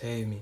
Save me.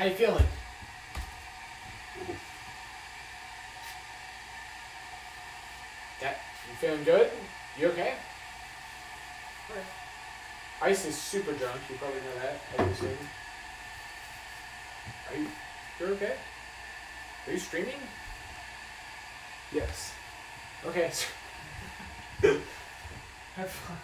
How you feeling? Yeah, you feeling good? You okay? Okay. Ice is super drunk. You probably know that. I would assume. Are you? You're okay? Are you streaming? Yes. Okay. Have fun.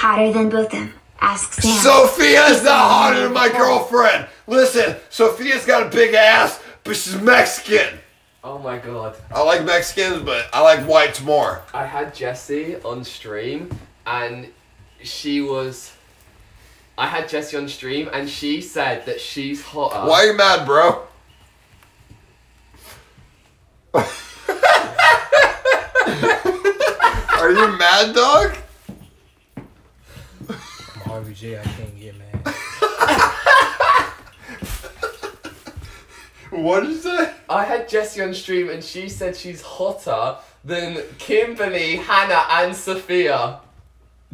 Hotter than both them. Ask Sam. Sophia's not hotter than my girlfriend. Listen, Sophia's got a big ass, but she's Mexican. Oh my god. I like Mexicans, but I like whites more. I had Jessie on stream and she was. I had Jessie on stream and she said that she's hotter. Why are you mad, bro? are you mad, dog? I'm Harvey J. I can't get mad. What did you say? I had Jessie on stream and she said she's hotter than Kimberly, Hannah, and Sophia.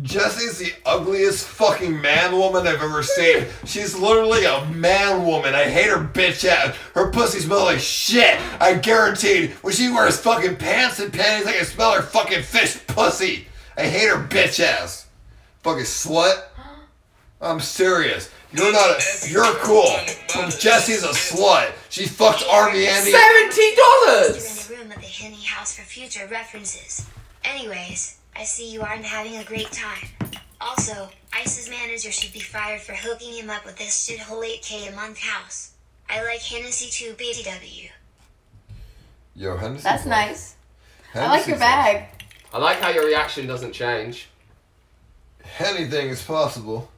Jesse's the ugliest fucking man woman I've ever seen. She's literally a man woman. I hate her bitch ass. Her pussy smells like shit. I guaranteed when she wears fucking pants and panties, I can smell her fucking fish pussy. I hate her bitch ass. Fucking slut. I'm serious. You're not. A, you're cool. But Jesse's a slut. She fucked Army Andy. Seventy You dollars. in a room at the Henny House for future references. Anyways, I see you aren't having a great time. Also, Ice's manager should be fired for hooking him up with this shithole 8k a month house. I like Hennessy too, BTW. Yo, Henderson. That's nice. I like your bag. I like how your reaction doesn't change. Anything is possible.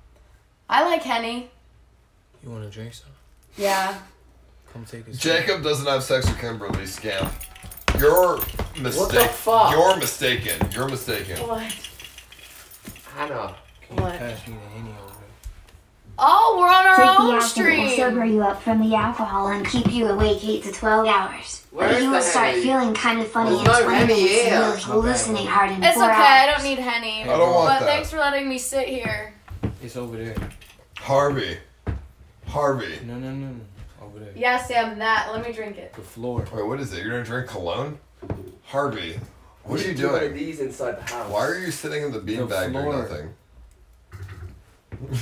I like Henny. You want to drink some? Yeah. Come take a seat. Jacob doesn't have sex with Kimberly, scam. You're mistaken. What the fuck? You're mistaken. You're mistaken. What? Hannah. Can you What? pass me the over? Oh, we're on Take our the own acid that will sober you up from the alcohol and keep you awake 8 to 12 hours. Where but is you the will start Henny? feeling kind of funny There's in no 20 Henny minutes here. and you'll hallucinate hard in It's 4 okay. I don't need Henny. I don't want But that. thanks for letting me sit here. It's over there. Harvey. Harvey. No, no, no, no. Over there. Yeah, Sam, that. Let me drink it. The floor. Wait, what is it? You're gonna drink cologne? Harvey. What are you should do one of doing? these inside the house. Why are you sitting in the beanbag doing nothing?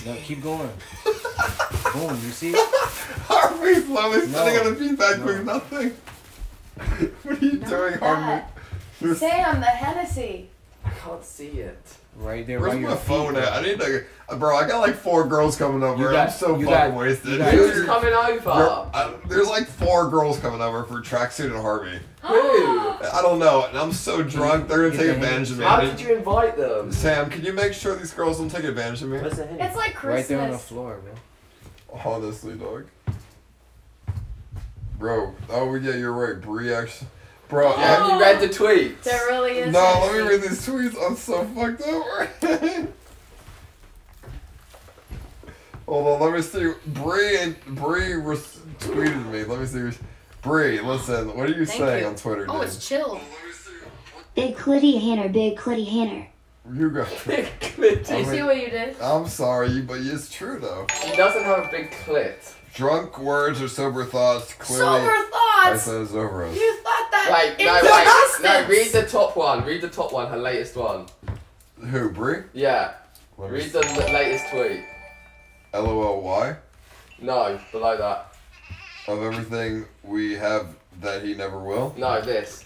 No, keep going. Boom, you see? Harvey's literally No. sitting in the beanbag No. doing nothing. what are you doing, Harvey? That. You're- Sam, the Hennessy. I can't see it. Right there, Where's by your my feet, phone bro. at? I need to. Bro, I got like four girls coming over. You and got- I'm so you fucking got- wasted. you Who's coming over? I- there's like four girls coming over for tracksuit and Harvey. Who? I don't know, and I'm so drunk. They're gonna take advantage of me. How did you invite them? Sam, can you make sure these girls don't take advantage of me? What's the It's like Christmas. Right there on the floor, bro. Honestly, dog. Bro, oh yeah, you're right. Bree actually. Bro, I- Have you oh. read the tweets? There really is. no, let me read these tweets. I'm so fucked up. Hold on, let me see. Bree and Bree res- tweeted me. Let me see. Bree, listen. What are you Thank saying you. on Twitter, Oh, dude? it's chill. Big Clitty Hanner, Big Clitty Hanner. You go. Do I you see what you did? I'm sorry, but it's true though. She doesn't have a big clit. Drunk words or sober thoughts. Clearly, Sober I thoughts. said it's over us. You thought that. Wait, no, wait. No, read the top one. Read the top one, her latest one. Who, Bree? Yeah. Let Read the l- latest tweet. LOLY No, below that. of everything we have that he never will. No, this.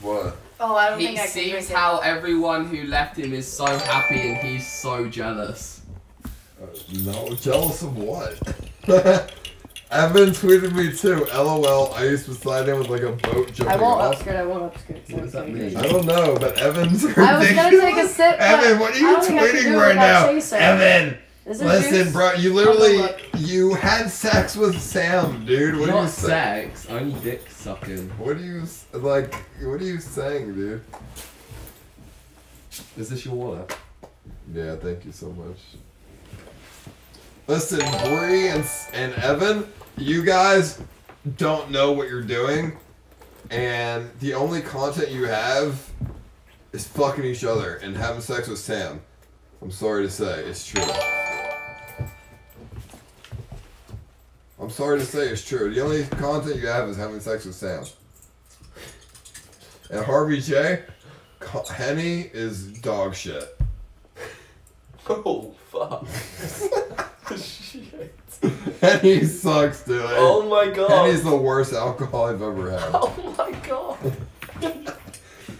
What? Oh, I don't He think I can sees drink it. how everyone who left him is so happy and he's so jealous. Uh, no, jealous of what? Evan tweeted me too. LOL. Ice beside him with like a boat jumping I won't off. upskirt. I won't upskirt. What does that mean? I don't know, but Evan's I was gonna take a sip. Evan, what are you don't think I can tweeting right now? chaser. Evan, Is This is Listen, juice. bro, you literally you had sex with Sam, dude. What are you Not saying? sex, only dick sucking. What are you like? What are you saying, dude? Is this your wallet? Yeah, thank you so much. Listen, Bree and and Evan, you guys don't know what you're doing, and the only content you have is fucking each other and having sex with Sam. I'm sorry to say, it's true. I'm sorry to say it's true. The only content you have is having sex with Sam. And Harvey J, Henny is dog shit. Oh fuck. Shit. Henny sucks, dude. Oh my god. Henny's the worst alcohol I've ever had. Oh my god.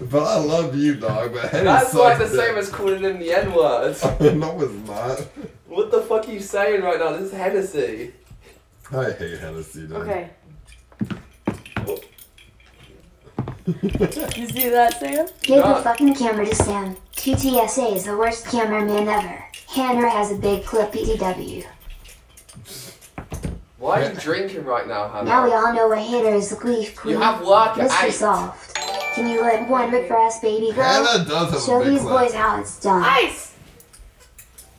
But I love you, dog. But Henny That's sucks. like the dick. same as calling him the N word. no, it's not. What the fuck are you saying right now? This is Hennessy. I hate Hennessy, dude. Okay. you see that, Sam? Give the fucking camera to Sam. QTSA is the worst cameraman ever. Hanner has a big clip PTW. Why are you drinking right now, Hannah? Now we all know what hater is the grief queen. You have work at Mystery eight. solved. Can you let one Rick Ross baby go? Hannah does have Show a big these clip. boys how it's done. Ice!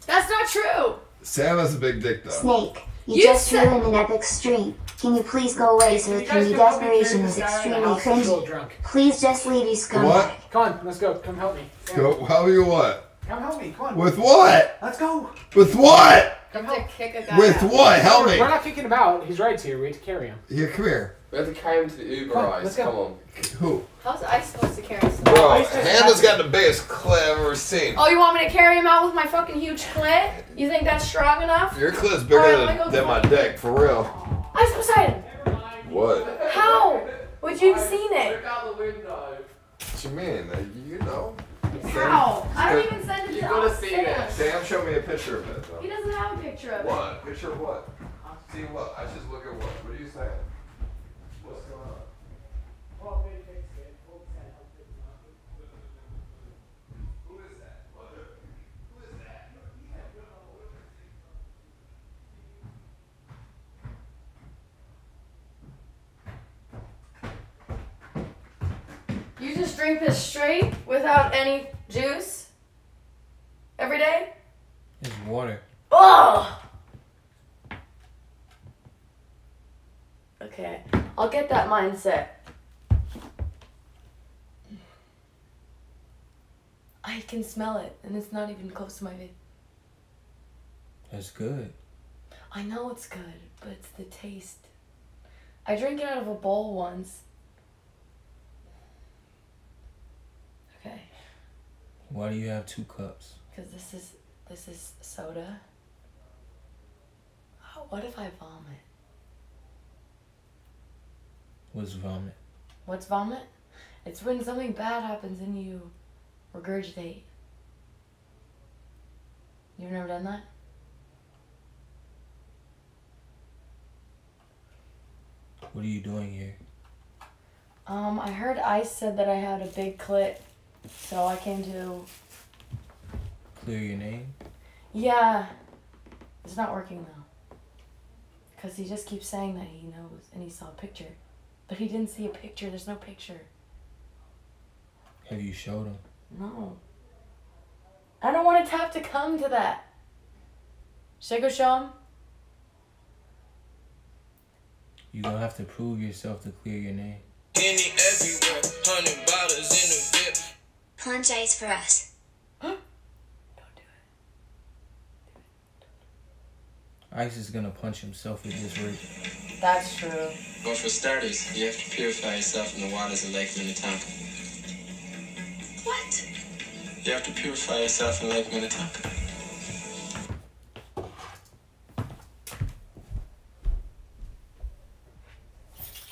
That's not true! Sam has a big dick, though. Snake, you, You just said- ruined an epic stream. Can you please go away so You it can be can help me carry desperation is guy around the extremely house. He's a little cringy? drunk. Please just leave, you scumbag. What? Come on, let's go. Come help me. Go, how you what? Come help me. Come on. With what? Let's go. With what? Come To help. kick a guy With out. what? Help me. We're not kicking him out. His ride's here. We have to carry him. Yeah, come here. We have to carry him to the Uber Come on, eyes. let's go. Come on. Who? How's Ice supposed to carry stuff? Bro, Ice just Hannah's has- got the biggest clit I've ever seen. Oh, you want me to carry him out with my fucking huge clit? You think that's strong enough? Your clit's bigger Alright, let me than, go than my dick, for real. Ice Poseidon! What? How? Would you have seen it? Look out the window. What you mean? You know? How? I don't even send it You to gotta see it. Sam showed me a picture of it, Though. He doesn't have a picture of it. What? Picture of what? See what? I just look at what? What are you saying? What's going on? Who is that? What? Who is that? You just drink this straight without any juice? Every day? It's water. Ugh! Okay, I'll get that mindset. I can smell it, and it's not even close to my vape. That's good. I know it's good, but it's the taste. I drank it out of a bowl once. Okay, Why do you have two cups? because this is this is soda. Oh, what if I vomit? What's vomit? What's vomit? It's when something bad happens and you regurgitate. You've never done that? What are you doing here? Um, I heard Ice said that I had a big clit, so I came to. Clear your name? Yeah, it's not working though. Cause he just keeps saying that he knows and he saw a picture, but he didn't see a picture. There's no picture. Have you showed him? No. I don't want to have to come to that. Should I go show him? You gonna have to prove yourself to clear your name. Henny everywhere, hundred bottles in the VIP. Plunge ice for us. Don't do it. Ice is gonna punch himself with this rig. That's true. But for starters, you have to purify yourself in the waters of Lake Minnetonka. What? You have to purify yourself in Lake Minnetonka.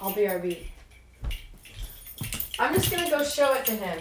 I'll be BRB. I'm just gonna go show it to him.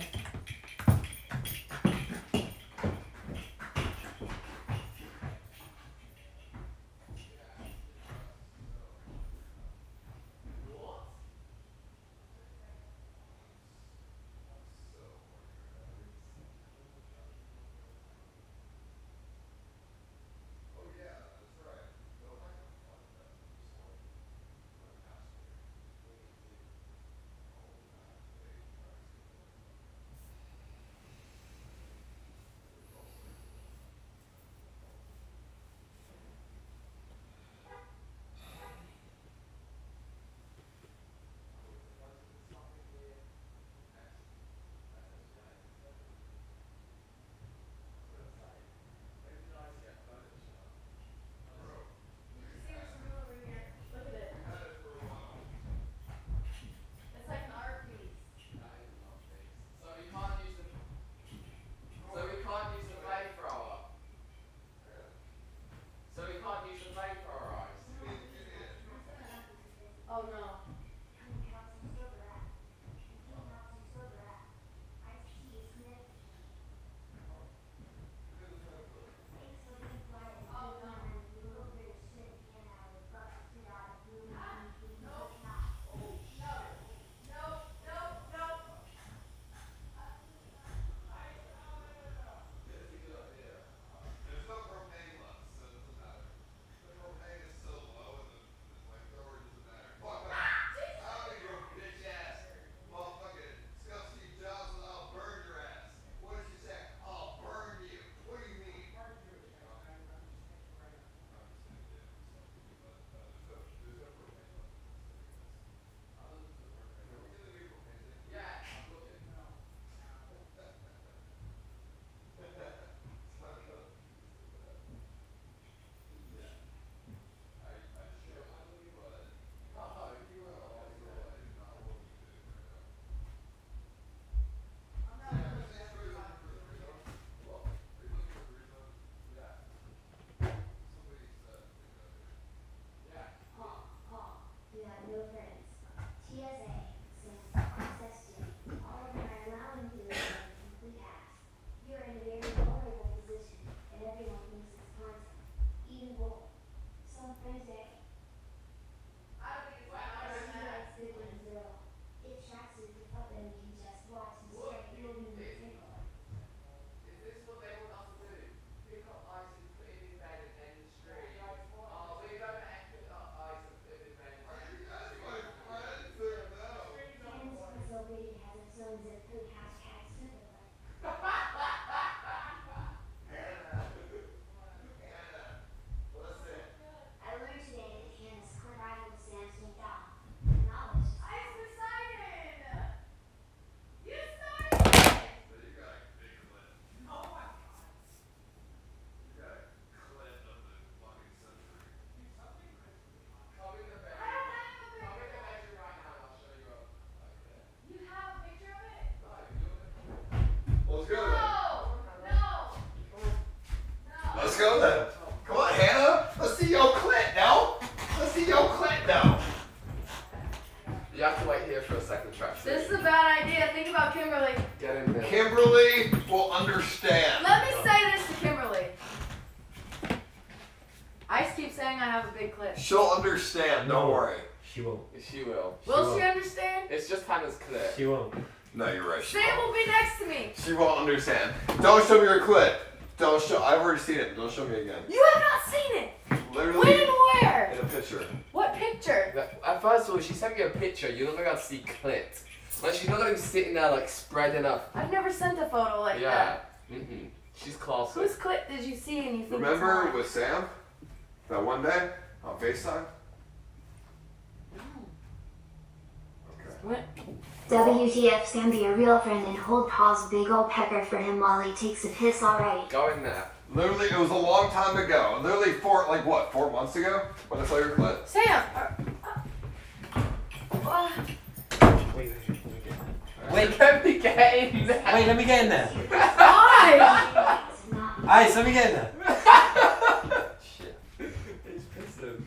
No, you're right. She Sam won't. be next to me. She won't understand. Don't show me your clip. Don't show. I've already seen it. Don't show me again. You have not seen it. Literally When and where? in a picture. What picture? That- At first of all, she sent me a picture. You're not gonna to see clit. Like she's not gonna sitting there like spreading up. I've never sent a photo like yeah. that. Mm-hmm. She's classy. Whose clit did you see and you think Remember it's with Sam? That one day on FaceTime? Okay. What? WTF's gonna be a real friend and hold Paul's big old pecker for him while he takes a piss already. Going there. Literally, it was a long time ago. Literally four, like what, four months ago? When I saw your clit? Sam! uh, uh, uh, Wait, wait, let me get that. Wait, let me get in there. Wait, let me get in there. why? It's not Ice, let me get in there. Shit. It's pissing.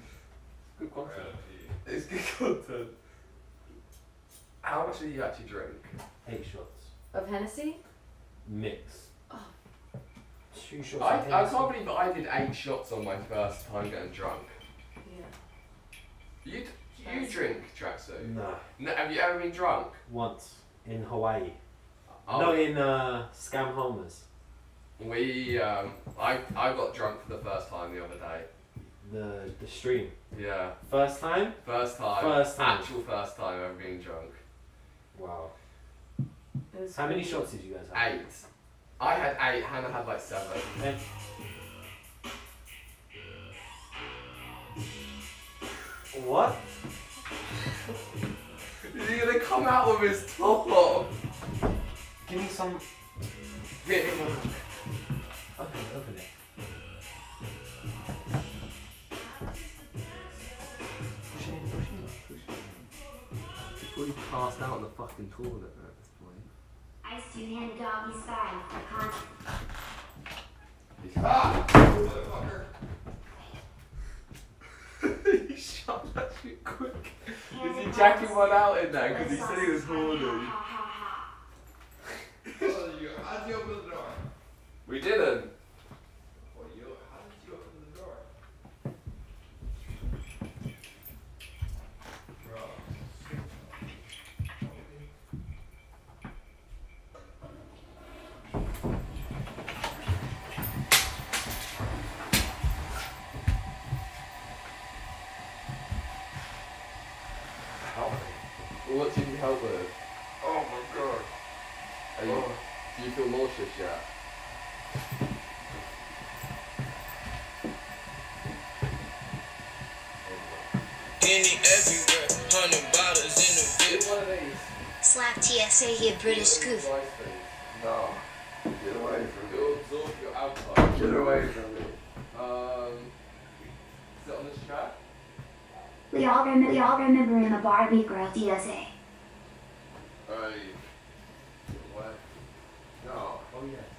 Good content. It's good content. How much did you actually drink? Eight shots. Of Hennessy? Mix. Two shots. I, of I can't believe I did eight shots on my first time getting drunk. Yeah. You you drink tracksuit? Nah. No, have you ever been drunk? Once in Hawaii. Oh, No, in uh, Scam Homers. We um, I I got drunk for the first time the other day. The the stream. Yeah, First time. first time. First time. Actual first time ever being drunk. Wow. It was How many crazy. shots did you guys have? Eight. I had eight. Hannah had like seven. Eh, What? Is he gonna come out with his top off? Give me some. Get him. Open it, passed out on the fucking toilet at this point. ice two-handed doggy style for content. Ah! Motherfucker. he shot that shit quick. Is he jacking one out in there? Because he said he was horny. Oh, you- How'd you open the door? We didn't. Well, you, how did you open the door? Bro. What did you help with? Oh my god. Are you, do you feel nauseous yet? Any everywhere, hundred bottles in the Get whip. one of these. Slap TSA here, British goof. No. Get away from me. It'll absorb your alcohol. Get away from me. Um, is it on this track? We all remember, we all remember in the Barbie girl TSA. Hey. What? No. Oh yeah.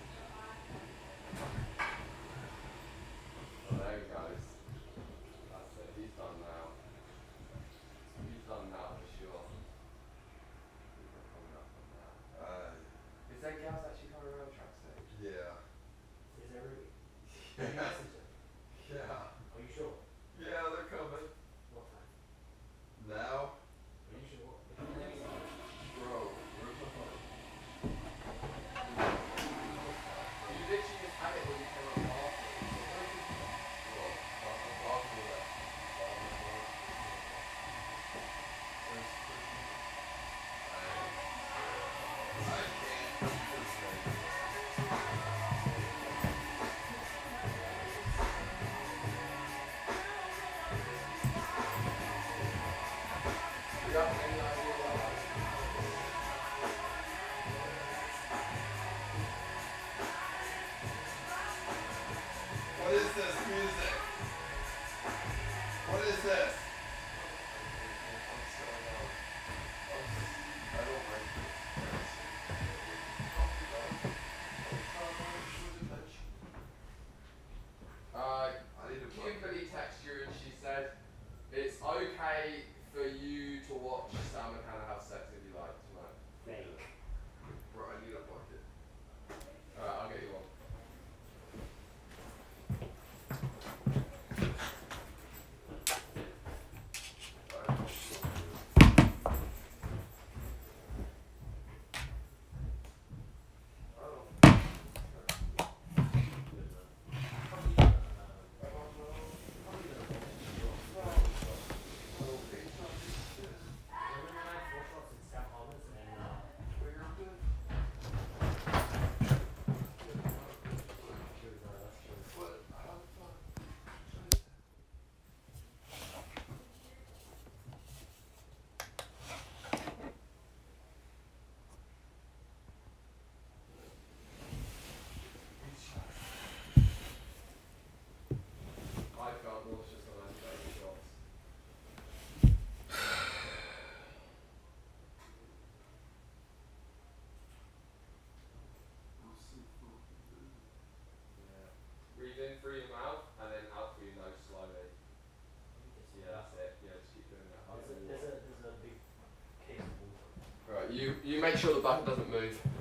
sure the button doesn't move.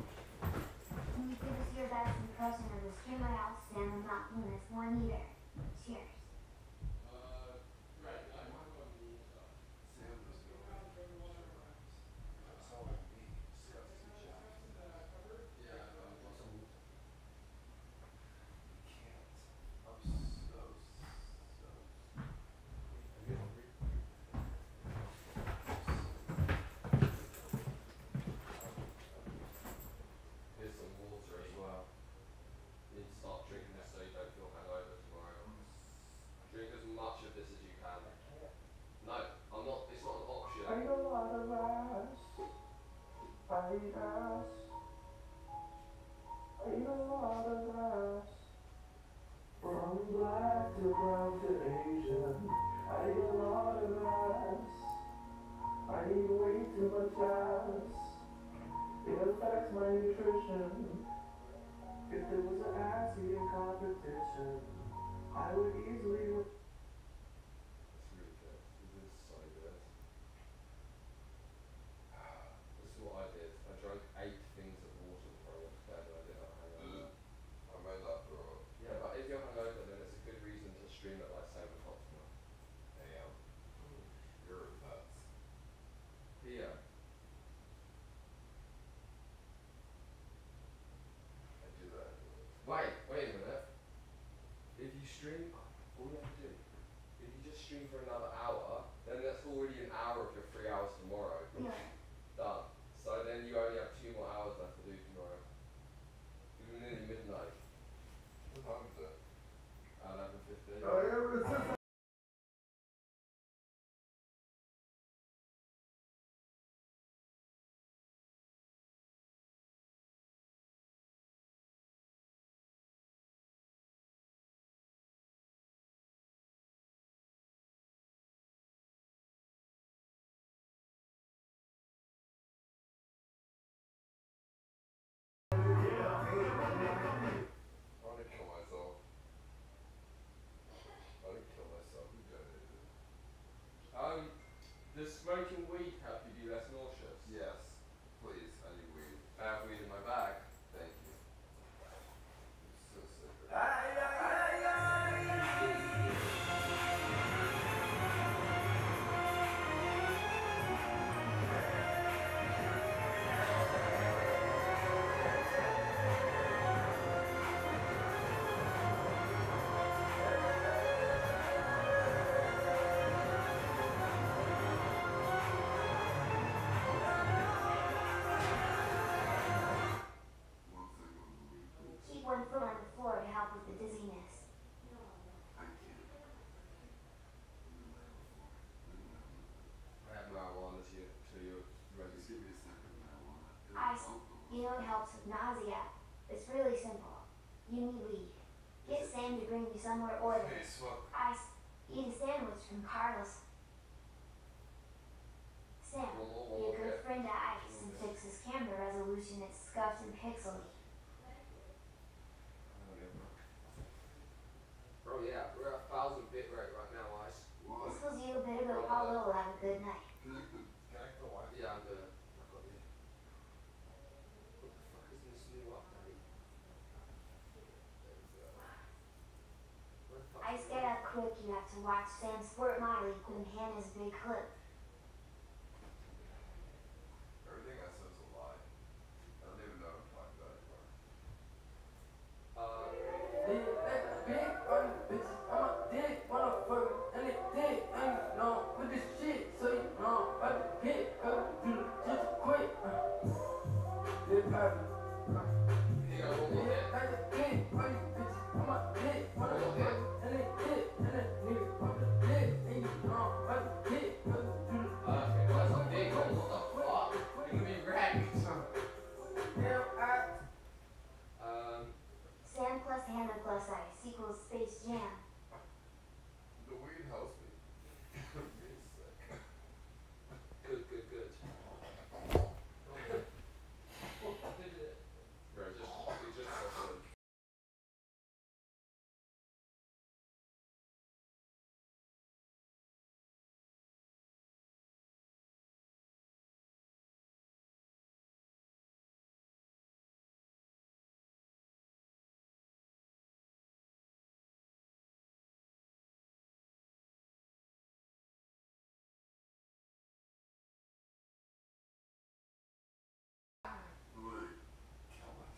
You know it helps with nausea. It's really simple. You need weed. Get Sam to bring you somewhere oily. I eat a sandwich from Carlos. Sam, be a good friend to Ike and fix his camera resolution. It's scuffed and pixely. I stayed up quick You have to watch Sam squirt Miley from Hannah's big clip. space jam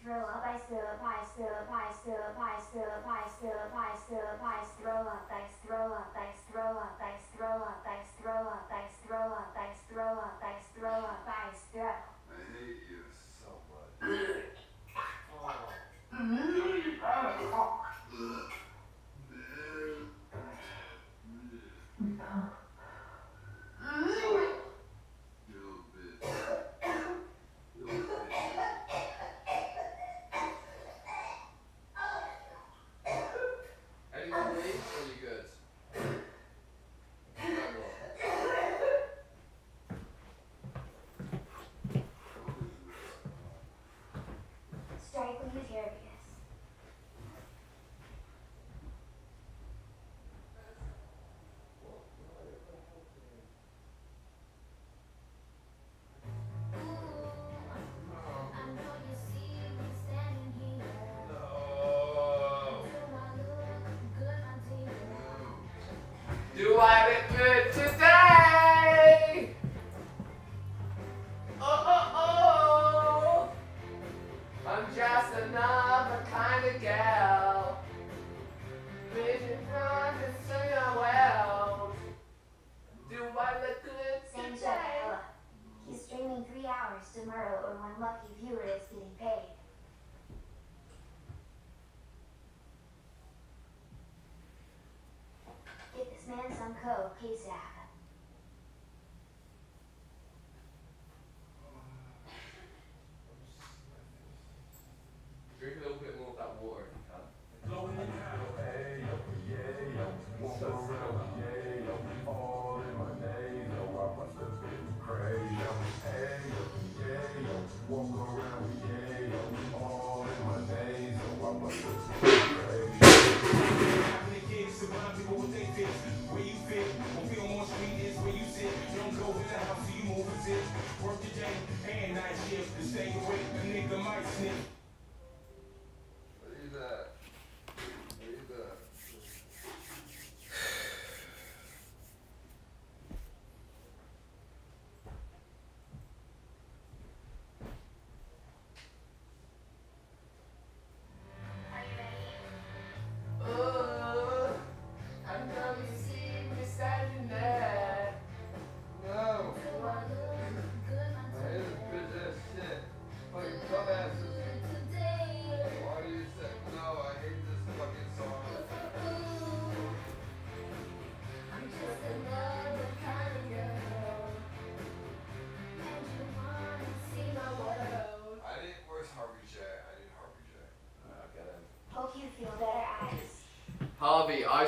throw up, I throw up, I throw up, I throw up, I throw up, I throw up, I throw up, I throw up, I throw up, I throw up, I throw up, I throw up, I throw up, I throw up, I throw up, I throw. I hate you so much. Oh. Mm-hmm. Pizak.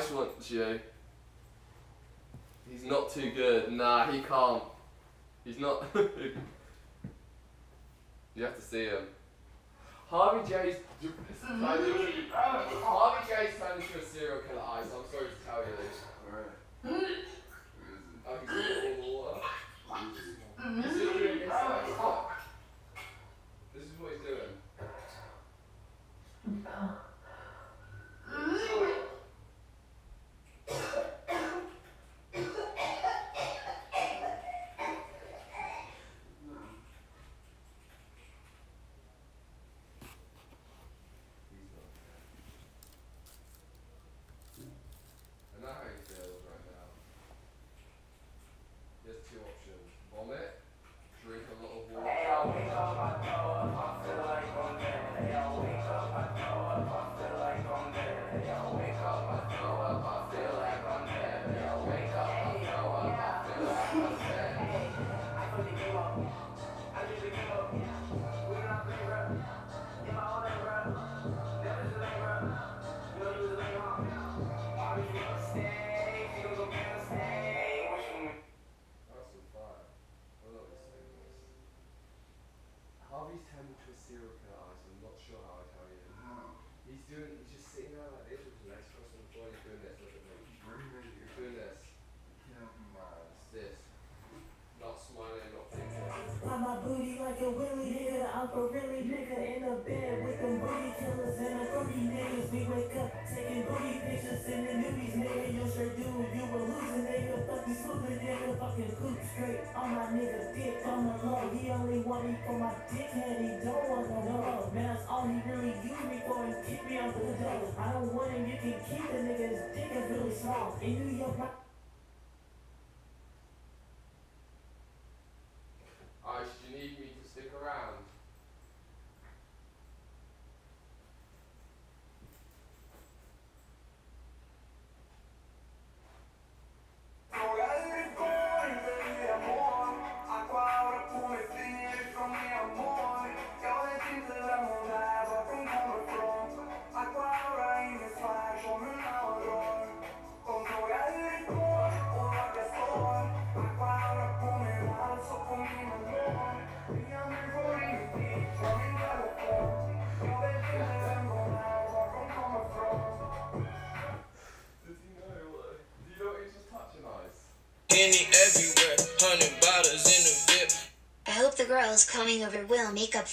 He wants you. He's not too good. Nah, he can't. He's not. you have to see him. like a willy nigga. I'm a really nigga in a bed with them booty killers and the booty niggas. We wake up taking booty pictures in the newbies, nigga. Yo, sure do. You a loser, nigga. Fuck you, stupid nigga. Fucking poop straight on my nigga dick on the low. He only want me for my dick and he don't want no love. Man, that's all he really used me for is kick me out the door. I don't want him. You can keep the nigga's dick is really small. In New York, my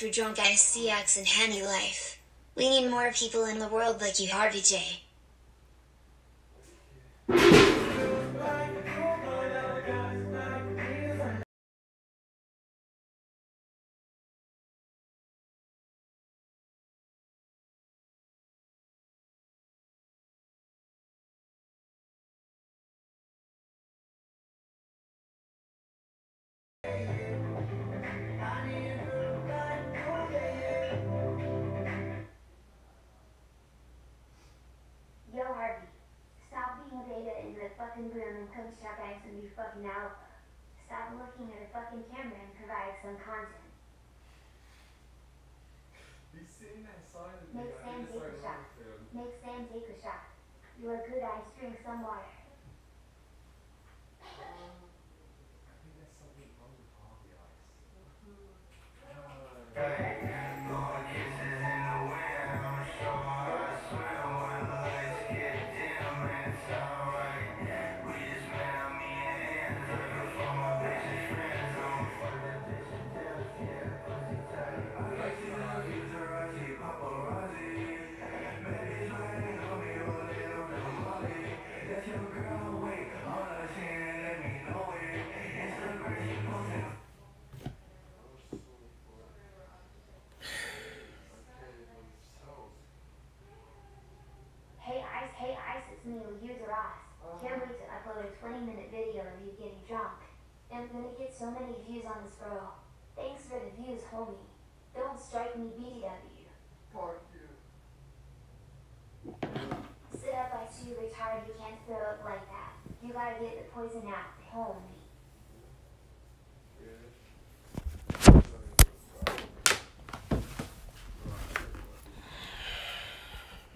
for drunk ice CX and Henny life. We need more people in the world like you, Harvey J. fucking room and come stop ice and be fucking alpha. Stop looking at a fucking camera and provide some content. He's sitting there silently. Make Sam take a shot. Make Sam take a shot. You are good ice, drink some water. Gonna get so many views on this girl. Thanks for the views, homie. Don't strike me BDW. Fuck you. Sit up, I see you retarded, you can't throw up like that. You gotta get the poison out, homie.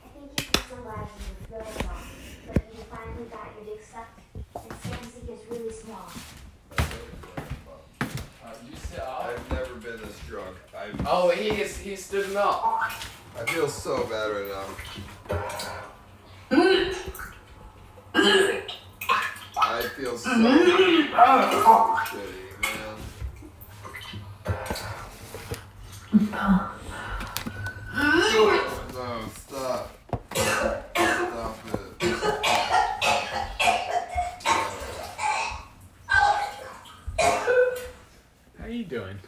I think you put some lies in your throat but you finally got your dick sucked, and Sam's dick is really small. I Oh, he is. He's stood up. I feel so bad right now. I feel so shitty, man. No, stop. Stop it. How you doing?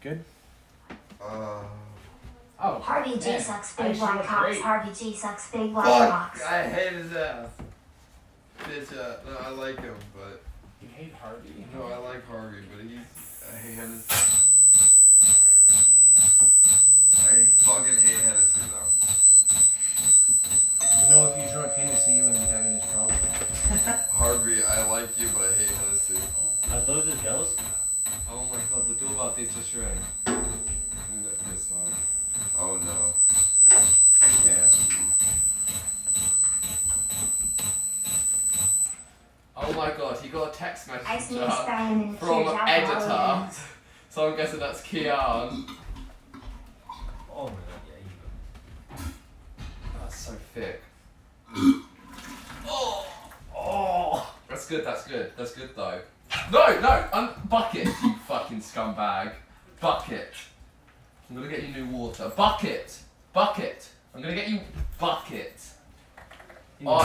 Good. Harvey J man, sucks I big should black look cocks. great. Harvey J sucks big black fuck! cocks. I hate his ass. Bitch, uh, no, I like him, but You hate Harvey? no, I like Harvey, but he's. I hate Hennessy. I fucking hate Hennessy though. You know, if you drunk Hennessy, you wouldn't be having this problem. Harvey, I like you, but I hate Hennessy. I love this jealous. Oh my god, the doorbell did just ring. And it- This one. Oh no. Yeah. Oh my god, he got a text Ice message means uh, Stein and from cheers out editor. So I'm guessing that's Kian. Oh my god, yeah. You That's so thick. oh. Oh. That's good, that's good. That's good though. No, no, un- bucket, you fucking scumbag. Bucket. I'm gonna get you new water. Bucket! Bucket! I'm gonna get you bucket. Oh,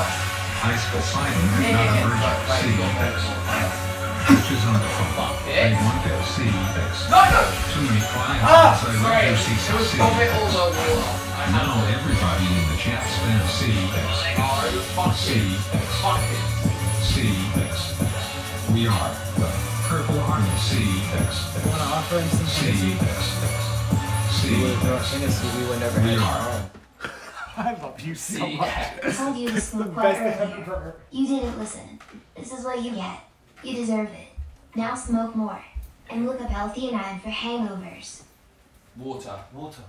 Ice Poseidon is not a virgin. See Vex. On the phone. They want their see Vex. No, no! Too many clients. Ah, I love sorry. their It see was see vomit Vex. all over water. Now everybody in the chat spams see Vex. See Vex. See Vex. We are the Purple Army. See Vex. wanna offer him some See Hennessy? Vex. See We would have Vex. Hennessy, we would never We have are. our own. I love you so much. I told you to smoke pot earlier. You didn't listen. This is what you get. You deserve it. Now smoke more. And look up L-theanine for hangovers. Water. Water.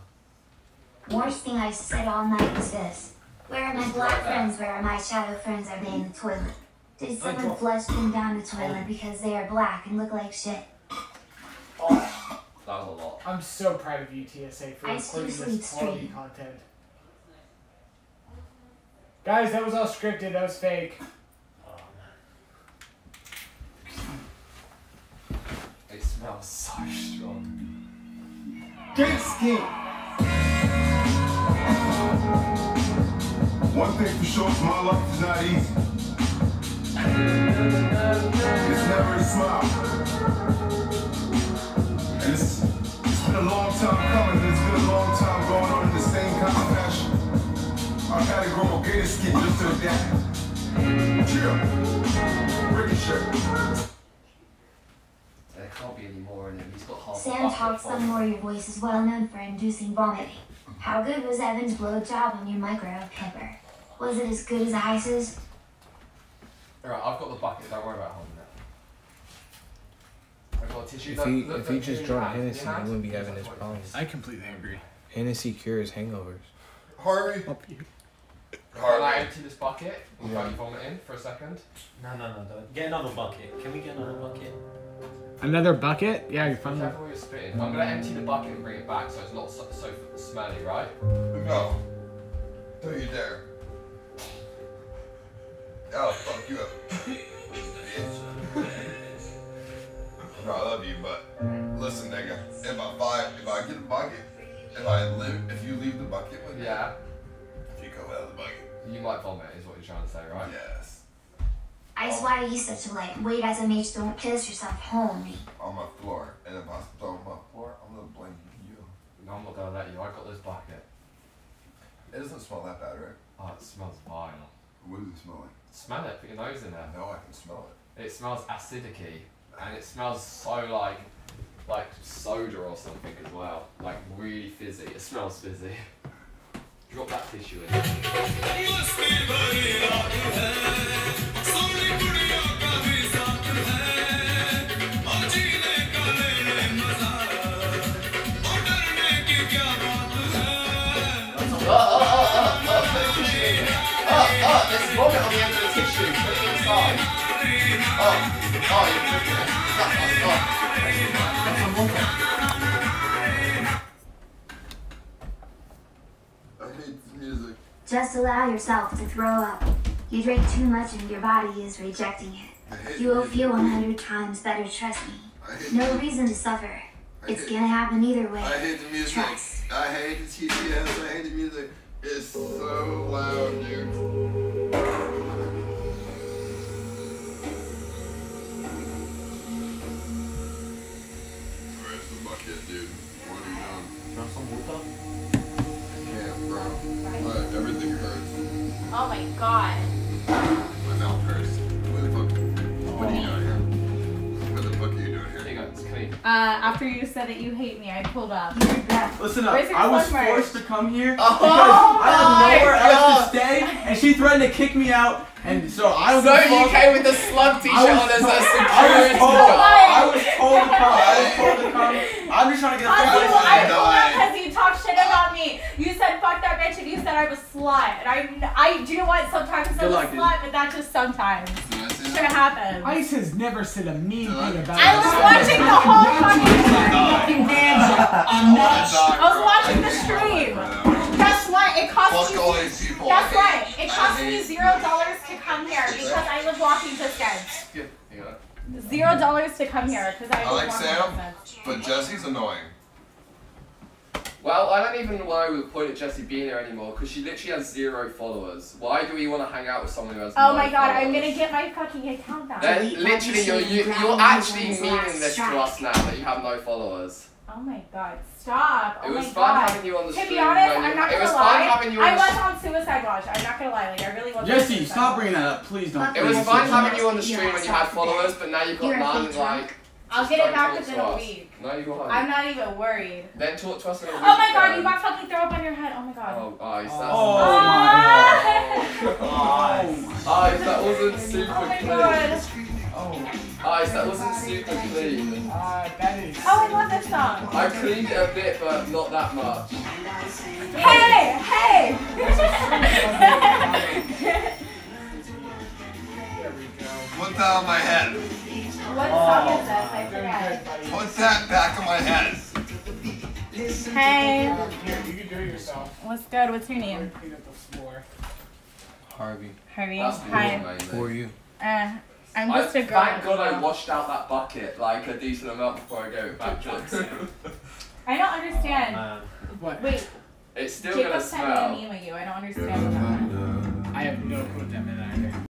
Worst thing I've said all night is this. Where are my black friends? Where are my shadow friends? Are they in the toilet? Did someone flush them down the toilet because they are black and look like shit? Oh, that was a lot. I'm so proud of you, TSA, for I recording this quality stream. content. Guys, that was all scripted. That was fake. It smells so strong. Good skin. One thing for sure, my life is not easy. It's never a smile. And it's, it's been a long time coming, and it's been a long time going on in the same kind of fashion. I had to grow a gator skin just to adapt. Chill. Ricochet. There can't be any more in him. He's got half Sam talks full. some warrior voice is well known for inducing vomiting. How good was Evan's blowjob on your micro pepper? Was it as good as Ice's? Alright, I've got the bucket. Don't worry about holding it. I've got a tissue. If Look, he look, if he just in drank Hennessy, he wouldn't be having this problems. I completely agree. Hennessy cures hangovers. Harvey. Can I Harvey. empty this bucket without you vomiting for a second? No, no, no, don't. Get another bucket. Can we get another bucket? Another bucket? Yeah, you're Be fine. careful where you're spitting. I'm gonna empty the bucket and bring it back so it's not so, so smelly, right? No. Don't you dare. I'll fuck you up. Bitch. no, I love you, but listen, nigga. If I buy, if I get a bucket, if I live, if you leave the bucket with me, Yeah. if you go out of the bucket, You might vomit, is what you're trying to say, right? Yes, Ice, why are you such a lightweight as a mage? Don't piss yourself, homie. on my floor, and if I throw on my floor, I'm gonna blame you. No, I'm not gonna let you. I got this bucket. It doesn't smell that bad, right? Oh, it smells vile. What does it smell like? Smell it. Put your nose in there. No, I can smell it. It smells acidicy, and it smells so like, like soda or something as well. Like really fizzy. It smells fizzy. Drop that tissue in. There's vomit on the end of the tissue. Put it inside. Oh, oh, you're it. That's some water. I Just allow yourself to throw up. You drink too much and your body is rejecting it. You will feel 100 times better, trust me. No reason to suffer. It's gonna happen either way. I hate the music. Trust. I hate the TTS. I hate the music. It's so loud, dude. Oh my god. My mouth hurts. What the fuck? What are you doing here? What the fuck are you doing here? There you go. It's clean. Uh, after you said that you hate me, I pulled up. Listen up. I was phone mark? forced to come here Oh because I have my nowhere else to stay, and she threatened to kick me out. And so I was. So you came with the slug t-shirt on as a security I was told. I was told to come. I was told to come. I'm just trying to get a Cause you, fix. I pulled up because you talked shit about me. You said fuck that bitch and you said I'm a slut. And I, I, do you know what? Sometimes I'm Good a luck, dude. slut, but that's just sometimes. Shit happens. Ice has never said a mean thing about I was watching the whole fucking I'm not I was watching the stream. Guess what? It cost Fuck me. all these people. Guess I what? hate- It I cost me hate- zero dollars to come here because I live walking distance. Good. You got it. Zero dollars to come here because I I live like walking Sam, distance. But Jesse's annoying. Well, Well, I don't even know why we would point at Jessie being there anymore because she literally has zero followers. Why do we want to hang out with someone who has Oh no my god, I'm gonna get my fucking account back. Then literally, you're, you, you're actually meaning this to us now that you have no followers. Oh my god, stop. It oh was my fun god. having you on the To stream honest, when you- I'm not it gonna was fun having you on I was on Suicide Watch. I'm not gonna lie. Like, I really was on Jesse, stop bringing that up, please don't. It was fun having you on the stream when you had followers, but now you've got none. Like, I'll get it back within a week. No, you won't. I'm not even worried. Then talk to us in a week. Oh my god, then. you got fucking throw up on your head. Oh my god. Oh, Ice, that's. Oh Ah! Ice, that wasn't super Oh my clean. god. Oh. Ice, that wasn't super clean. Uh, that is. Oh, I love this song. I cleaned it a bit, but not that much. Hey, hey. Put that on my head. What song is this? I forget. Put that back on my head. Hey. Here, you can do it yourself. What's good? What's your name? Clean up the floor. Harvey. Harvey. That's Hi. amazing. Who are you? Uh, I'm just a girl. thank God I washed out that bucket like a decent amount before I gave it back to him. I don't understand. Man. What? Wait, it's still Jacob gonna sent me a smell. meme of you. I don't understand that. I have no clue what that meant either.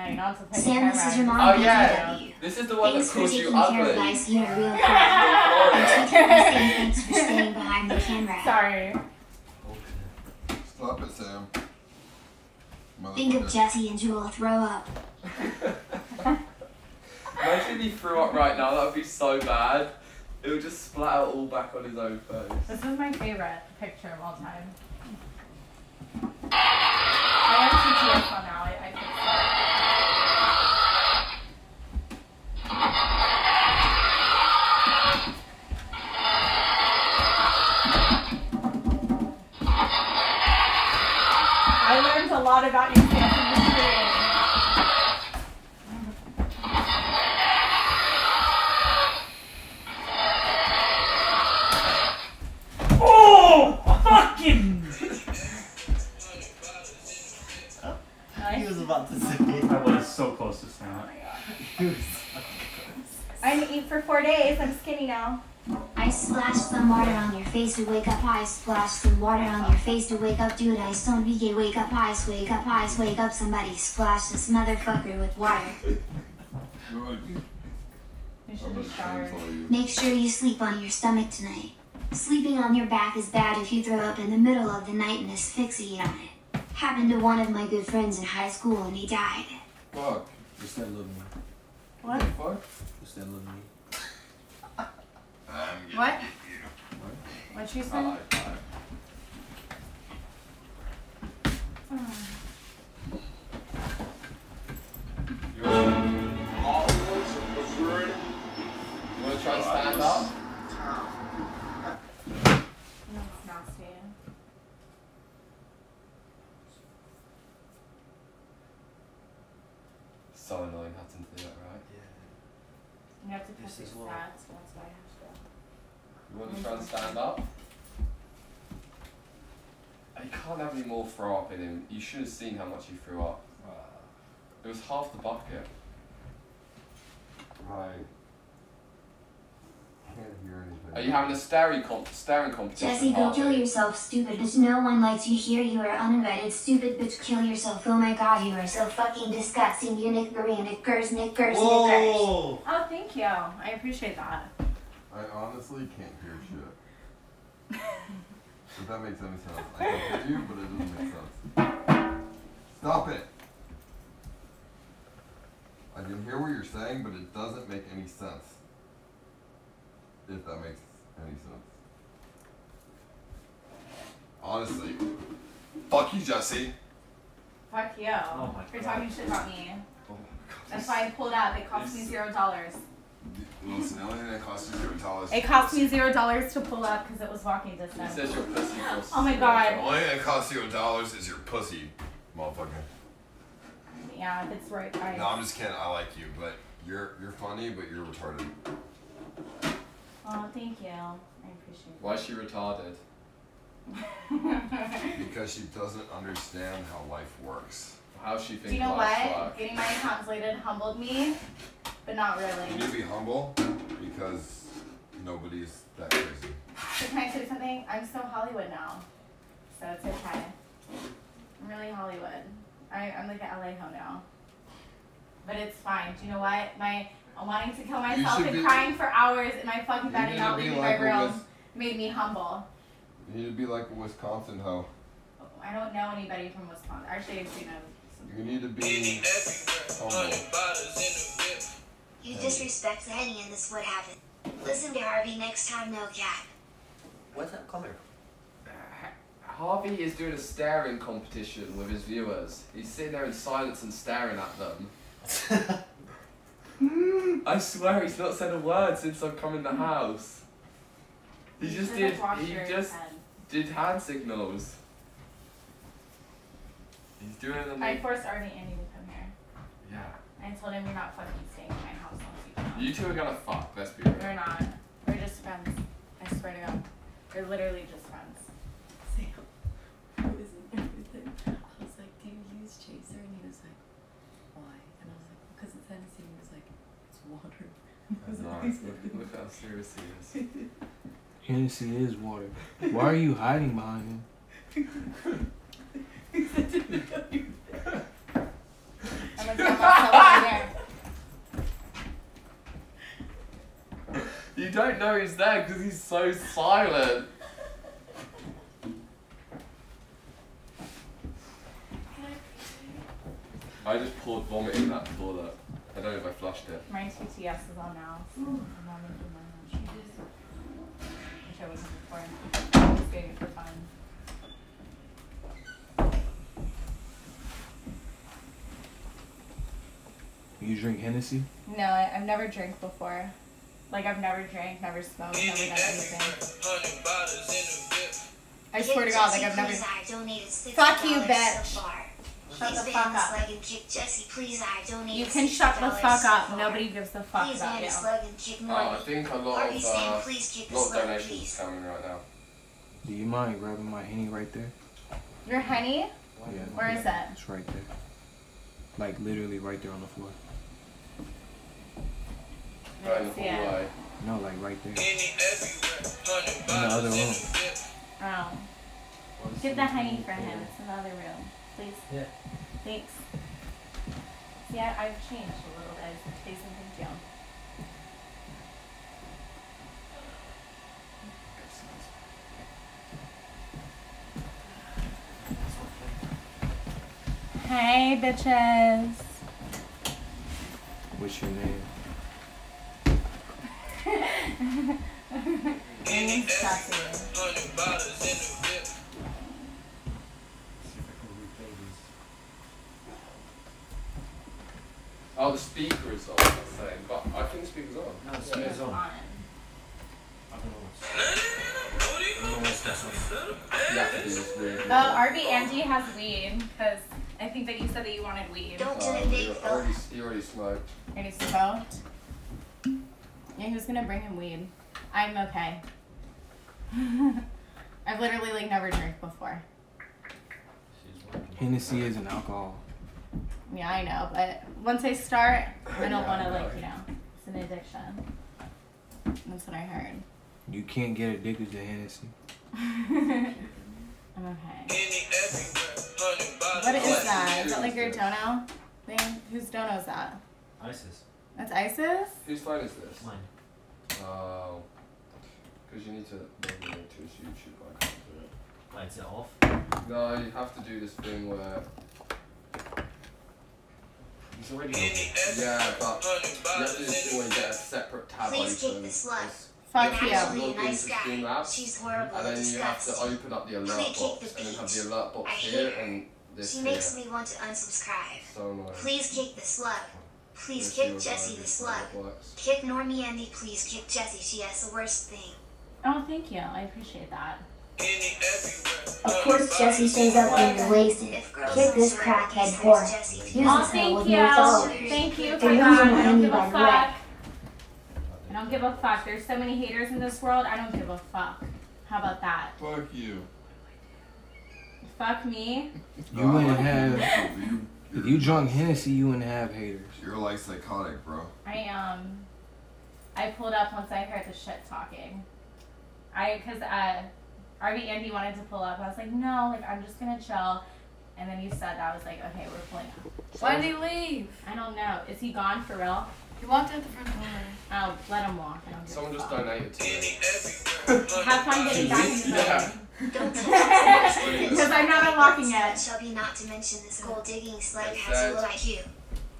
I. You're not supposed to Sam, this is your mom. Oh yeah, BTW. this is the one that Thanks for calls taking you care of ugly. Ice here real quick. Oh. I'm taking this and thanks for staying behind the camera. Sorry. Stop it, Sam. Think of Motherfucker. Jesse and Jewel throw up. Imagine if he threw up right now, that would be so bad. It would just splatter all back on his own face. This is my favorite picture of all time. I have PTSD now. I, I lot about you Sam, from. Oh! Fucking! He was about to say. I was so close to snap. I'm eat for four days. I'm skinny now. I splash some water on your face to wake up. I splash some water on your face to wake up. Dude, I don't be wake up. Ice, wake up. Ice, wake up. Somebody splash this motherfucker with water. You should have showered. Make sure you sleep on your stomach tonight. Sleeping on your back is bad if you throw up in the middle of the night and asphyxiate on it. Happened to one of my good friends in high school and he died. Fuck. What's that little me? What? Fuck. What's that little me? Up? No, it's nasty. So annoying having to do that, right? You have to press This your is what- stats. That's why I have to. You want to try and stand up? You can't have any more throw up in him. You should have seen how much he threw up. It was half the bucket. Right. Can't hear anything. Are you having a staring, comp- staring competition? Jesse, go Harvey? kill yourself, stupid bitch. No one likes you here. You are uninvited, stupid bitch. Kill yourself. Oh my god, you are so fucking disgusting. You nickers, nickers, knickers, knickers. Whoa! Oh, thank you. I appreciate that. I honestly can't hear shit. if that makes any sense. I can hear you, but it doesn't make sense. Stop it! I can hear what you're saying, but it doesn't make any sense. If that makes any sense. Honestly. Fuck you, Jesse. Fuck you. Oh my for God. talking shit about me. Oh That's why I pulled up. It cost me zero dollars. Listen, the only thing that costs you zero dollars. It cost me zero dollars to pull up because it was walking He distance. says your pussy Oh my God. The only thing that costs you a dollars is your pussy, motherfucker. Yeah, if it's right. I, No, I'm just kidding. I like you, but you're you're funny, but you're retarded. Oh, thank you. I appreciate it. Why is she retarded? Because she doesn't understand how life works. How she thinks. Do you know what? Getting my translated humbled me, but not really. You need to be humble because nobody's that crazy. So can I say something? I'm so Hollywood now, so it's okay. I'm really Hollywood. I, I'm like an LA hoe now, but it's fine. Do you know what? My wanting to kill myself and be- crying for hours in my fucking bed need and to not be leaving like my room Wis- made me humble. You need to be like a Wisconsin hoe. I don't know anybody from Wisconsin. Actually, I do know. You need to be humble. You disrespect Lenny and this would happen. Listen to Harvey next time, no cap. Where's that coming uh, Harvey is doing a staring competition with his viewers. He's sitting there in silence and staring at them. I swear he's not said a word since I've come in the house. He You just did. He just head. did hand signals. He's doing them. I forced RV Andy to come here. Yeah. I told him you're not fucking staying in my house once you. You two are gonna fuck. Let's be real. We're not. We're just friends. I swear to God. We're literally just friends. Sam was in everything. I was like, do you use chaser? And he was like, why? And I was like, because it's Hennessy. And he was like, it's water. I was like, Nice. Look, look how serious he is. Hennessy is water. Why are you hiding behind him? I'm gonna get myself over there. You don't know he's there because he's so silent. I just poured vomit in that toilet. I don't know if I flushed it. My TTS is on now. So I'm not making my own choices. Which I wasn't before. I'm just doing it for fun. You drink Hennessy? No, I, I've never drank before. Like I've never drank, never smoked, never done anything. I swear to God, like I've never. Please, I donated Fuck you, bitch. So. Shut the fuck up. leg Jesse. Please, I donated You can shut the fuck up. far. Nobody gives a fuck Please about you. this leg and kick Oh, I think a lot Harvey of Sam, uh, please kick lot this donations please. coming right now. Do you mind grabbing my henny right there? Your honey? Yeah. Where is yeah, it? It's right there. Like literally right there on the floor. Right in the see it. hallway. No, like right there. In the other room. Oh. Get the honey for him. It's in the other room. Please. Yeah. Thanks. See, I, I've changed a little bit. Say something to you. Hey, bitches. What's your name? Name's Cassie. Oh, the speaker is on. I was saying, but I think the speaker's on. No, the speaker's on. I don't know what's I don't know what's that You have to do this weird. Oh, RV Andy has weed because I think that you said that you wanted weed. Don't do Oh, it, you big fella. already, you already smoked. And he smoked. Yeah, who's gonna bring him weed? I'm okay. I've literally like never drank before. Hennessy is an alcohol. Yeah, I know, but once I start, I don't want to like you know, it's an addiction. That's what I heard. You can't get addicted to Hennessy. I'm okay. What is that? Is that like your dono thing? Whose dono is that? ISIS. That's ISIS? Whose phone is this? Mine. Uh, oh. Because you need to log in to his YouTube. I can't it. Wait, is it off? No, you have to do this thing where. He's already Yeah, but you have to do this thing where you get a separate tab Please kick open. the slut. Fuck You're you. actually Log into. Streamlabs, She's horrible and and then you have to open up the alert Please kick box, the and then have the alert box I hate here her. and this She here. makes me want to unsubscribe. So annoying. Please kick the slut. Please Let's kick see what Jessie the is, slut. how it works. Kick Normie Andy. Please kick Jessie. She has the worst thing. Oh, thank you. I appreciate that. Of course, Jesse stays up and you're wasted. Kick this crackhead whore. Use Oh, this thank with you. no followers. Thank you for They're that. I don't give a fuck. way. I don't give a fuck. There's so many haters in this world. I don't give a fuck. How about that? Fuck you. Fuck me. You wouldn't have. If you drunk Hennessy, you wouldn't have haters. You're like psychotic, bro. I um, I pulled up once I heard the shit talking. I cause uh, RV Andy wanted to pull up. I was like, no, like I'm just gonna chill. And then you said that. I was like, okay, we're pulling up. Why did he leave? I don't know. Is he gone for real? He walked out the front door. Oh, let him walk. I don't give Someone just fuck. donated to me. Have fun getting back in the Yeah. Because I'm not unlocking it. Shelby not to mention this gold digging slug has a low IQ.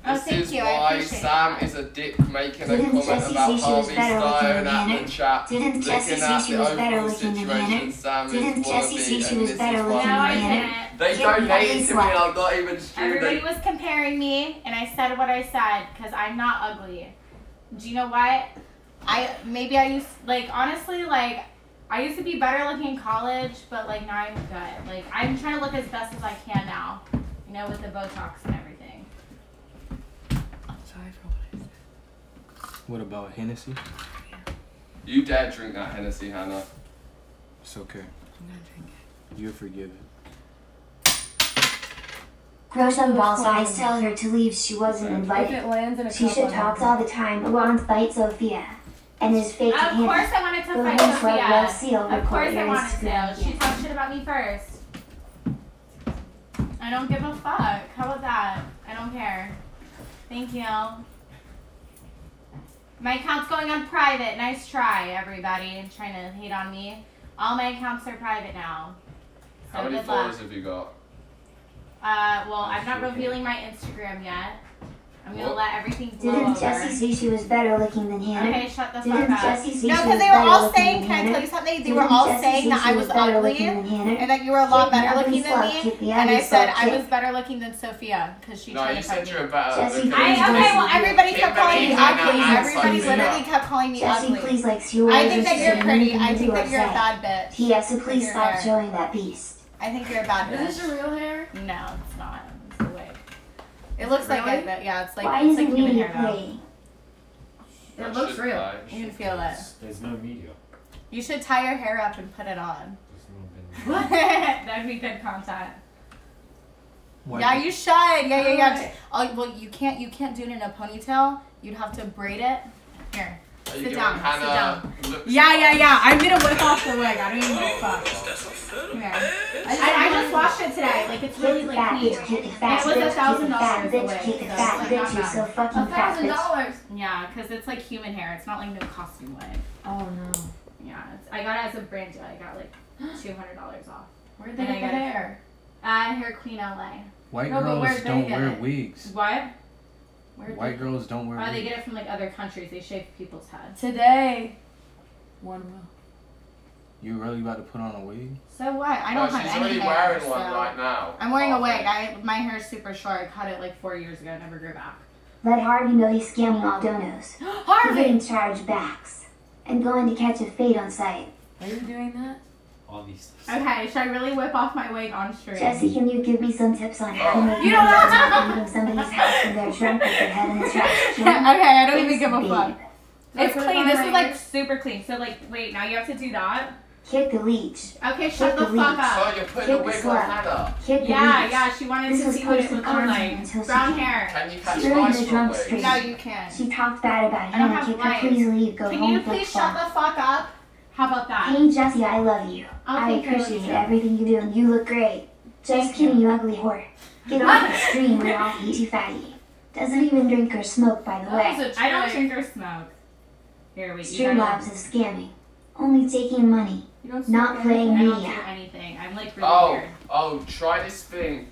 Oh, This thank is you. I why appreciate Sam that. is a dick making a Didn't comment Jessie about say she was Harvey better looking at the chat, Didn't looking Jessie say at she the was better overall looking than situation Sam is Didn't Jessie wannabe, say she and was this better is looking No, I than Hannah? didn't. They Get me donated to me, one. I'm not even Everybody stupid. was comparing me, and I said what I said because I'm not ugly. Do you know what? I maybe I used like honestly like I used to be better looking in college, but like now I'm good. Like I'm trying to look as best as I can now, you know, with the Botox and everything. What about Hennessy? You dad drink that Hennessy, Hannah. It's okay. I'm gonna drink it. You're forgiven. Grow some balls eyes tell her to leave, she wasn't invited. it lands in a She should on talks all the time, but won't fight Sophia. And is fake Of Hannah. course I wanted to The fight Sophia. loves seal Of course I wanted to. Instagram. She talked shit about me first. I don't give a fuck. How about that? I don't care. Thank you. My account's going on private. Nice try, everybody. Trying to hate on me. All my accounts are private now. So How many followers luck. have you got? Uh, well, I'm not revealing my Instagram yet. I'm gonna let everything blow Didn't over. Jessie say she was better looking than Hannah? Okay, shut the fuck Didn't up. Jessie say No, because they were all saying, can I tell you something? They Didn't were all Jessie saying that I was better ugly looking than Hannah? and that you were a lot Kick better looking than me. And I said slut, I was better looking than Sophia because she No, tried you to fight said me. you were better. Jesse, looking please I, okay, well, everybody Kim kept calling me ugly. Everybody Sophia. literally kept calling me Jessie, ugly. please likes you. I think that you're pretty. I think that you're a bad bitch. Yes, so please stop showing that beast. I think you're a bad bitch. Is this your real hair? No, it's not. It's a wig. It looks like it, yeah, it's like Why it's like it human hair though. playing? It looks should real. fly. You can feel it. There's no media. You should tie your hair up and put it on. There's no What? That'd be good content. White- Yeah, you should. Yeah, yeah, yeah. Oh, well, you can't. You can't do it in a ponytail. You'd have to braid it. Here, Are you sit giving down. Sit down. Yeah, yeah, yeah. I'm gonna whip off the wig. I don't even give a fuck. Come here. I, I just washed it today. Like it's really like fat clean. bitch, the fat it was bitch, a thousand dollars a wig. so fat it's like bitch, you not so bad. fucking A thousand dollars. Yeah, because it's like human hair. It's not like no costume wig. Oh no. Yeah, it's, I got it as a brand deal. I got like two hundred dollars off. Where'd they And get the hair? Uh, Hair Queen LA. White No, girls don't get wear it? wigs. What? Where'd White they- girls don't wear Oh, they get it from like other countries. They shave people's heads. Today. One will. You really about to put on a wig? So what? I Oh, don't uh, have she's any already hair. wearing so- one right now. I'm wearing a Oh, wig. I my hair is super short. I cut it like four years ago. Never grew back. Let Harvey know he's scamming all donos. He's Harvey. getting charged backs. And going to catch a fade on site. Are you doing that? All these. Okay, should I really whip off my wig on stream? Jesse, can you give me some tips on oh. how to make You money don't without leaving somebody's house when they're drunk with their head in the trash okay. I don't even give a fuck. It's clean. This is like super clean. So like, wait, now you have to do that. Kick the leech. Okay, shut Kick the the leech. fuck up. So you're putting Kick the wig on slut. Hannah. Kick the Yeah, leech. yeah. She wanted This to see what it posted would look like. Brown hair. Can you catch She ruined mice the from drunk wigs? No, you can't. She talked bad about I don't have Kick her, lights. please leave. Go Can home. you please shut the fuck up? How about that? Hey Jesse, I love you. I thank you, I appreciate you. everything you do and you look great. Just Thank kidding, you. you ugly whore. Get off the stream, we're all easy fatty. Doesn't even drink or smoke, by the That way. I don't drink or smoke. Here, wait. You Streamlabs gotta, is scamming. Only taking money. you don't not smoke playing anything. I don't do anything. I'm like really Oh, weird. oh, try this thing.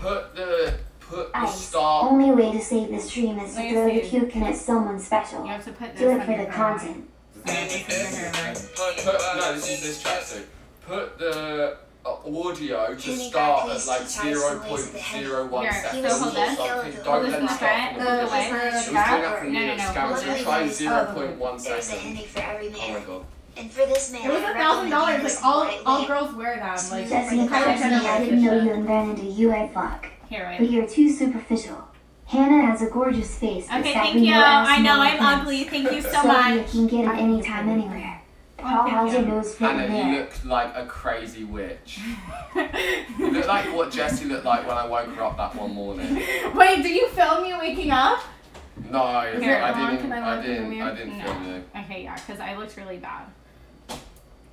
Put the put the Ice. star. Only way to save the stream is to throw the see. puke and it's someone special. You have to put this Do it for the content. So this is. Put no, this is this tracksuit. Put the uh, audio to start at like pissed, he tries zero to point waste the zero one Here, seconds or something. Don't let in it the start front, from the the way. beginning. It was doing Yeah. that from No, the no, no. scam. So Luckily, try he's zero point one There's a second. Henry for every Oh my man. god. And for this man, It was a thousand dollars. Like all all girls wear them. Like Jesse, like Kylie excuse Jenner me, I didn't know you and ran into you at fuck. Here, But you're too superficial. Hannah has a gorgeous face. Okay, thank you. I know I'm pants. ugly. Thank you so So much. you can get it anytime, anywhere. Oh, Paul, how's your nose fitting Hannah, you there? look like a crazy witch. you look like what Jessie looked like when I woke her up that one morning. Wait, did you film me waking up? No, Here, I hold didn't. I I, look in the didn't. I didn't No. film you. Okay, yeah, because I looked really bad.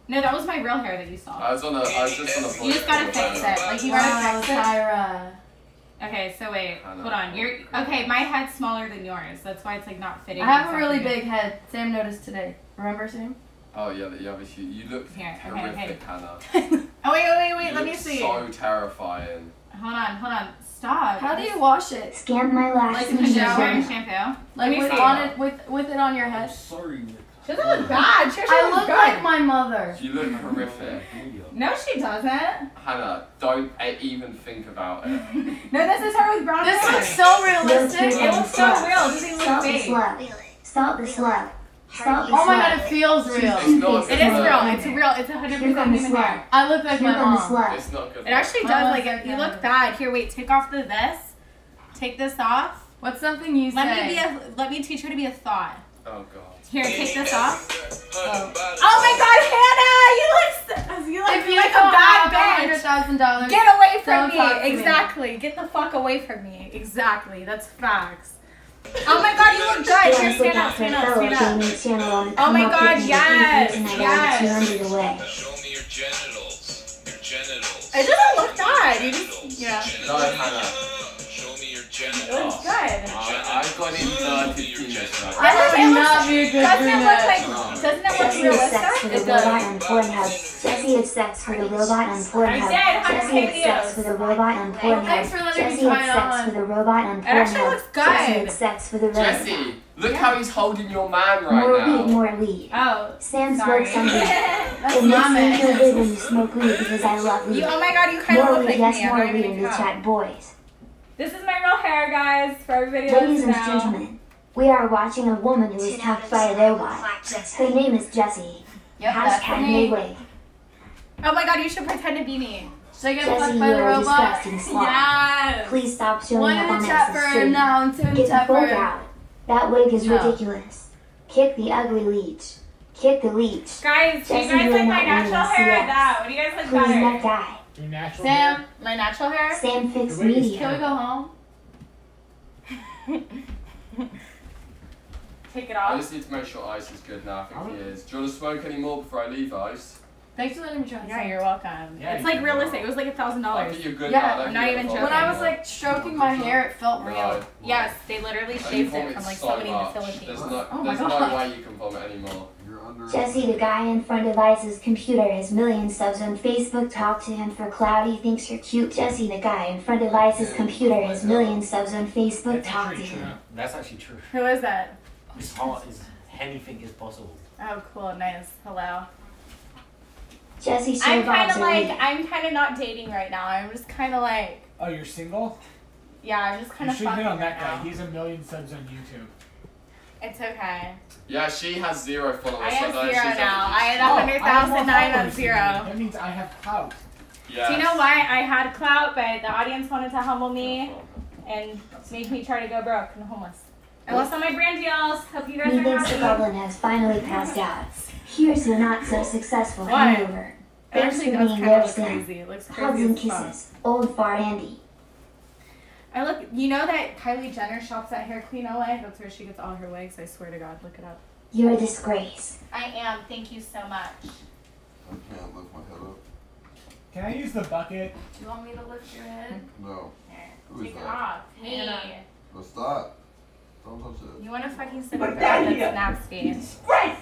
No, that was my real hair that you saw. I was on a. I was just on a. You just gotta voice fix it. Like you Wow, gotta fix it. Tyra. Okay, so wait, know. hold on. You're oh, okay. My head's smaller than yours. That's why it's like not fitting. I have a exactly. really big head. Sam noticed today. Remember, Sam? Oh yeah, you have a huge. You look Here, okay, horrific, okay. Hannah. Oh wait, wait, wait, wait. Let me see. So terrifying. Hold on, hold on. Stop. How do you wash it? Scan my Like lashes in the shower and shampoo. shampoo. Let Like me with see. on it with with it on your head. Sorry. She doesn't look bad. She actually I looks look good. like my mother. You look horrific. No, she doesn't. Hannah, don't even think about it. No, this is her with brown This hair. This looks so realistic. It looks so real. It doesn't even look Stop the fake. slug. Stop the slug. Stop the Oh my god, it feels real. It's not It good is for real. It's real. It's 100% Here human hair. I look like Here my comes the mom. It's not good. It actually does. mom's Like like you look bad. Here, wait. Take off the this. Take this off. What's something you Let say? me be a. Let me teach her to be a thought. Oh god. Here, take this off. Oh. Oh my God, Hannah! You look. You look If you like a bad have hundred bitch. dollars, Get away from Don't talk to me. me. Exactly. Get the fuck away from me. Exactly. That's facts. Oh my God, you look good. Here, stand up. Stand up. Stand up. gaming channel and Oh my God, yes, I yes. got you under the way. Show me your genitals. Your genitals. It doesn't look bad. You just, yeah. It genitals. looks good. Uh, I, I've got inverted penis right I Doesn't would not look- be a good Doesn't it look brunette. like? No. Doesn't it look Jesse is sex for realistic? It does. robot on Pornhub. Jesse is sex for the robot on Pornhub. did. How Jesse many sex videos? for the robot on Pornhub. thanks for Jesse try sex on. for the robot on It actually Pornhub. looks Jesse good. sex for the robot. Jesse, look how he's holding your man right More now. weed, more weed. Oh, Sam sorry. smokes some weed. That's It not makes me feel good when you smoke weed because I love weed. You, oh my god, you kind of look weed, like yes, me. I'm more weed even in the gonna chat, boys. This is my real hair, guys, for everybody who Ladies and gentlemen, we are watching a woman who is Ten out touched by a robot. Her name is Jessie. Yep, that's Hashtag me. Maywig. Oh my god, you should pretend to be me. Should I get Jesse, fucked you by the are a robot? disgusting slut. Yes. Please stop showing One up in on the chat for stream. now, and two in Get the fuck out. That wig is No. ridiculous. Kick the ugly leech. Kick the leech. Guys, do you guys you're like my natural hair or CS. that? What do you guys like Please better? let die. Your natural Sam, hair. my natural hair? Sam fix The media. Can we go home? Take it off. I just need to make sure Ice is good now. I think he is. Do you want to smoke any more before I leave, Ice? Thanks for letting me try. Yeah, you're welcome. Yeah, it's you like can. realistic. It was like a thousand dollars. you're good Yeah, now. I don't I'm not even joking. When I was like stroking my hair, it felt real. No. Yes, they literally shaved it from like so somebody in the much. Philippines. There's, no, Oh my there's God. no way you can vomit anymore. Jesse, the guy in front of Ice's computer, has million subs on Facebook. Talk to him for clout. He thinks you're cute. Jesse, the guy in front of Ice's computer, has million subs on Facebook. That's Talk to actually true. him. That's actually true. Who is that? It's hard. It's anything is possible. Oh, cool, nice. Hello. Jesse, show I'm kind of like, lead. I'm kind of not dating right now. I'm just kind of like, Oh, you're single? yeah, I'm just kind You of should fucking hit on right that guy. now. He's a million subs on YouTube. It's okay. Yeah, she has zero followers. I so have don't zero she's now. I had Oh, a hundred oh, I have more on followers than you. zero. That means I have clout. Yes. Do you know why I had clout, but the audience wanted to humble me and make me try to go broke and homeless? I lost all my brand deals. Hope you guys are Methinks the happy. goblin has finally passed out. Here's your not so successful What? hangover. It Thanks actually for does being kind there, of look Sam. crazy. It looks Hugs and kisses. Old fart Andy. I look. You know that Kylie Jenner shops at Hair Queen LA. That's where she gets all her wigs. I swear to God, look it up. You're a disgrace. I am. Thank you so much. I can't lift my head up. Can I use the bucket? Do you want me to lift your head? No. Who is Take it that? off. Me. No, stop. Don't touch it. You want to fucking sit But with that that? That's nasty. Disgrace!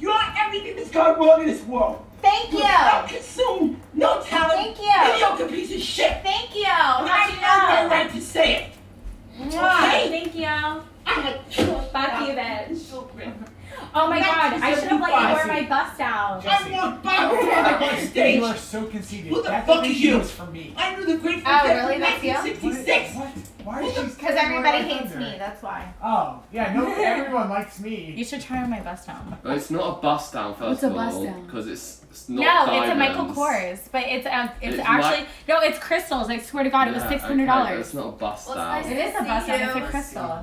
You are everything that's gone wrong in this world. Thank You're you. self-consumed, no talent, Thank you. mediocre piece of shit. Thank you. And I How'd you have no know? right to say it. Mwah. Okay? Thank you. I'm a Fuck you, bitch. Oh my god, I should have let you wear my bust down. I want Bob Marley on stage. You are so conceited. Who the that fuck are you? was for me. I knew the Grateful Oh, Dead really? in That's 1966. What? Why is she? Because everybody hates Thunder. me. That's why. Oh, yeah, no, everyone likes me. You should try on my bust down. But it's not a bust down first What's a of bust all, down? because it's it's No, not it's a Michael diamonds. Kors, but it's um, it's, It's actually mi- no, it's crystals. I swear to God, it was Yeah, six hundred okay, but dollars. It's not a bust Well, down. nice It is a bust down. It's a you. crystal.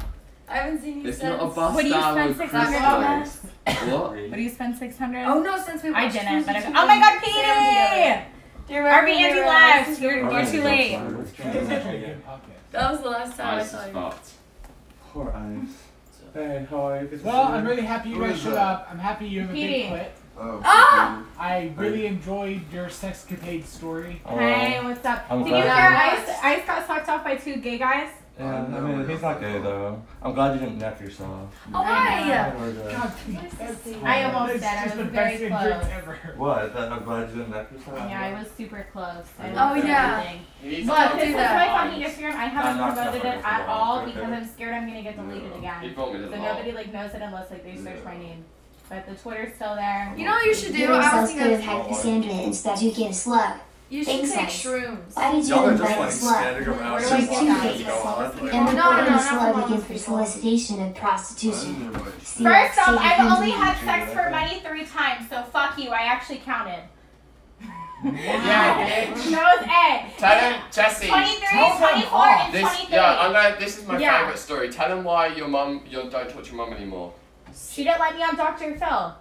I haven't seen you It's since. not a bust What do you spend six hundred dollars? What? What do you spend six hundred? Oh no, since we I didn't, but I, oh my God, Petey! Do you remember RB when Andy left. last- You're you're too late. That was the last time I Ice saw is you. fucked. Poor Ice. Hey, how are you? Well, I'm really happy you guys showed up. I'm happy you have a Petey. big clit. Oh, Ah! I really enjoyed your sexcapade story. Hey, what's up? I'm Did you hear Ice? Ice got sucked off by two gay guys. Yeah, I mean, he's not gay though. I'm glad you didn't neck yourself. Oh, why? God, I almost It's did. I was the very best close. ever. What? That I'm glad you didn't neck yourself. Yeah, I was super close. I Oh, yeah. everything. He needs Look, this is my that. fucking Instagram. I haven't not promoted it at all it, because. I'm scared I'm gonna get deleted He again. told me to So nobody like knows it unless like they search my name. But the Twitter's still there. You know what you should do? You're I so was scared of thinking Cassandra instead you get a slug. You should Thanks, take guys. shrooms. Why did you Y'all are invite just a like standing around. Where do I She's get two that? gays. You know what? And Like, reporting no, the not slug from again for solicitation and prostitution. See, First off, I've only had sex for money three times, so fuck you. I actually counted. Yeah, bitch. That was A. Tell him, Jesse. 23, tell 24, all. and this, 23. Yeah, I'm gonna. This is my Yeah. favorite story. Tell him why your mum, you don't talk to your mum anymore. She didn't let me on Dr. Phil.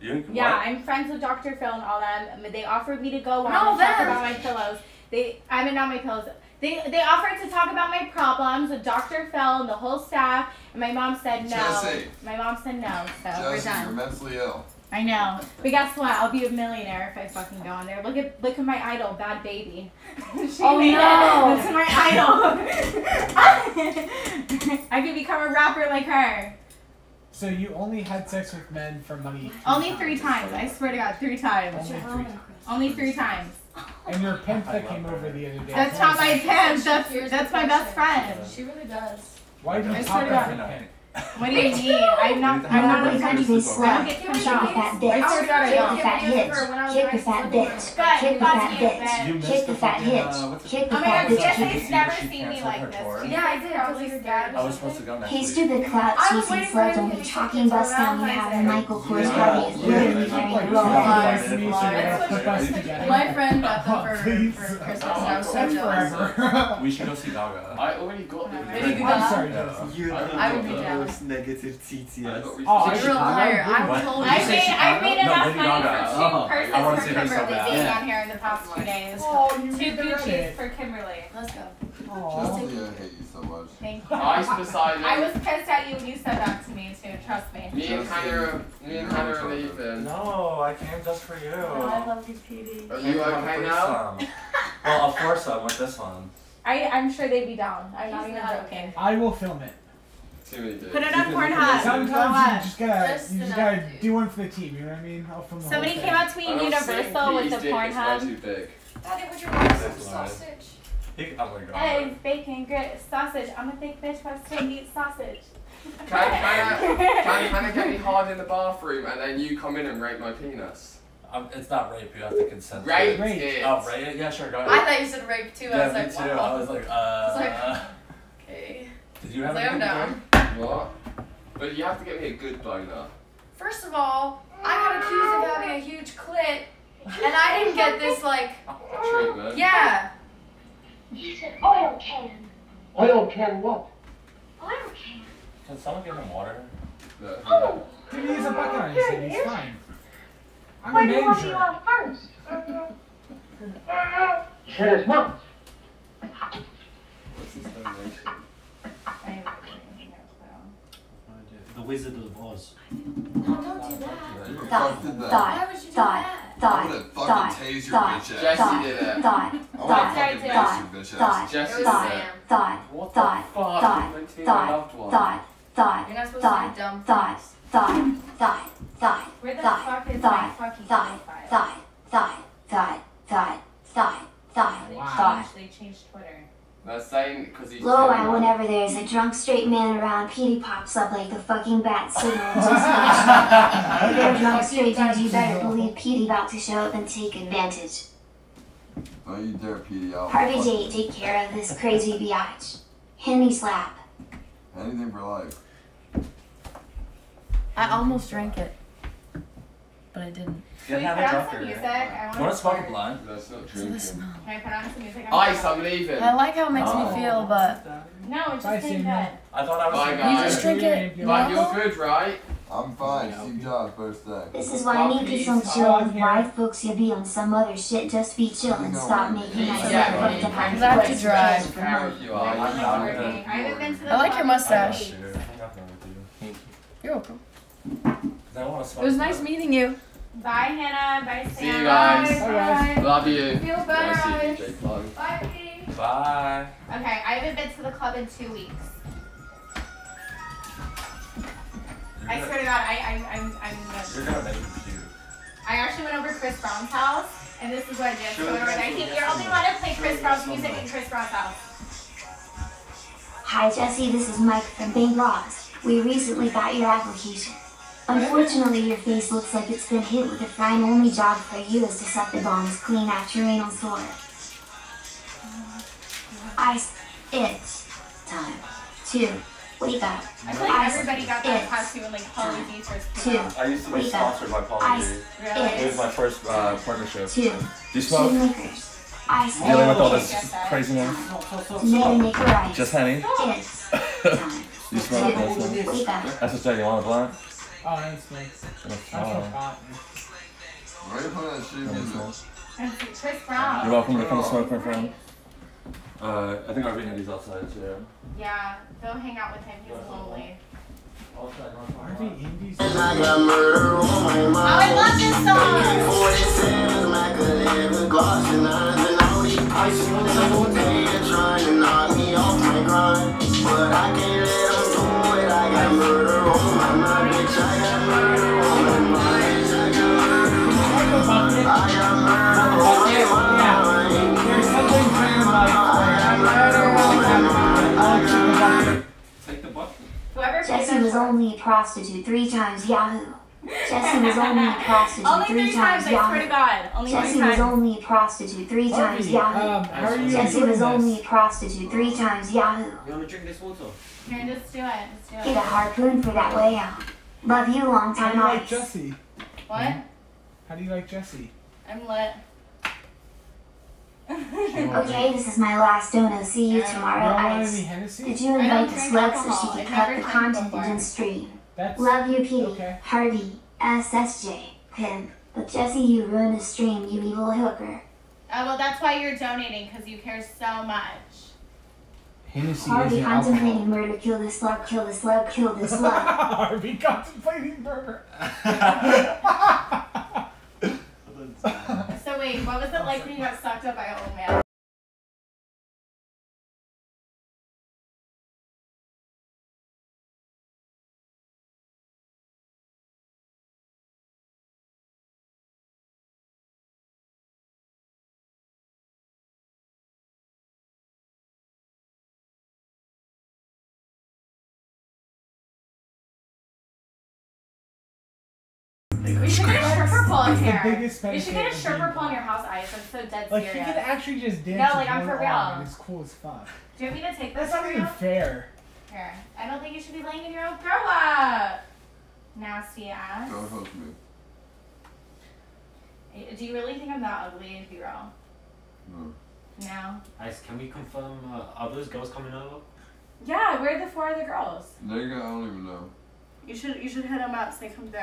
You Yeah, what? I'm friends with Dr. Phil and all them. They offered me to go on No, and talk about my pillows. They, I mean, not my pillows. They, they offered to talk about my problems with Dr. Phil and the whole staff, and my mom said no. Jesse. My mom said no, so we're Jesse, you're mentally ill. I know, but guess what? I'll be a millionaire if I fucking go on there. Look at look at my idol, Bhad Bhabie. She Oh, made it. no. That's my idol. I could become a rapper like her. So you only had sex with men for money? Only three times. I swear to God, three times. Only three times. Only three times. And your pimp that came over the other day. That's not my pimp. That's that's my best friend. She really does. Why do you I talk about God. your pimp? What do you mean? I'm not. I'm not Nobody a comes funny. this I slug. don't Kick punched the fat I bitch. swear to God, I Kick don't. the fat uh, bitch. Kick the fat bitch. Kick the fuck fat you, bitch. bitch. Kick the fat bitch. Kick the Oh my fat God, bitch. Jesse's never seen me like this. Yeah, I did. I was like, dad. I was supposed to go next Hey, week. stupid clout I was chasing waiting for slugs him on to the get talking kicked bus down around you my have side. and Michael Kors Yeah. Harvey is literally carrying Like, a you roll. sacrificed me so you're gonna put us together. My friend got them for, Please. for Christmas. and I was so That's jealous. forever. We should go see Gaga. I already got the. Lady Gaga? I'm sorry, Yeah. Jesse. You I I would be got jealous. negative TTS. Oh, I You're should- a liar. I I'm What? totally. I made, I made No, enough Lady money Gaga. for two Oh, persons I wanna for see her so Kimberly being Yeah. on here in the past two days. Oh, you Two made Gucci's for Kimberly. Let's go. Oh. Aw. Jesse, I hate you so much. Thank you. Ice beside I was pissed at you when you said that to me too. Trust me. Me and Hannah, me and Hannah are leaving. No, I came just for you. Oh, I love you, Petey. Are you okay now? Well, of course I'm with this one. I, I'm sure they'd be down. I'm not even not joking. I will film it. Too many dudes. Put it on Pornhub. Sometimes you just gotta, Just you just enough, gotta dude. do one for the team. You know what I mean? I'll film the Somebody whole came thing. up to me I don't Universal think with Petey's the dick is way Pornhub. too big. Daddy, would you like some That's fine. sausage? He, oh my god. Eggs, bacon, grits, sausage. I'm a thick bitch, but I still eat sausage. Can Hannah, can Hannah get me hard in the bathroom and then you come in and rape my penis? Um, it's not rape. You have to consent. to Rape it. Rape. it. Oh, rape? Yeah, sure. Go ahead. I thought you said rape too. I yeah, was me like, too. wow. I was like, uh. like- Okay. did you have I was like, I'm anything to down. drink? What? But you have to get me a good boner. First of all, I got accused of having a huge clit, and I didn't get this like. Treatment. Yeah. He said oil can. Oil can what? Oil can. Can someone give him water? Look, Oh, Dude, he has a bucket on his head. He's fine. I'm where a do you want me manager. on first? Said his mom. What's this donation? The Wizard of Oz. No, don't do that. Who the Thought, fuck did that? thought, Why would you do thought, that? thought, I'm gonna fucking thought, tase your thought, bitch ass. Jesse thought, did it. thought, I wanna thought, fucking did mace it. your bitch thought, ass. Jesse thought, did it. thought, What the thought, fuck? thought, You went to your thought, loved one. thought, thought, You're not supposed thought, to be dumb. thought, thought, thought, thought, Where the thought, fuck is my thought, fucking thought, profile? thought, thought, thought, thought, thought, thought, They thought. changed, they changed Twitter. They're saying because he's. Blow out whenever there's a drunk straight man around, Petey pops up like the fucking bat signal to smash. If you're a drunk straight dude, you better believe Petey about to show up and take advantage. Don't you dare, Petey. I'll Harvey fuck- J, take care of this crazy biatch. Henny slap. Anything for life. I almost drank it, but I didn't. Can we put on some music? I want Wanna to smoke a blunt? That's not So this. Can I put on some music? Ice, I'm leaving. I like how it makes Oh. me feel, but No, it just Bye, ain't Samuel. good. I thought I was. Bye, you just drink it. Like, you're good, right? I'm fine. Steve Jobs, first day. This is why I need to some chill with wife folks you be on some other shit. Just be chill and stop making nice Yeah, and but fucked up You have to drive. Carrot you are. I haven't been to the I like your mustache. You're welcome. I want to It was nice meeting you. Bye, Hannah. Bye, Sam. See you guys. Bye. Love you. Feel Go better, see Ice. DJ Plug. Bye, Bye. Okay, I haven't been to the club in two weeks. I swear to God, I, I, I'm, I'm. You're gonna make me puke. I actually went over to Chris Brown's house, and this is what I did. So I went over there. I think you're only allowed to play Chris Brown's music in Chris Brown's house. Hi Jesse, this is Mike from Bang Bros. We recently got your application. Unfortunately, your face looks like it's been hit with a fry and only job for you is to suck the bombs clean after anal sore. Ice, it's time to wake up. I feel like Ice, everybody got that it's tattoo when like Pauly D first two. came. I used to be Wake up. sponsored by Paul Ice, Really? It was my first uh, partnership. two. Do you smoke? Two Snickers. Ice, Dealing with all this craziness. Never make a. Just honey. It's You smoke? That's one. Wake up. That's just you want a blunt? Oh, that's nice. That's I smoke fine. pot. Why are you putting that shit in Wanna there? smoke? Chris Brown. You're welcome to come smoke, my friend. Uh, I think RV Andy's outside too. Yeah, go hang out with him. He's lonely. Harvey Indies. Oh, I love this song. Trying to knock me off my grind, but I can't let 'em do it. I got murder on my mind, bitch. I got murder on my mind. I got murder on my mind. I got murder on my mind. There's something dream like I got murder on my mind. I got murder. Take the bucket. Whoever Jesse was only a prostitute three times Yahoo. Jesse was only a prostitute Only three three times, I Yahoo. swear to God. Only three was times. only a prostitute three times Yahoo. um, how are you Jesse was this? only a prostitute three times Yahoo. You wanna drink this water? Here, just do it. Just do it. Get it. a harpoon for that way out. Love you, long time How do time you like eyes. Jesse? What? Hmm? How do you like Jesse? I'm lit. Okay, this is my last dono. See you You tomorrow, don't Ice. Did you invite the drink slugs so she I've could cut the content before. and stream? That's Love you, Petey. Okay. Harvey, SSJ, Pim. But Jesse, you ruined the stream, you evil hooker. Oh, well, that's why you're donating, because you care so much. Hennessy Harvey isn't alcohol. contemplating murder, kill this slug, kill this slug, kill the slug. Harvey contemplating murder. So wait, what was it like when you got sucked up by an old man? Stripper pole in the biggest We should get a benefit of stripper pole in your house, Ice. I'm so dead Like, he serious. could actually just dance. No, with like, I'm for real. It's cool as fuck. Do you want me to take this? That's not even fair. Here. I don't think you should be laying in your own throw up. Nasty ass. Don't hook me. Eh, Do you really think I'm that ugly in B-roll? No. No. Ice, can we confirm uh, are those girls coming over? Yeah, where are the four other girls? There you go. I don't even know. You should you should hit them up so they come through.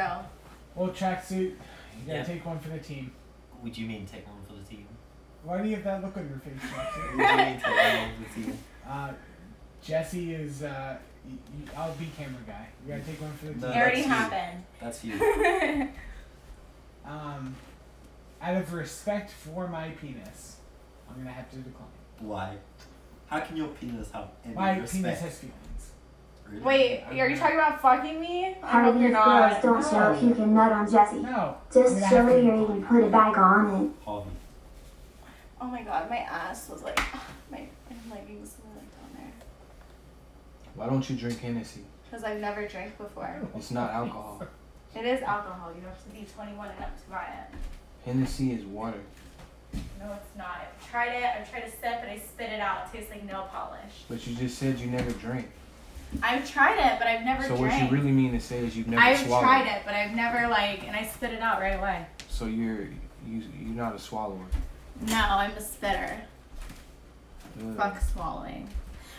Well, tracksuit. You gotta Yeah. take one for the team. Would you mean take one for the team? Why do you have that look on your face, tracksuit? Would you mean take one for the team? Uh, Jesse is. Uh, y- y- I'll be camera guy. You gotta take one for the team. No, It already that's you. happened. That's you. Um, out of respect for my penis, I'm gonna have to decline. Why? How can your penis have any My respect? penis has feelings. Really? Wait, are you talking about fucking me? I hope Harvey, you're girls don't show if you can nut on Jesse. No. Just I'm gonna show have her to- or put a bag on it. Oh my god, my ass was like, my, my leggings were like down there. Why don't you drink Hennessy? Because I've never drank before. It's not alcohol. It is alcohol. You have to be 21 and up to buy it. Hennessy is water. No, it's not. I've tried it. I've tried to sip and I spit it out. It tastes like nail polish. But you just said you never drank. I've tried it, but I've never So what you really mean to say is you've never I've swallowed. tried it, but I've never like, and I spit it out right away. So you're you you're not a swallower. No, I'm a spitter. Ugh. Fuck swallowing.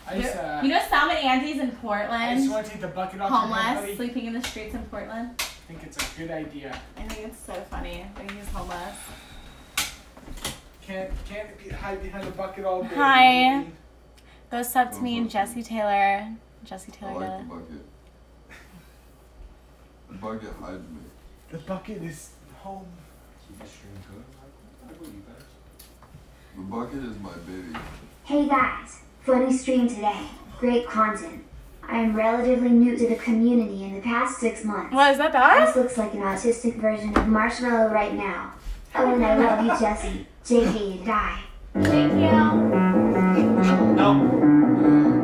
I You just, know, uh, you know Sam and Andy's in Portland. I just want to take the bucket off your head, homeless, buddy. sleeping in the streets in Portland. I think it's a good idea. I think it's so funny that he's homeless. Can't can't be, hide behind the bucket all day. Hi. Go sub to me and Jesse Taylor. Jesse I Taylor like did the it. bucket. The bucket hides me. The bucket is home. The bucket is my baby. Hey guys, funny stream today. Great content. I am relatively new to the community in the past six months. What, is that bad? This looks like an autistic version of Marshmello right now. Oh, and I love you, Jesse. JK, and die. Thank you. Ice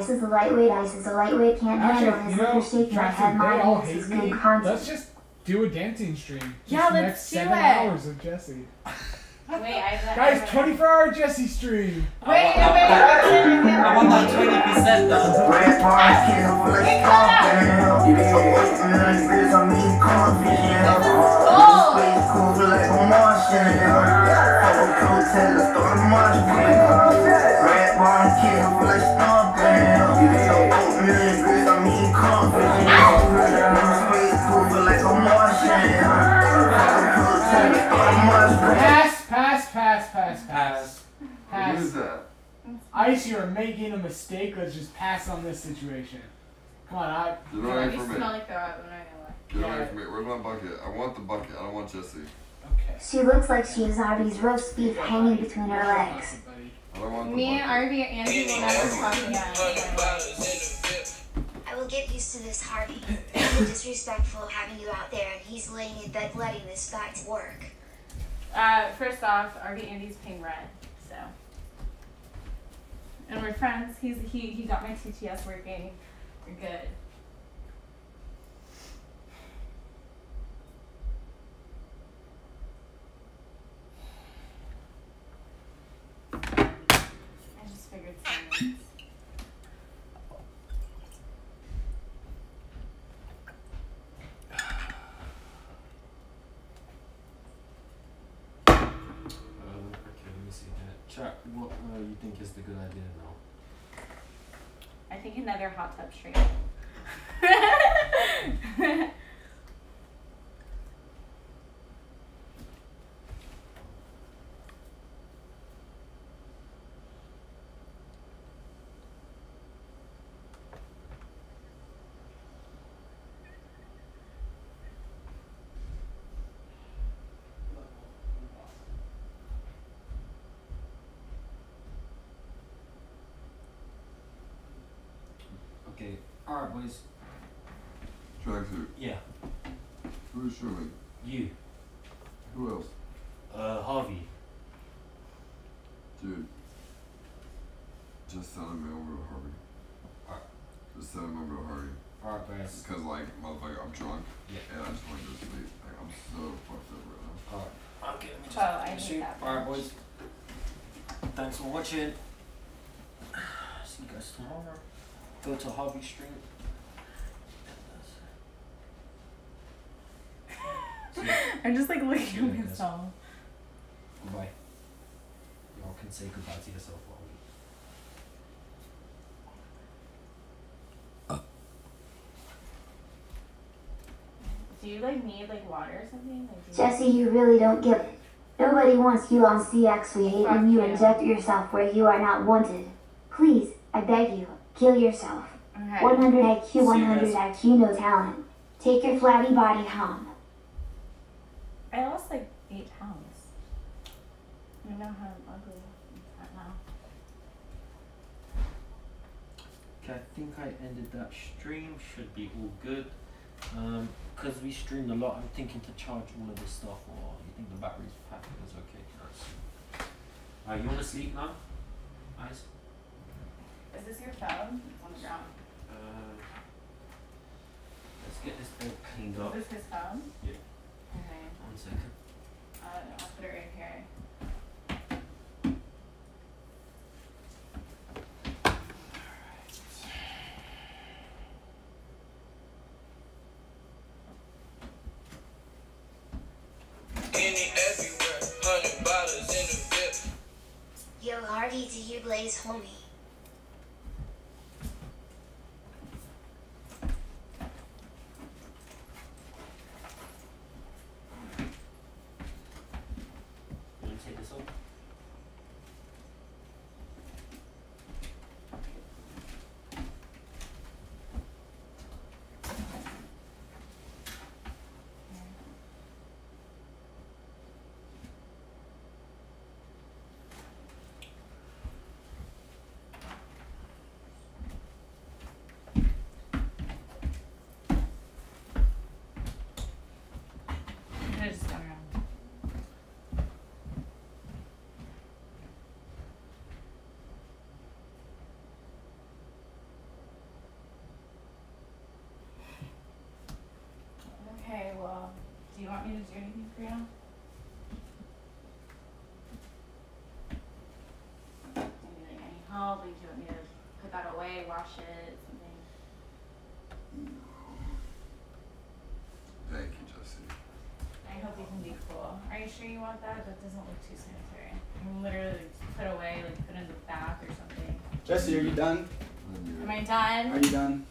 ice is a lightweight, ice is a lightweight, can't handle Actually, his you know, liquor shake, my Jackson, head, my all this hate is me. good content. Let's just do a dancing stream. Just Yeah, let's next do seven it. hours of Jesse. Wait, I Guys, 24 hour Jesse stream. Wait, wait, wait. I want that 20% though. Pass, Pass. What is that? Ice, you're making a mistake. Let's just pass on this situation. Come on, I. Get away You from me. smell like throw up, I'm not gonna lie. Get away from me. Where's my bucket? I want the bucket. I don't want Jesse. Okay. She looks like she has Arby's roast beef hanging between her legs. I don't want the Me and bucket. Arby and Andy will never talk again. I will get used to this, Harvey. It's disrespectful having you out there and he's laying in bed letting this guy to work. Uh, first off, RV Andy's paying rent, so. And we're friends. He's he he got my TTS working. We're good. I just figured some Um, okay, let me see Chat, what uh, you think is the good idea now? I think another hot tub stream. Okay, alright, boys. Tracksuit. Yeah, Who's showing? you. Who else? Uh, Harvey. Dude. Just send him over to Harvey. Alright. Just send him over to Harvey. Alright, guys. Because, like, motherfucker, I'm drunk. Yeah. And I just want to go to sleep. Like, I'm so fucked up right now. Alright. Okay, let me just Oh, I take a hate seat. that Alright, boys. Thanks for watching. See you guys tomorrow. Go to Hobby Street. I'm just like looking at you guys. myself. Goodbye. Y'all can say goodbye to yourself while we. Do you like need like water or something? Like, you- Jesse, you really don't get it. Nobody wants you on CX. We hate when you inject yourself where you are not wanted. Please, I beg you, kill yourself. Okay. 100 IQ, 100 See you IQ, no talent. Take your flabby body home. I lost like eight pounds. I know how ugly I'm now. Okay, I think I ended that stream. Should be all good. Um, because we streamed a lot, I'm thinking to charge all of this stuff, or you think the battery's packing is okay? Nice. Alright, you wanna sleep now? Nice. Is this your phone? It's on the ground. Uh, let's get this thing cleaned up. Is this his phone? Yeah. Okay. One second. Uh, I'll put it right here. Any everywhere, hundred bottles in the whip. Yo, Hardy to you, Blaze homie. You wanna take this off? Could have just gone around. Okay, well, do you want me to do anything for you? Maybe like any help? Like, do you want me to put that away, wash it, something? Thank you, Jesse. I hope you can be cool. Are you sure you want that? That doesn't look too sanitary. You can literally just put away, like put in the bath or something. Jesse, are you done? Am I done? Are you done?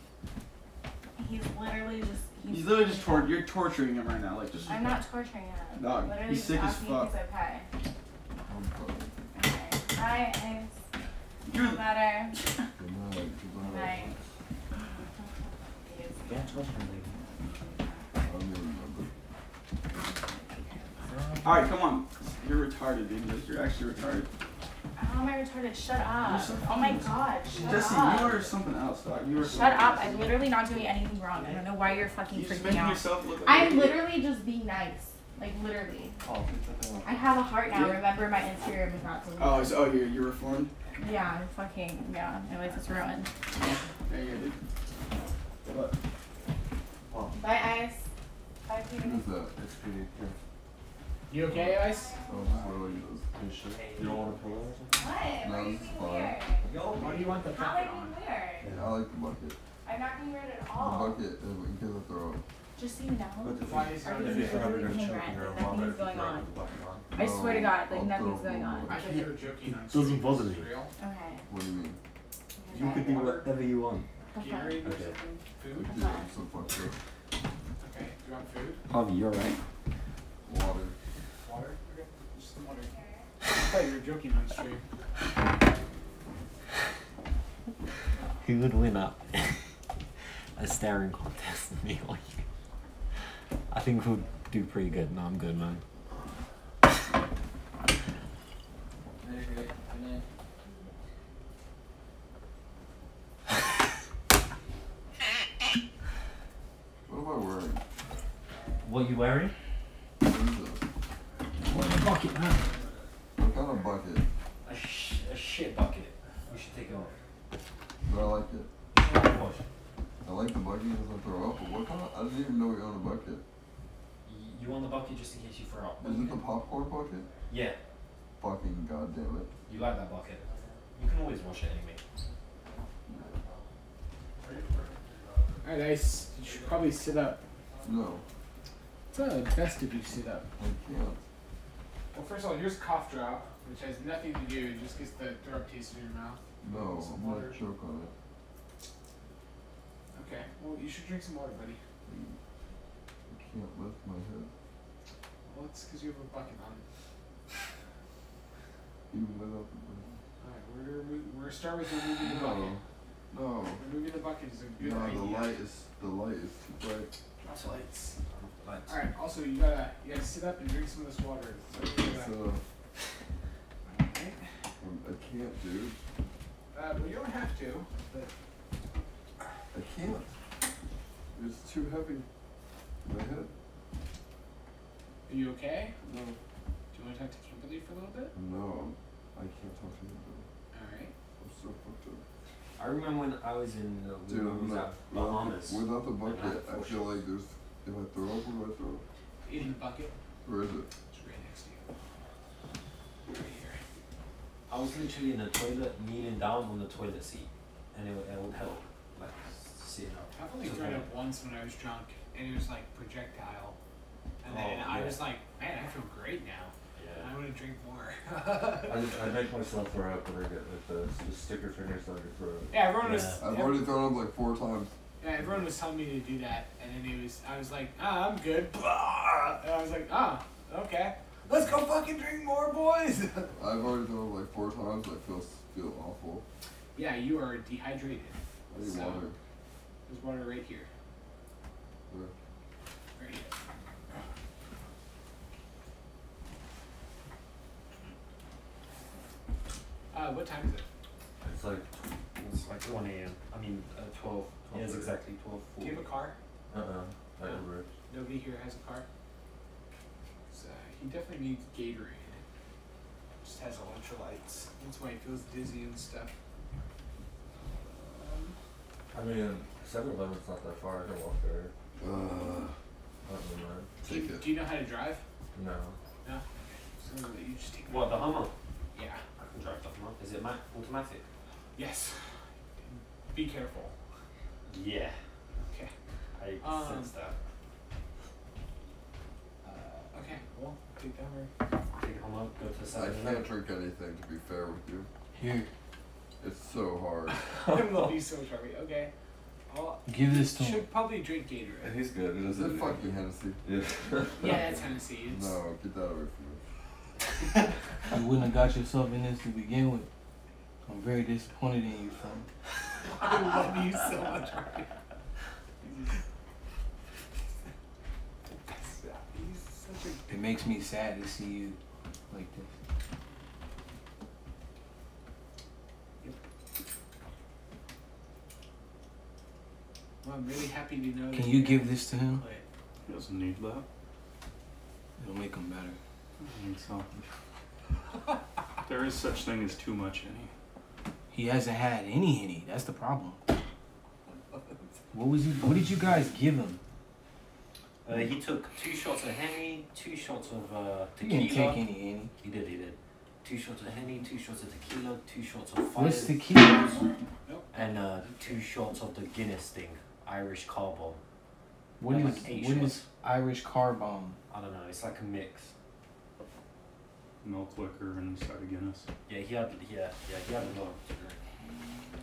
He's literally just. He's literally just tor- you're torturing him right now. Like just. I'm not torturing him. Dog, literally he's sick as asking fuck. if he's okay. Okay. Bye, Ice. You're- Feel better. Good night. Good night. Don't touch him, baby. I don't. All right, come on. You're retarded, dude. You're actually retarded. How am I retarded? Shut up. So Oh my fucking- god. Shut Jesse, up. you are something else, dog. You are. Shut up. I'm literally not doing anything wrong. I don't know why you're fucking You're just freaking out. yourself look like I'm an idiot. literally just being nice. Like literally. Oh, I have a heart now. Yeah. Remember my Instagram oh, is not deleted. Oh, so, oh, you're you're reformed. Yeah, I'm fucking yeah. My life is ruined. There you go, dude. What? Oh. Bye, Ice. Bye, What Peter. is that? It's pretty good. You okay, Ice? Oh, this is. You? You don't want a pillow or something? What? Why No, are you this is being fine. weird? Why do you want the How am I bucket on? being weird? Yeah, I like the bucket. I'm not being weird at all. The all. bucket is in case I throw up. Just so you know. Why is Are it you literally paying rent? Like, going on. I swear to God, like I'll nothing's going on. I think you were joking on Doesn't bother me. Real? Okay. What do you mean? You can do whatever you want. Gatorade or Okay. Food? Yeah, I'm so fucked. Okay. Do you want food? Harvey, you're right. Water. Water? Okay. Just some water. I thought you were joking on stream. Who would win up a staring contest? With me or you? I think we'll do pretty good. No, I'm good, man. What am I wearing? What you wearing? What is it? What a bucket, man. What kind of bucket? A, sh- a shit bucket. We should take it off. But I like it. Wash. I like the bucket because I throw up. But what kind of? I didn't even know we owned a bucket. You want the bucket just in case you throw up? Is it the popcorn bucket? Yeah. Fucking goddamn it. You like that bucket? You can always wash it anyway. Alright, Ice. You should probably sit up. No, It's uh, best if you sit up. I can't. Well, first of all, here's cough drop, which has nothing to do. It just gets the throw up taste in your mouth. No, Some I'm water. gonna choke on it. Okay. Well, you should drink some water, buddy. I can't lift my head. Well, it's because you have a bucket on. Even without the bucket. Alright, we're gonna we're gonna start with removing the bucket. No. Removing the bucket is a good no, idea. the light is the light is too bright. Lots of lights. Lights. Alright. Also, you gotta you gotta sit up and drink some of this water. So So Alright. um, I can't, dude. Uh, well, you don't have to, but I can't. It's too heavy. My head? Are you okay? No. Do you want to talk to Kimberly for a little bit? No. I can't talk to anybody. Alright. I'm so fucked up. I remember when I was in uh, Dude, I'm not. Bahamas. Without the bucket, I feel like there's. If I throw up, where do I throw up? In the bucket. Where is it? It's right next to you. Right here. I was literally in the toilet, kneeling down on the toilet seat, and it, would- it would help, like sitting up. I've only thrown up once when I was drunk, and it was like projectile. And Oh, then I was like, man, I feel great now. Yeah. I want to drink more. I, I make myself throw up when I get like the, the sticker fingers on your throat. Yeah, everyone was. I've already thrown up like four times. Yeah, everyone was telling me to do that, and then it was. I was like, ah, I'm good. Blah! And I was like, ah, okay. Let's go fucking drink more, boys. I've already done up like four times. I feel feel awful. yeah, you are dehydrated. I need So, water. There's water right here. Where? Right here. Uh, what time is it? It's like It's like 1 a.m. I mean, uh, 12. Yeah, it's exactly 12. Do you have a car? uh uh I never. Nobody here has a car. So he definitely needs Gatorade. Just has electrolytes. That's why he feels dizzy and stuff. Um, I mean, 7 Eleven's not that far. I can walk there. Uh, I don't really mind. do, you, do you know how to drive? No. No. So you just take. What, the Hummer? Yeah. I can drive the Hummer. Is it ma- automatic? Yes. Be careful. Yeah. Okay. I Um, sense that. Uh, okay. Well, take the Hummer. Take a Hummer, go to the side. I 7 can't drink anything. To be fair with you, Here, it's so hard. I'm gonna be so sorry. Okay. I'll, Give this to him. Should probably drink Gatorade. He's good. It Is doesn't it fucking Hennessy? Yeah. Yeah, it's Hennessy. It's, No, get that away from me. You wouldn't have got yourself in this to begin with. I'm very disappointed in you, son. I love you so much, Ari. He's such a It makes me sad to see you like this. Well, I'm really happy to know. Can that you you're give this to him? He doesn't need that. It'll make him better. I think so. there is such thing as too much any. He hasn't had any henny. That's the problem. What was he? What did you guys give him? Uh, he took two shots of Henny, two shots of uh, He didn't take any henny. He did, he did. Two shots of Henny, two shots of tequila, two shots of What's fire. tequila? And uh, two shots of the Guinness thing, Irish car bomb. What And like what is Irish car bomb? I don't know, it's like a mix. Milk liquor and a side of Guinness. Yeah, he had, yeah, yeah, he had a lot.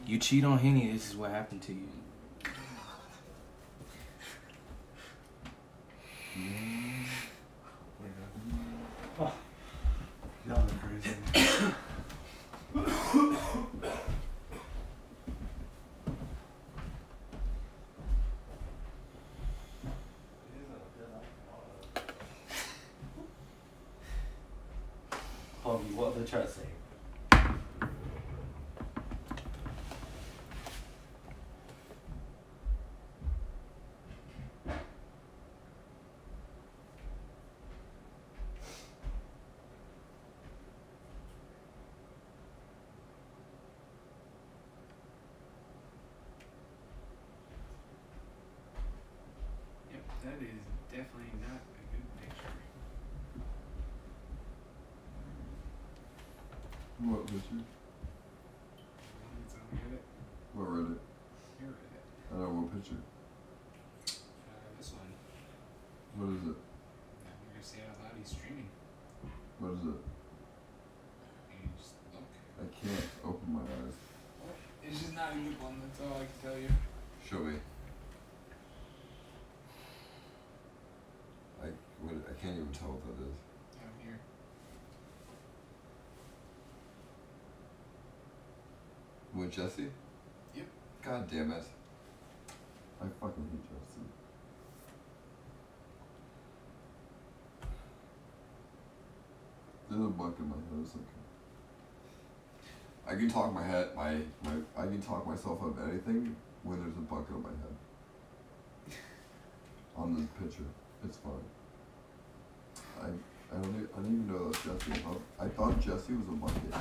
You cheat on henny. This is what happened to you. Y'all are crazy. Harvey, what are the chat saying? Yep, that is definitely not a good picture. What picture? One that's on Reddit. What Reddit? Your Reddit. I know what picture. Uh, this one. What is it? I'm gonna say it out loud. He's streaming. What is it? You just look. I can't open my eyes. It's just not a good one. That's all I can tell you. Show me. I what, I can't even tell what that is. Down here. With Jesse? Yep. God damn it. I fucking hate Jesse. There's a buck in my head. It's okay. I can talk my head, my my. I can talk myself out of anything when there's a bucket on my head. on this picture. It's fine. I I don't e- I didn't even know that was Jesse. I thought, I thought Jesse was a bucket.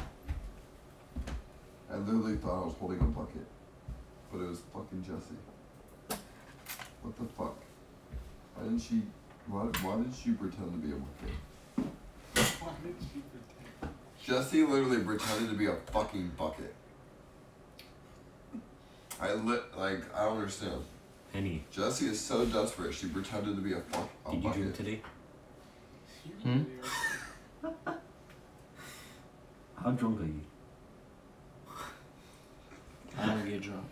I literally thought I was holding a bucket, but it was fucking Jesse. What the fuck? Why didn't she? Why, why did she pretend to be a bucket? Why did she pretend? Jesse literally pretended to be a fucking bucket. I lit like I don't understand. Henny. Jesse is so desperate. She pretended to be a fuck. A Did you bucket. drink today? Hmm? How drunk are you? I don't get drunk.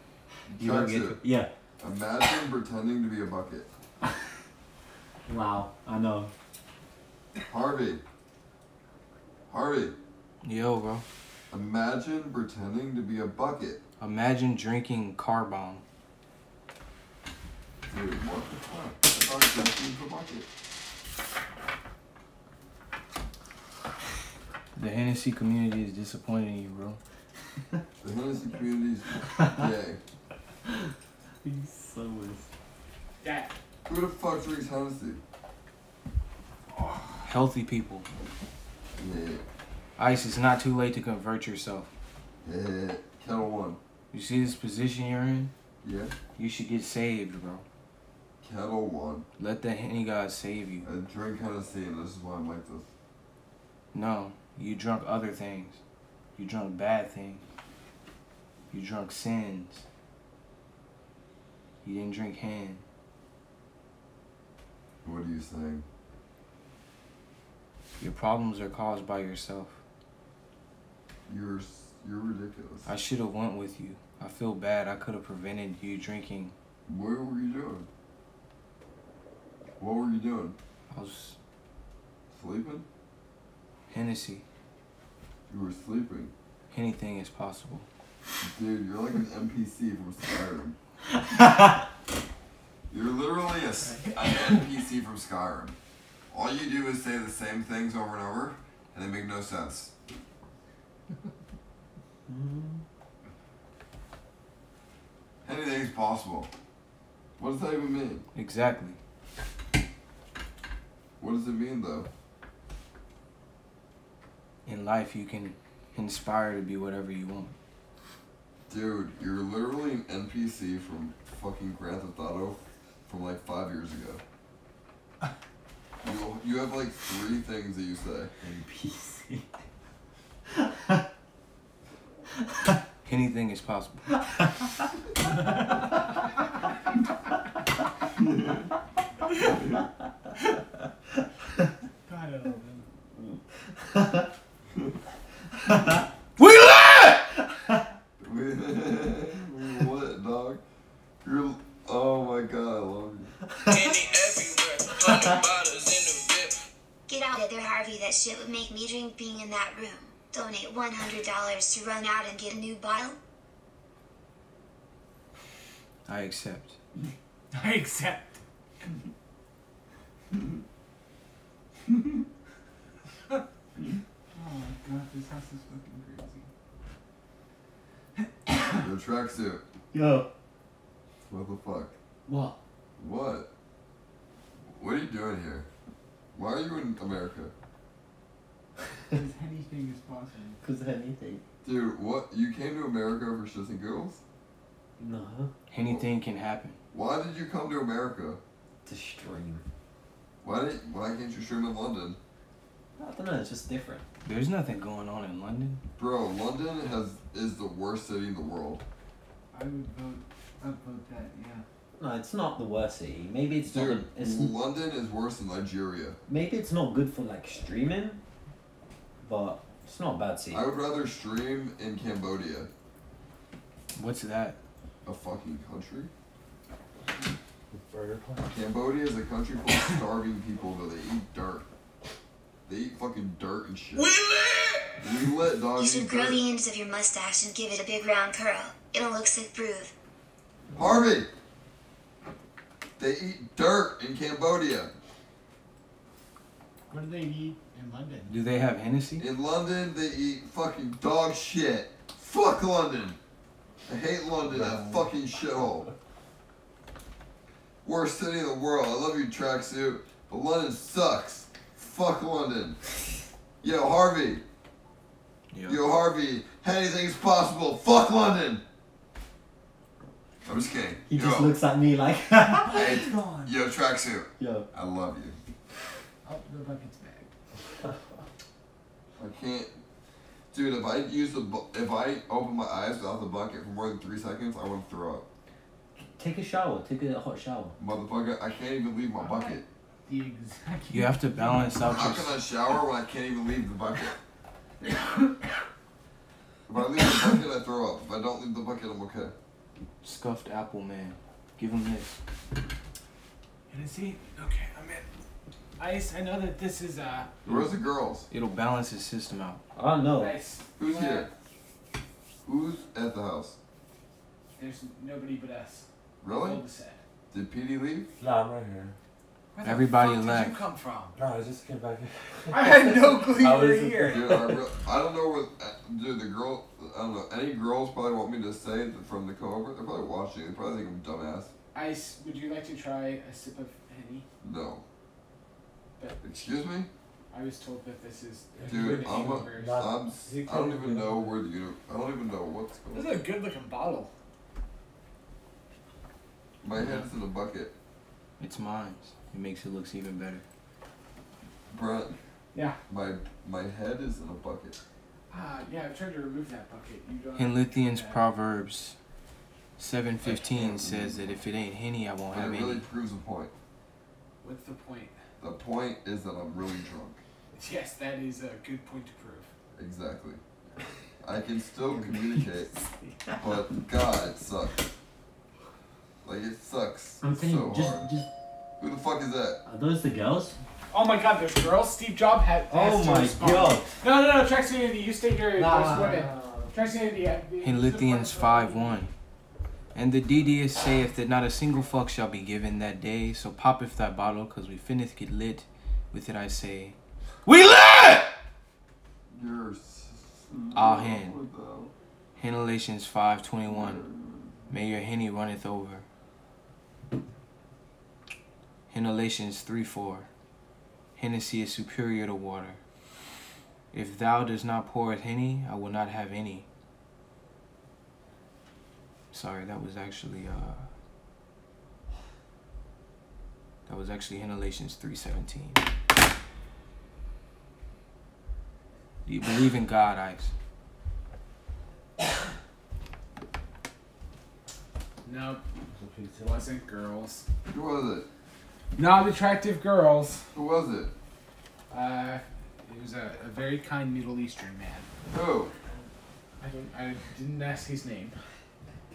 You don't get Jackson, Yeah. Imagine pretending to be a bucket. Wow. I know. Harvey. Harvey. Yo, bro. Imagine pretending to be a bucket. Imagine drinking car bomb. Dude, what the fuck? I thought Jesse was bucket. The Hennessy community is disappointing you, bro. The Hennessy community's gay. He's so Dad. Who the fuck drinks Hennessy? Healthy people. Yeah. Ice, it's not too late to convert yourself. Yeah. Ketel One. You see this position you're in? Yeah. You should get saved, bro. Ketel One. Let the Henny God save you. I drink Hennessy and this is why I'm like this. No, you drunk other things. You drunk bad things. You drunk sins. You didn't drink hen. What are you saying? Your problems are caused by yourself. You're you're ridiculous. I should have went with you. I feel bad. I could have prevented you drinking. What were you doing? What were you doing? I was Sleeping? Hennessy. You were sleeping. Anything is possible. Dude, you're like an NPC from Skyrim. You're literally a, s- an NPC from Skyrim. All you do is say the same things over and over, and they make no sense. Mm-hmm. Anything's possible. What does that even mean? Exactly. What does it mean, though? In life, you can inspire to be whatever you want. Dude, you're literally an NPC from fucking Grand Theft Auto from like five years ago. You, you have like three things that you say. NPC. Anything is possible. God, I. We lit! what, dog? You're. Oh my god, I love you. Get out of there, Harvey. That shit would make me drink being in that room. Donate $100 to run out and get a new bottle. I accept. I accept. Oh my god, this house is fucking crazy. Your tracksuit. Yo. What the fuck? What? What? What are you doing here? Why are you in America? Because anything is possible. Cause anything. Dude, what? You came to America for shits and giggles? No. Anything can happen. Why did you come to America? To stream. Why did? Why can't you stream in London? I don't know. It's just different. There's nothing going on in London. Bro, London has is the worst city in the world. I would vote. I'd vote that. Yeah. No, it's not the worst city. Maybe it's not. Dude, It's London is worse than Nigeria. maybe it's not good for like streaming, but it's not a bad city. I would rather stream in Cambodia, What's that? a fucking country. Cambodia is a country full of starving people that they eat dirt. They eat fucking dirt and shit. We lit! We lit, dog. You eat should grow dirt. the ends of your mustache and give it a big round curl. It'll look sick proof. Harvey! They eat dirt in Cambodia. What do they eat in London? Do they have Hennessy? In London, they eat fucking dog shit. Fuck London. I hate London, that fucking shithole. Worst city in the world. I love your tracksuit, but London sucks. Fuck London. Yo, Harvey. Yo, Harvey. Anything's possible. Fuck London. I'm just kidding. He yo. just looks at me like. Hey, yo, tracksuit. Yo. I love you. Oh, the bucket's back. I can't. Dude, if I use the bu- if I open my eyes without the bucket for more than three seconds, I want to throw up. Take a shower. Take a hot shower. Motherfucker, I can't even leave my bucket. The exact. You have to balance out How your. can I shower when I can't even leave the bucket? if I leave the bucket, I throw up. If I don't leave the bucket, I'm okay. Scuffed apple man. Give him this. Can I see? Okay, I'm in. Ice, I know that this is uh. Where's the girls? It'll balance his system out. I don't know. Nice. Who's here? Who's at the house? There's nobody but us. Really? All the set. Did PD leave? Nah, I'm right here. Where the Everybody fuck Did you come from? No, I just came back here. I had no clue you were here. Dude, I, re- I don't know what. uh, Dude, the girl. I don't know. Any girls probably want me to say from the cover. They're probably watching. They probably think I'm a dumbass. Ice, would you like to try a sip of henny? No. But Excuse me? I was told that this is. Dude, good I'm a, universe. I'm, s- I don't even know where the uni- I don't even know what's going This on. is a good looking bottle. My head's in a bucket. It's mine. It makes it looks even better. Brent. Yeah. My my head is in a bucket. Ah, yeah, I tried to remove that bucket. You don't. In Lithian's Proverbs 7:15 says that if it ain't henny, I won't But it have really any. proves a point. What's the point? The point is that I'm really drunk. Yes, that is a good point to prove. Exactly. I can still communicate, but God, it sucks. Like it sucks I'm saying, so just, hard. just. Who the fuck is that? Are those the girls? Oh my god, there's girls. Steve Jobs had. Oh has to my respond. God. No, no, no, Tracksuit Andy, you stay here. Nah, there's women. nah, Tracksuit Andy, yeah. In Lithians 5:1. And the DDS saith that not a single fuck shall be given that day. So poppeth thy bottle, cause we finneth get lit. With it I say, we lit. You're All. What Henalations 5:21. May your henny runneth over. Henalations 3:4. Hennessy is superior to water. If thou does not pour it henny, I will not have any. Sorry, that was actually uh that was actually Henalations 3:17. Do you believe in God, Ice? Nope. Wasn't girls. Who was it? Not attractive girls. Who was it? Uh, it was a, a very kind Middle Eastern man. Who? I don't. I didn't ask his name.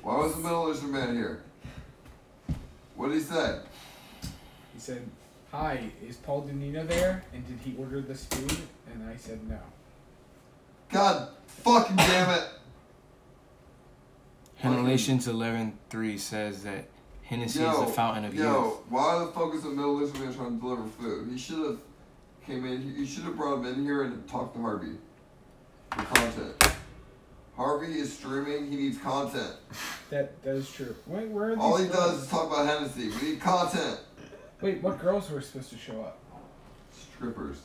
Why was the Middle Eastern man here? What did he say? He said, "Hi, is Paul Denino there? And did he order this food?" And I said, "No." God fucking damn it! Henalations 11:3 says that Hennessy is the fountain of yo, youth. why the fuck is the Middle Eastern man trying to deliver food? He should have came in. He should have brought him in here and talked to Harvey for content. Harvey is streaming. He needs content. That that is true. Wait, where are these? All he girls? does is talk about Hennessy. We need content. Wait, what girls were supposed to show up? Strippers.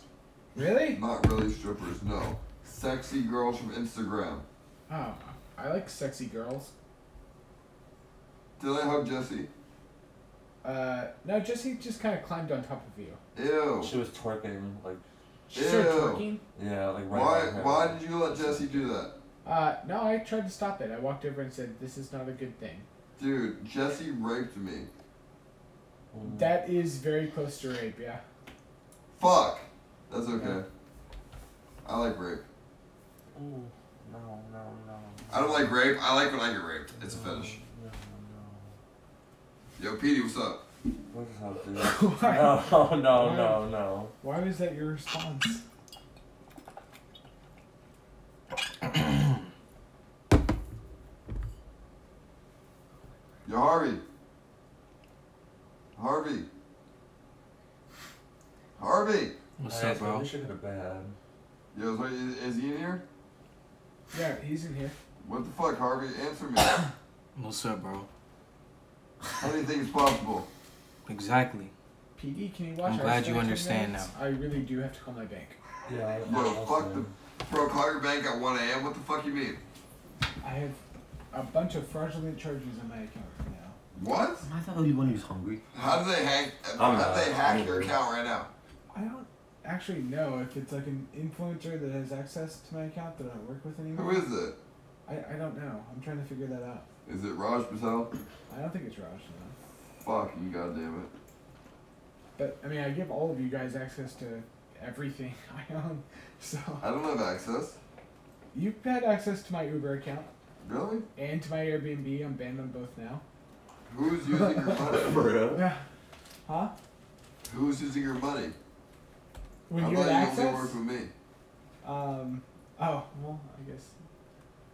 Really? Not really strippers. No. Sexy girls from Instagram. Oh, I like sexy girls. Did I hug Jesse? Uh, no, Jesse just kind of climbed on top of you. Ew. She was twerking, like. She started Ew. twerking. Yeah, like right Why? behind her. Why did you let Jesse do that? Uh, no, I tried to stop it. I walked over and said, "This is not a good thing." Dude, Jesse raped me. That is very close to rape. Yeah. Fuck. That's okay. I like rape. Ooh, no, no, no. I don't like rape. I like when I get raped. It's a fetish. No, no. Yo, Petey, what's up? What is up, dude? Why? No, no, no, no. Why was that your response? Yo, Harvey. Harvey. Harvey. What's Hey, up, bro? We should go to bed. Yo, so is, is he in here? Yeah, he's in here. What the fuck, Harvey? Answer me. What's up, bro? Anything is possible. Exactly. PD, can you watch? I'm glad you understand minutes? I really do have to call my bank. Yeah. Yo, fuck the. Bro, call your bank at 1 a.m. What the fuck you mean? I have a bunch of fraudulent charges on my account right now. What? Am I the only one who's hungry? How do they hack? I'm How do they hack I'm your account right now? I don't actually know if it's like an influencer that has access to my account that I don't work with anymore. Who is it? I, I don't know. I'm trying to figure that out. Is it Raj Patel? I don't think it's Raj. No. Fucking goddamn it. But I mean, I give all of you guys access to everything I own. So I don't have access. you've had access to my Uber account Really? and to my Airbnb. I'm banned on both now. Who's using your money? For real? Yeah. Huh? Who's using your money? When I you thought had you access. only work with me. Um. Oh well, I guess.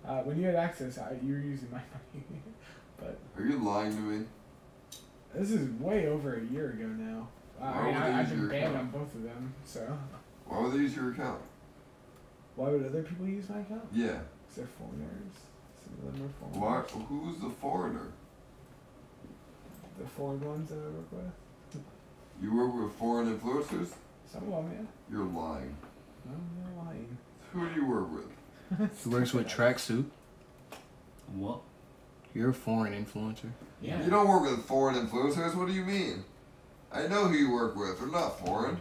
Uh, when you had access, I, you were using my money. but Are you lying to me? this is way over a year ago now. Uh, I Why mean, would I, they I've use been your banned on account? both of them. So Why would they use your account? why would other people use my account? Yeah. 'Cause they're foreigners. Some of them are Why? foreigners. Who's the foreigner? The foreign ones that I work with. You work with foreign influencers? Some of them, yeah. You're lying. I'm not lying. Who do you work with? He works with Tracksuit. What? You're a foreign influencer. Yeah. You don't work with foreign influencers. What do you mean? I know who you work with. They're not foreign.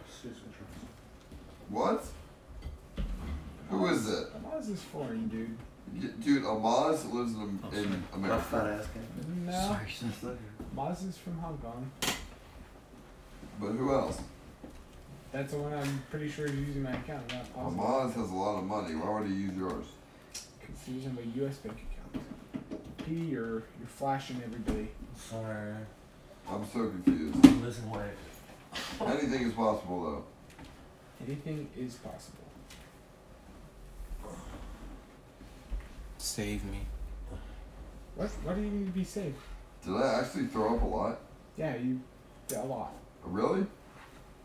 What? Who is it? Amaz is foreign, dude. Y- Dude, Amaz lives in, oh, in My fat America. ass guy. No. Sorry. Maz is from Hong Kong. But who else? That's the one I'm pretty sure is using my account. Not positive. Amaz has a lot of money. Why would he use yours? Because he's using my US bank account. P, you're, you're flashing everybody. Sorry. I'm so confused. Listen, wait. Anything is possible, though. Anything is possible. Save me. What? What do you need to be saved? Did I actually throw up a lot? Yeah, you did a lot. Really?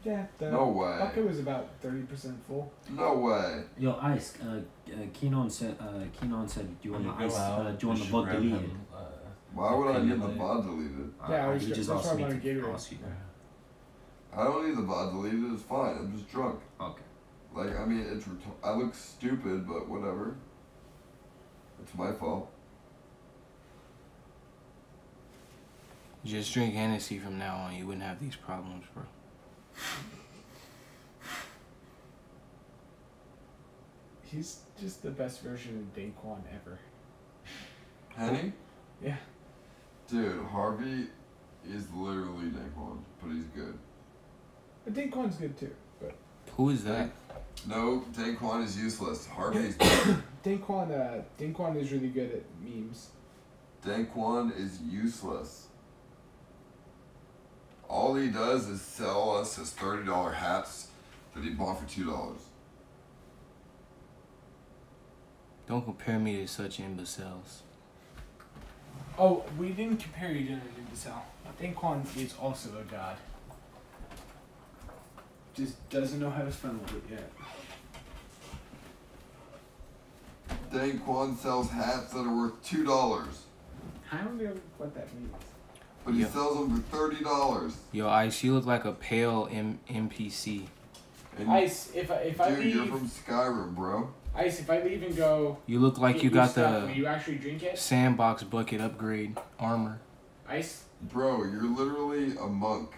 Yeah, the No way. bucket was about 30% full. No way. Yo, Ice, uh, uh, Keenon said, uh, Keenon said, do you want When the ice, uh, do you want you the should Why would I Opinion get the later. VOD deleted? Yeah, I Uh, was just- just that's asked me to Gatorade. ask you. I don't need the VOD deleted. It's fine. I'm just drunk. Okay. Like, I mean, it's ret- I look stupid, but whatever. It's my fault. Just drink Hennessy from now on. You wouldn't have these problems, bro. He's just the best version of Daquan ever. Henny? Yeah. Dude, Harvey is literally Daquan, but he's good. But Daquan's good too. But Who is that? No, Daquan is useless. Harvey's Daquan, uh, Daquan is really good at memes. Daquan is useless. All he does is sell us his thirty dollar hats that he bought for two dollars. Don't compare me to such imbeciles. Oh, we didn't compare you to an imbecile. Daquan is also a god. Just doesn't know how to funnel it yet. Daquan sells hats that are worth two dollars, I don't know what that means. but he Yeah. sells them for thirty dollars. Yo, Ice, you look like a pale M- NPC. Ice, if I if I Dude, leave, you're from Skyrim, bro. Ice, if I leave and go, You look like you got stuff, the will you actually drink it? sandbox bucket upgrade armor. Ice, Bro, you're literally a monk.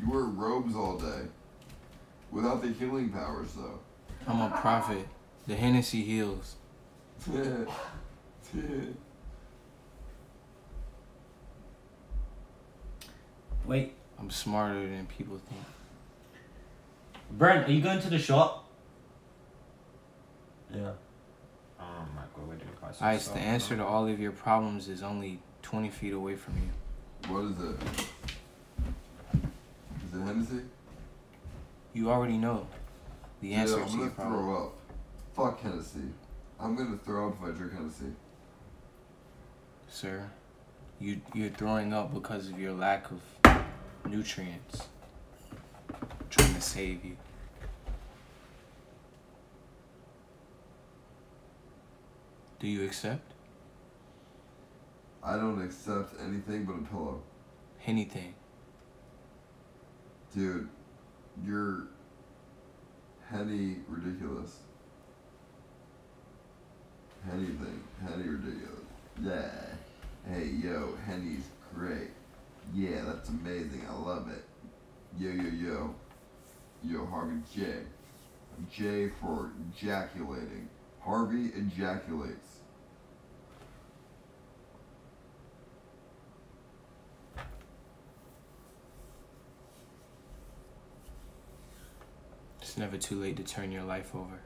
You wear robes all day. Without the healing powers, though. I'm a prophet. The Hennessy heals. Wait, I'm smarter than people think. Brent, are you going to the shop? Yeah. Oh my god, we're doing quite Ice, stuff the now. answer to all of your problems is only 20 feet away from you. What is it? Is it Hennessy? You already know the answer yeah, I'm to gonna throw up. Fuck Hennessy. I'm gonna throw up if I drink Hennessy. Sir, you, you're throwing up because of your lack of nutrients. I'm trying to save you. Do you accept I don't accept anything but a pillow. anything? Dude, you're Henny ridiculous. Henny thing. Henny ridiculous. Yeah. Hey, yo, Henny's great. Yeah, that's amazing. I love it. Yo, yo, yo. Yo, Harvey J. J for ejaculating. Harvey ejaculates. It's never too late to turn your life over.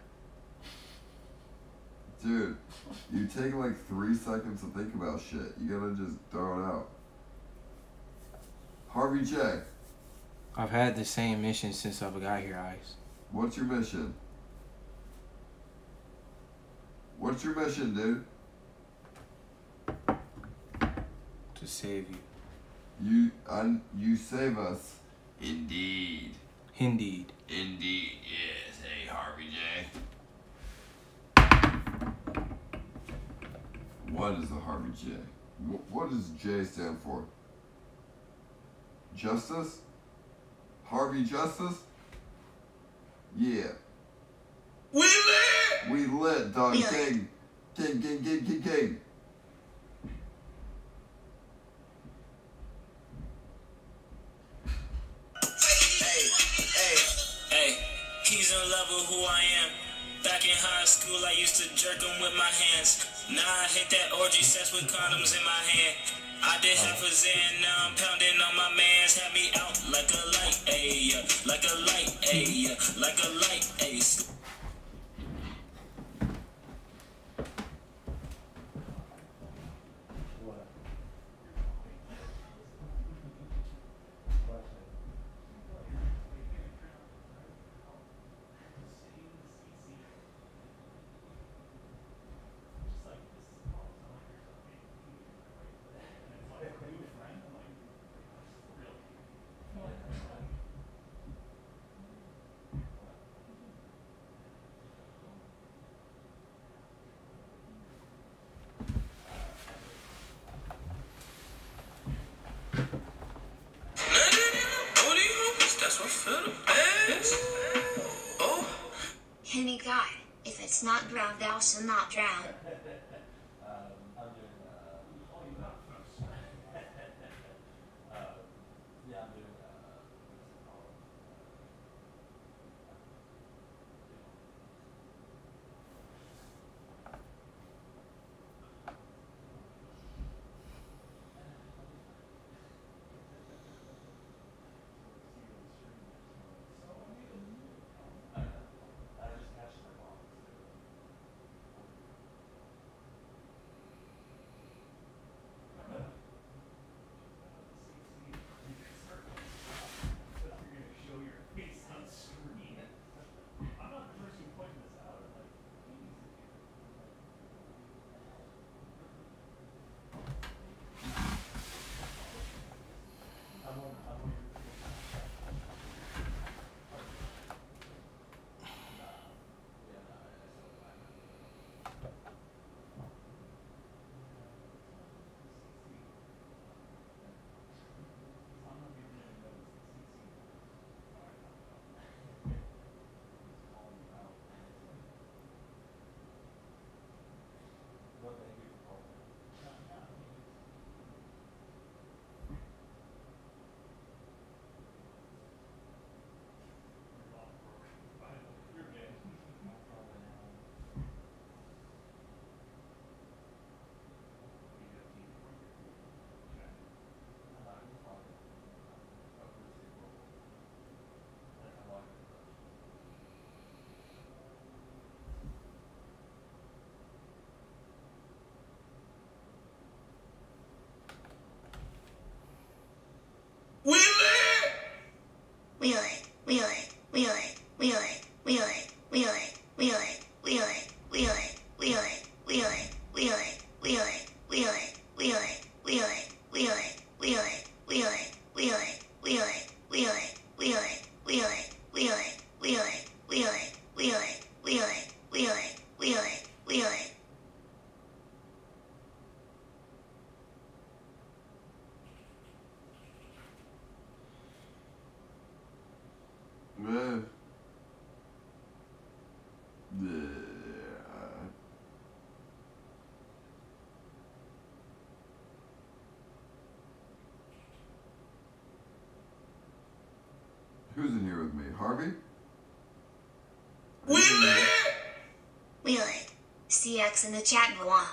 Dude, you take like three seconds to think about shit. You gotta just throw it out. Harvey J. I've had the same mission since I've got here, Ice. What's your mission? What's your mission, dude? To save you. You un, you save us. Indeed. Indeed. Indeed, yes. Hey, Harvey J. What is the Harvey J? What does J stand for? Justice? Harvey Justice? Yeah. We lit! We lit, dog. We lit. King. King, king, king, king, king. He's in love with who I am. Back in high school, I used to jerk him with my hands. Now I hit that orgy sex with condoms in my hand. I did half a Xan, now I'm pounding on my mans. Had me out like a light, ayy, like a light, ayy, like a light, ayy. and not drown. Wheeler. Harvey? Wheel it. CX in the chat, Voila.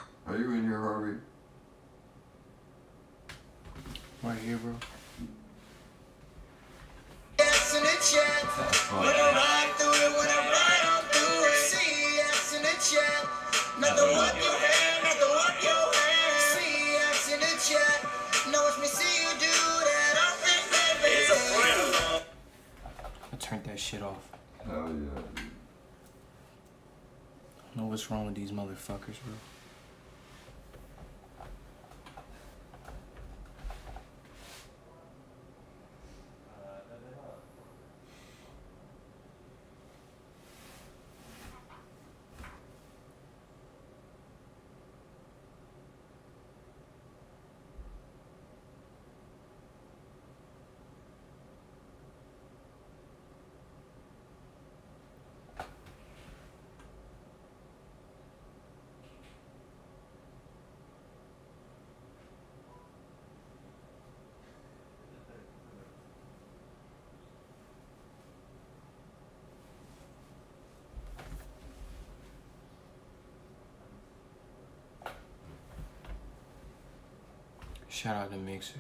Shout out to Mixer.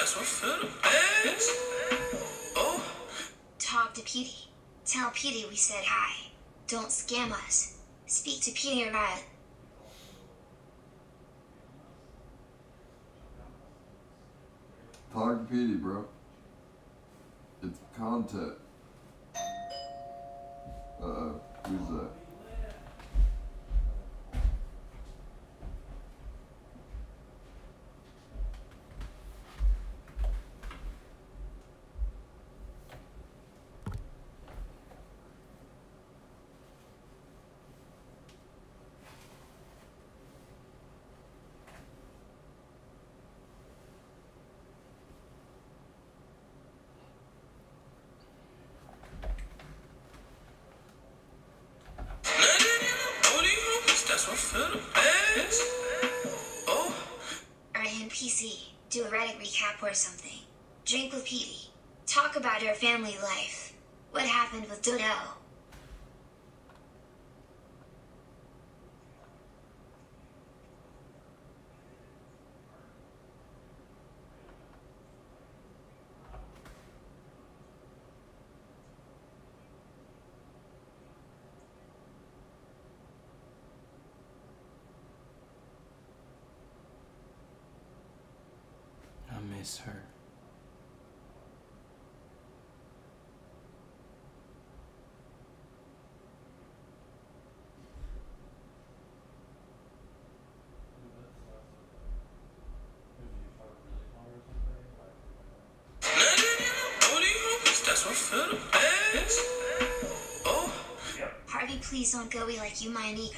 That's what feel the best. Oh. Talk to Petey. Tell Petey we said hi. Don't scam us. Speak to Petey or not. Talk to Petey, bro. It's content. Do a Reddit recap or something. Drink with Petey. Talk about her family life. What happened with Dodo? I miss her. That's what feel the best. Oh. Harvey, please don't go like you, my nigga.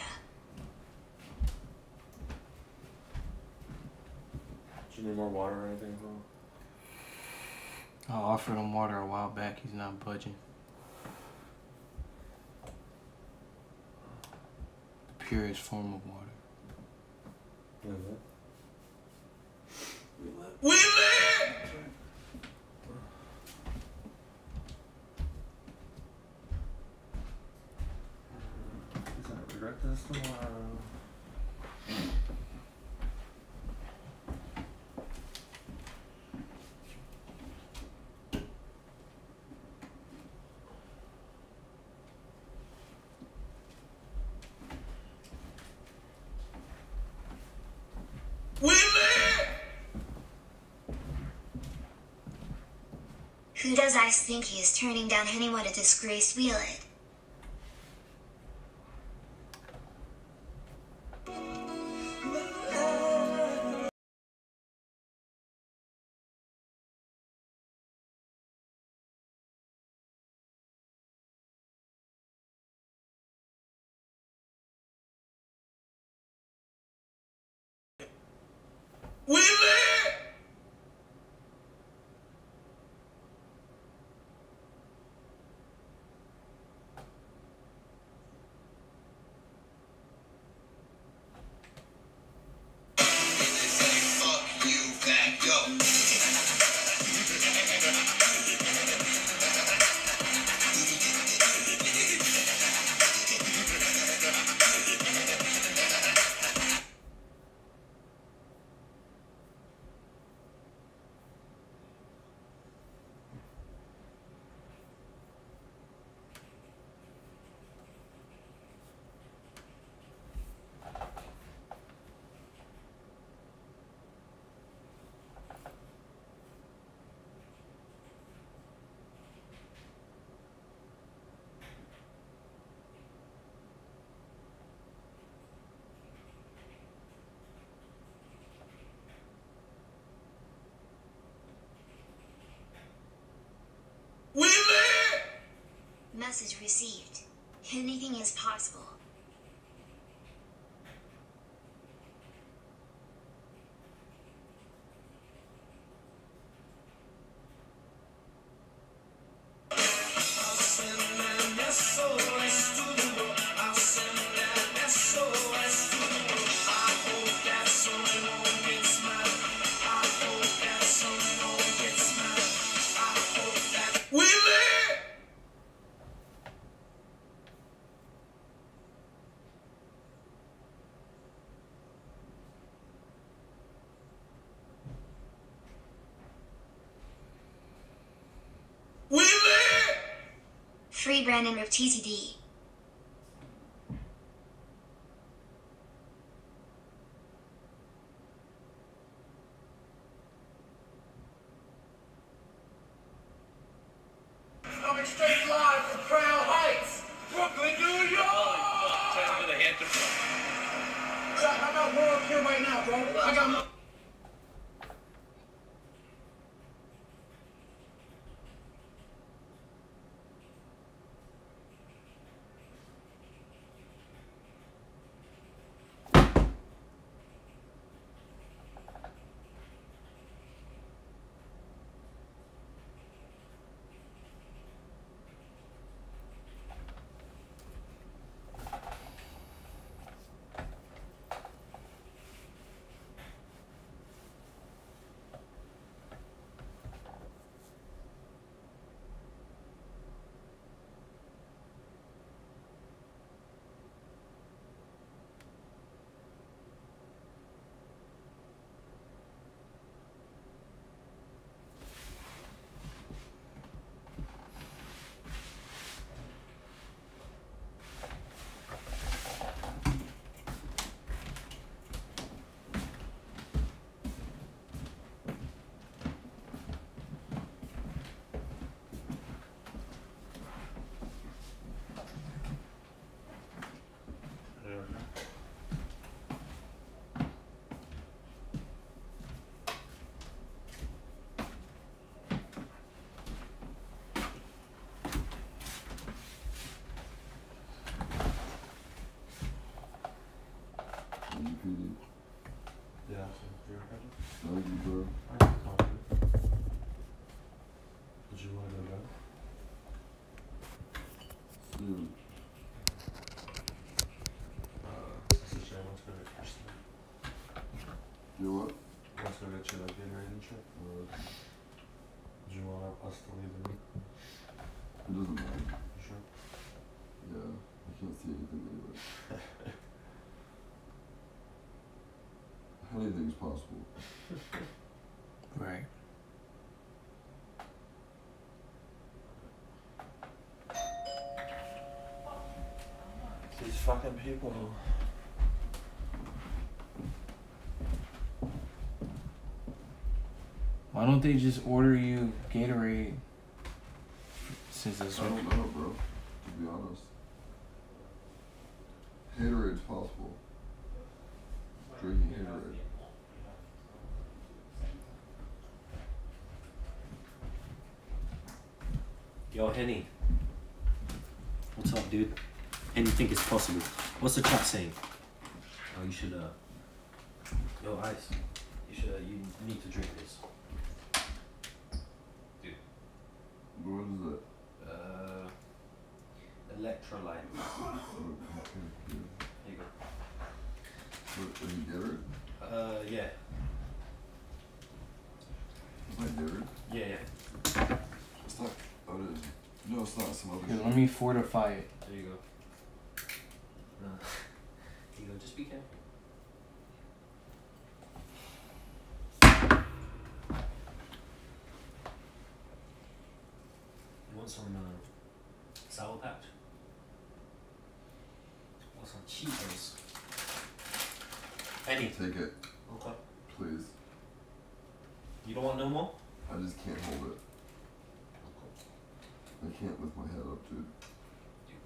Do you need more water or anything, bro? I offered him water a while back. He's not budging. The purest form of water. We live. He's gonna And as I think he is turning down anyone to disgrace Wheelit. It. Message received. Anything is possible. Brandon of TTD. Coming straight live from Crown Heights, Brooklyn, New York. I got world here right now, bro. I got my. Yeah, so you're ready? Thank you, bro. Did you want to go down? Soon. Uh, this is Jay. Let's go get your. You what? Go get you Gatorade and shit. Uh, Do you want us to leave the room? it doesn't matter. You sure? Yeah, I can't see anything anyway. Anything's possible. Right. These fucking people. Why don't they just order you Gatorade since this I one. don't know, bro. To be honest. Haterade's possible. Drinking haterade. Yo, Henny. What's up, dude? Anything is possible. What's the chat saying? Oh, you should, uh. Yo, Ice. You should, uh, you need to drink this. Dude. What is it? Uh. Electrolyte. Here you go. What, did you get? Uh, yeah. Is that Gatorade? Yeah, yeah. It's not. Oh, it is. No, it's not. Some other Here, let me fortify it. There you go. Here you go. Just be careful. You want some uh, Sour Patch? Or some cheese? Any? Take it. Okay. Please. You don't want no more? I just can't hold it. I can't lift my head up, dude.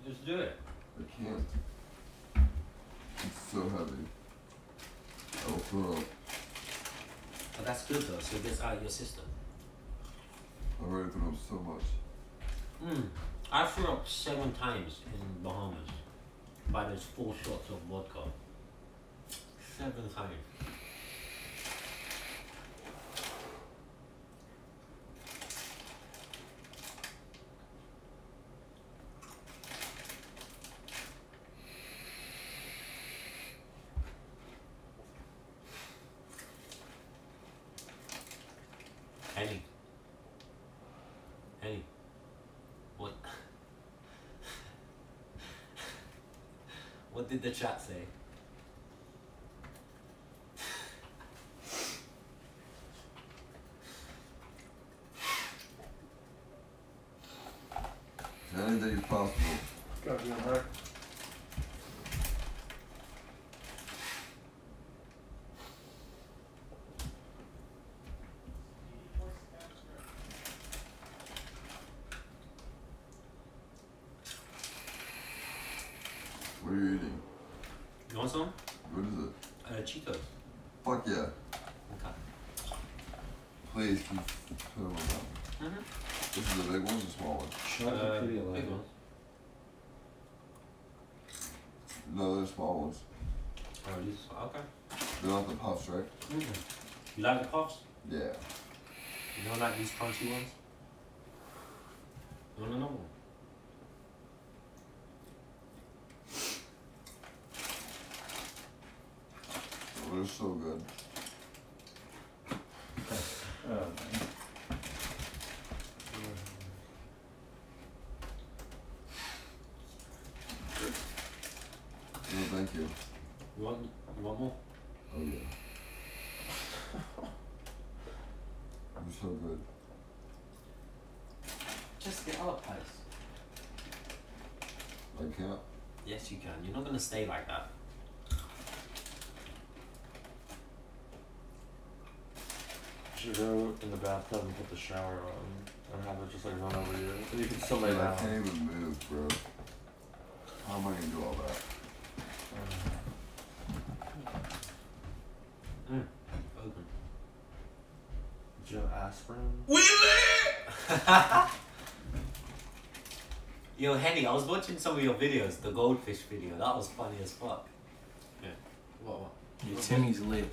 Just do it. I can't. It's so heavy. I will throw up. But that's good though, so it gets out of your system. I've already thrown up so much. Mm. I threw up seven times in Bahamas by those four shots of vodka. Seven times. Henny. Henny. What? what did the chat say? Anything is possible. Got you back. What are you eating? You want some? What is it? Uh, Cheetos. Fuck yeah. Okay. Please, can you put them on top? Mhm. This is the big ones or small ones? Uh, big ones. No, they're small ones. Oh, these, okay. They're not the puffs, right? Mm-mm. You like the puffs? Yeah. You don't like these crunchy ones? You want another one? Oh, they're so good. No, thank you. You want, you want more? Oh yeah. They're so good. Just get up, Ice. I can't. Yes, you can. You're not gonna stay like that. Should go in the bathtub and put the shower on and have it just like run over you. And you can still lay Dude, I can't even move, bro. How am I gonna do all that? Mm. Open. Do you have aspirin? We Yo, Henny, I was watching some of your videos, the goldfish video. That was funny as fuck. Yeah. What? What? Yeah, Timmy's lit.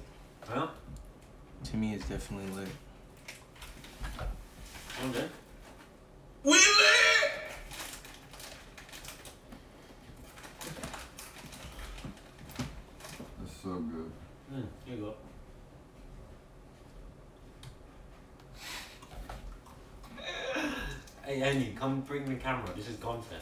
Huh? Timmy is definitely lit. Okay. We lit! That's so good. Mm, here you go. Hey, Henny, come bring the camera. This is content.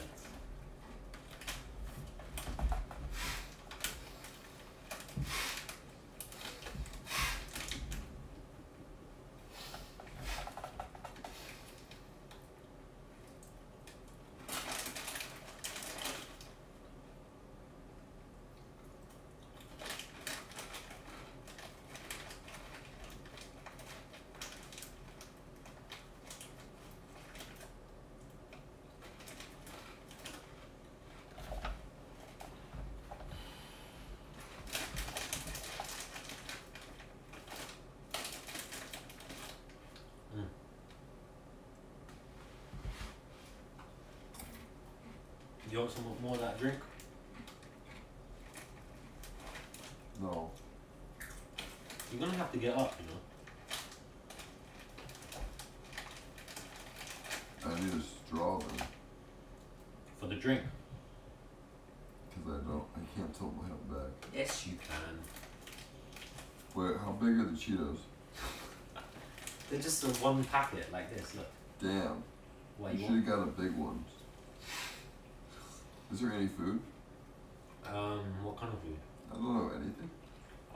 You want some more of that drink? No. You're gonna have to get up, you know. I need a straw then. For the drink. Because I don't, I can't tilt my head back. Yes, you can. Wait, how big are the Cheetos? They're just a one packet like this. Look. Damn. You you should have got a big one. Is there any food? Um, what kind of food? I don't know anything.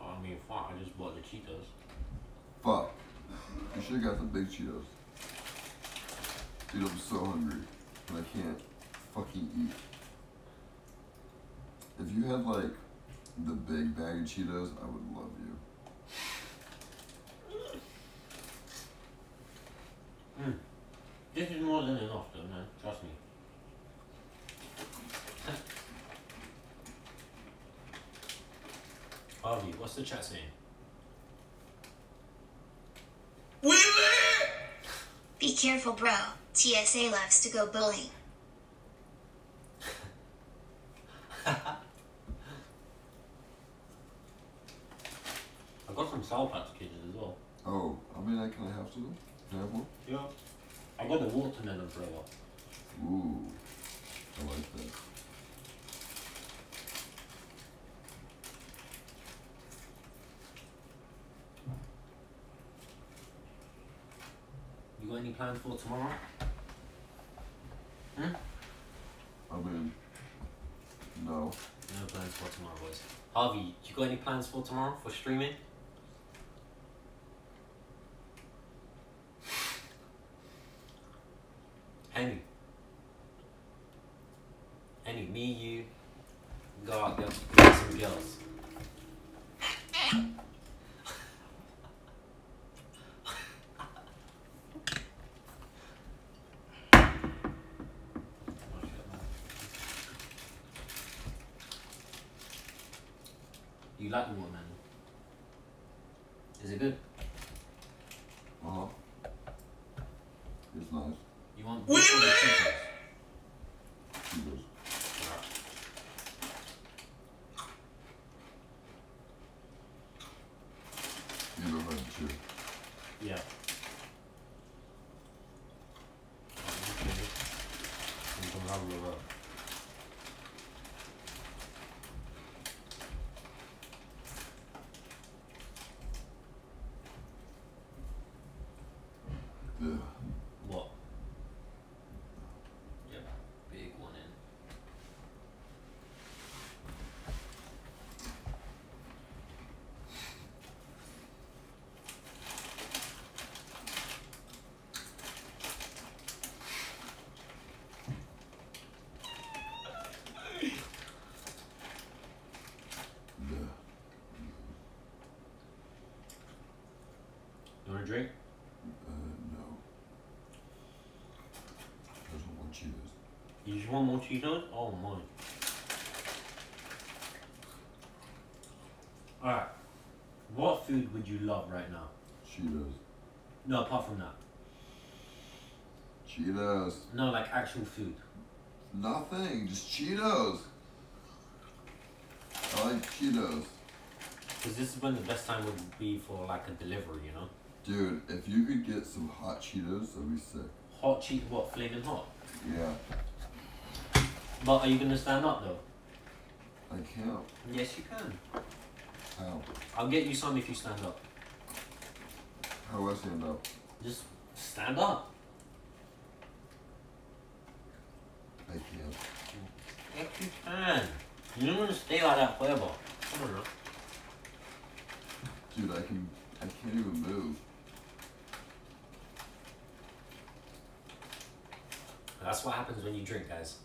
I mean, fuck. I just bought the Cheetos. Fuck. You should have got the big Cheetos. Dude, I'm so hungry. And I can't fucking eat. If you had like the big bag of Cheetos, I would love you. Mm. This is more than enough, though, man. Trust me. Harvey, what's the chat saying? Be careful, bro. TSA loves to go bowling. I got some Sour Patch Kids as well. Oh, I mean, I can I have some? Can I have one? Yeah. I got the watermelon flavor. Ooh, I like that. You got any plans for tomorrow? Hmm? I mean, no. No plans for tomorrow, Harvey, you got any plans for tomorrow for streaming? Henny. Henny, me, you, go out there, get some girls. You like the watermelon? Is it good? Uh huh. It's nice. You want this or the Cheetos? Cheetos. You don't have to chew. Yeah. You can have a rub. Yeah. What? Yep, big one in. Yeah. You want a drink? Uh, no. I just want Cheetos. You just want more Cheetos? Oh my. Alright. What food would you love right now? Cheetos. No, apart from that. Cheetos. No, like actual food. Nothing. Just Cheetos. I like Cheetos. Because this is when the best time would be for like a delivery, you know? Dude, if you could get some hot Cheetos, that'd be sick. Hot cheat, what? Flaming hot? Yeah. But are you gonna stand up though? I can't. Yes, you can. How? I'll get you some if you stand up. How do I stand up? Just stand up. I can't. Yes, you can. You don't want to stay like that forever. I don't know. Dude, I can. I can't even move. That's what happens when you drink, guys.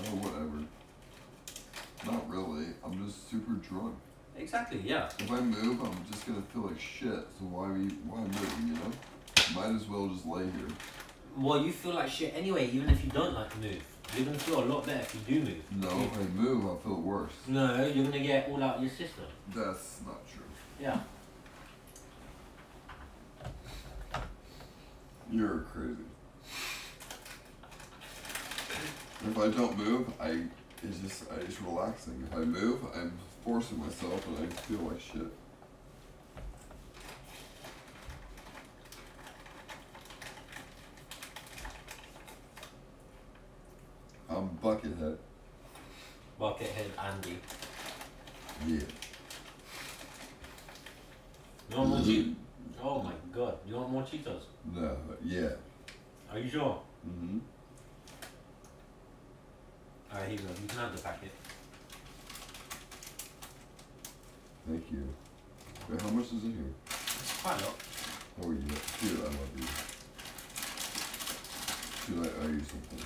Oh, whatever. Not really. I'm just super drunk. Exactly, yeah. If I move, I'm just gonna feel like shit. So why we why move? You know? Might as well just lay here. Well, you feel like shit anyway, even if you don't like move. You're gonna feel a lot better if you do move. No, if I move, I'll feel worse. No, you're gonna get all out of your system. That's not true. Yeah. You're crazy. If I don't move, I it's just I it's relaxing. If I move, I'm forcing myself and I feel like shit. I'm Buckethead. Buckethead Andy. Yeah. You want more Cheetos? Oh my god. You want more Cheetos? No, yeah. Are you sure? Mm-hmm. Alright, here you go. You can have the packet. Thank you. Wait, how much is in here? It's quite a lot. Oh yeah, dude, I love you. Dude, I owe you something.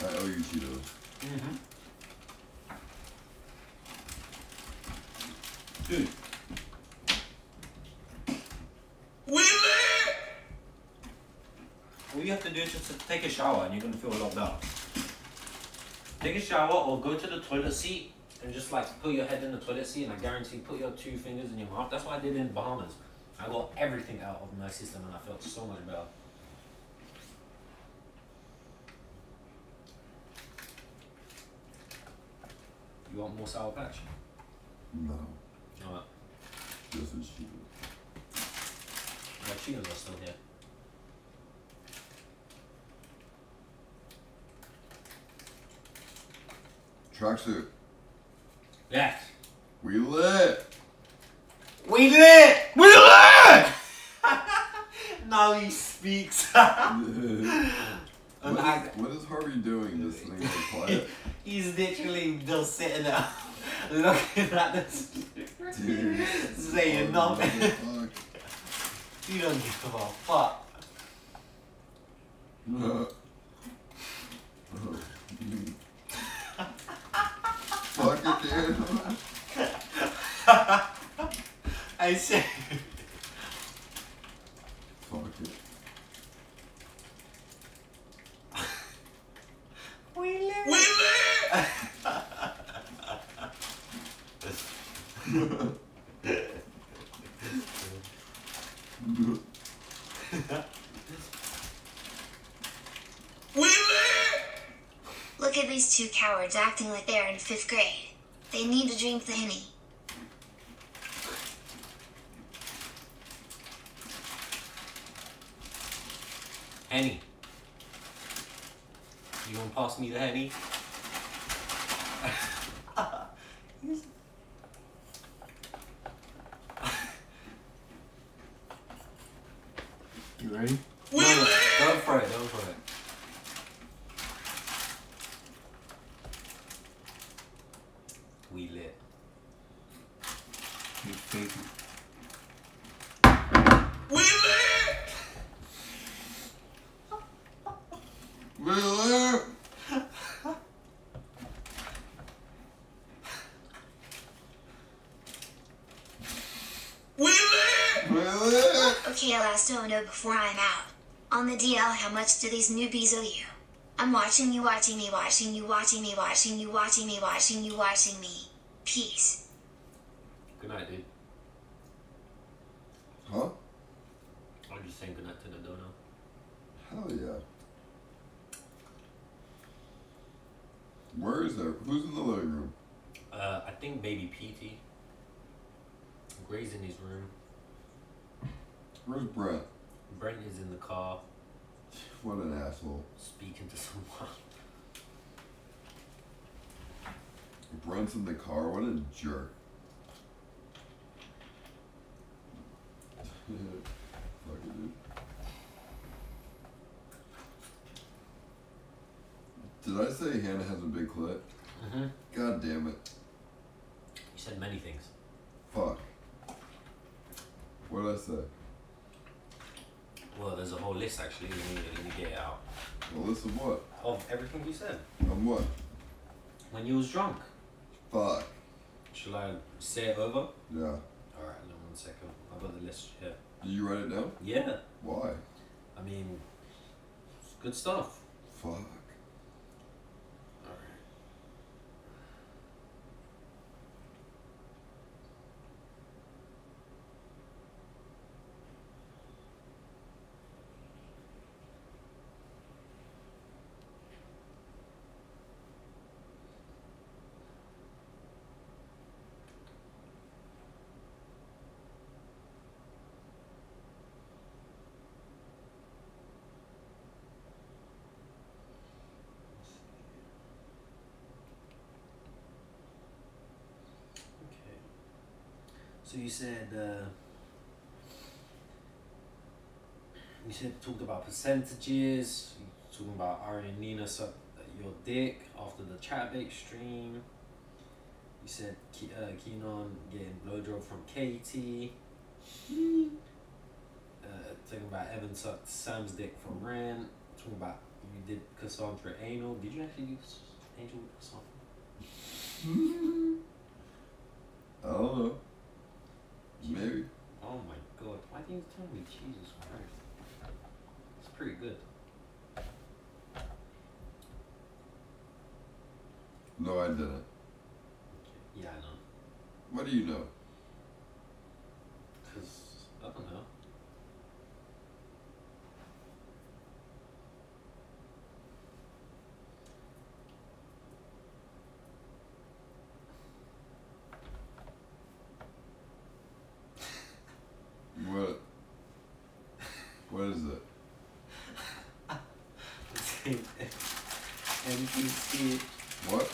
I owe you Cheetos. Mm-hmm. Dude. We lit! All you have to do is just take a shower and you're gonna feel a lot better. Take a shower or go to the toilet seat and just like put your head in the toilet seat and I guarantee put your two fingers in your mouth. That's what I did in Bahamas. I got everything out of my system and I felt so much better. You want more sour patch? No, Alright. this is Cheetos. My Cheetos are still here. Tracksuit. Yes. We lit. We lit! We lit! now he speaks. what, is, what is Harvey doing? Just sitting there quiet. He's literally just sitting there looking at this Dude. saying Oh, nothing. you don't give a? Fuck it, dude. I said. Fuck it. We lit. We lit. We Look at these two cowards acting like they're in fifth grade. They need to drink the henny. Henny. You gonna pass me the Henny? You ready? no, no, don't throw it, don't throw it. We lit. You fake. We lit! We lit. We lit! We lit. Last dono before I'm out. On the DL, how much do these newbies owe you? I'm watching you, watching me, watching you, watching me, watching you, watching me, watching you, watching me. Peace. Good night, dude. Huh? I'm just saying good night to the dono. Hell yeah. Where is there? Who's in the living room? Uh, I think baby PT. Gray's in his room. Where's Brent? Brent is in the car What an asshole. speaking to someone. In the car. What a jerk. Fuck it, dude. Did I say Hannah has a big clit? Mm-hmm. God damn it. You said many things. Fuck. What did I say? Well, there's a whole list actually. Let me, let me get it out. A list of what? Of everything you said. Of what? When you was drunk. Fuck. Shall I say it over? Yeah. Alright, no, one second. I've got the list here. Did you write it down? Yeah. Why? I mean, good stuff. Fuck. So you said uh, you said talked about percentages. Talking about Ari and Nina suck your dick after the chatbait stream. You said Ke- uh, Keenan getting blowjob from Katie. Uh, talking about Evan sucked Sam's dick from Ren. Talking about you did Cassandra anal. Did you actually use angel with Cassandra? I don't know. Maybe. Oh my god, why didn't you tell me? Jesus Christ. It's pretty good. No, I didn't. Yeah, I know. What do you know? Because, I don't know. What? What is it? NPC. What?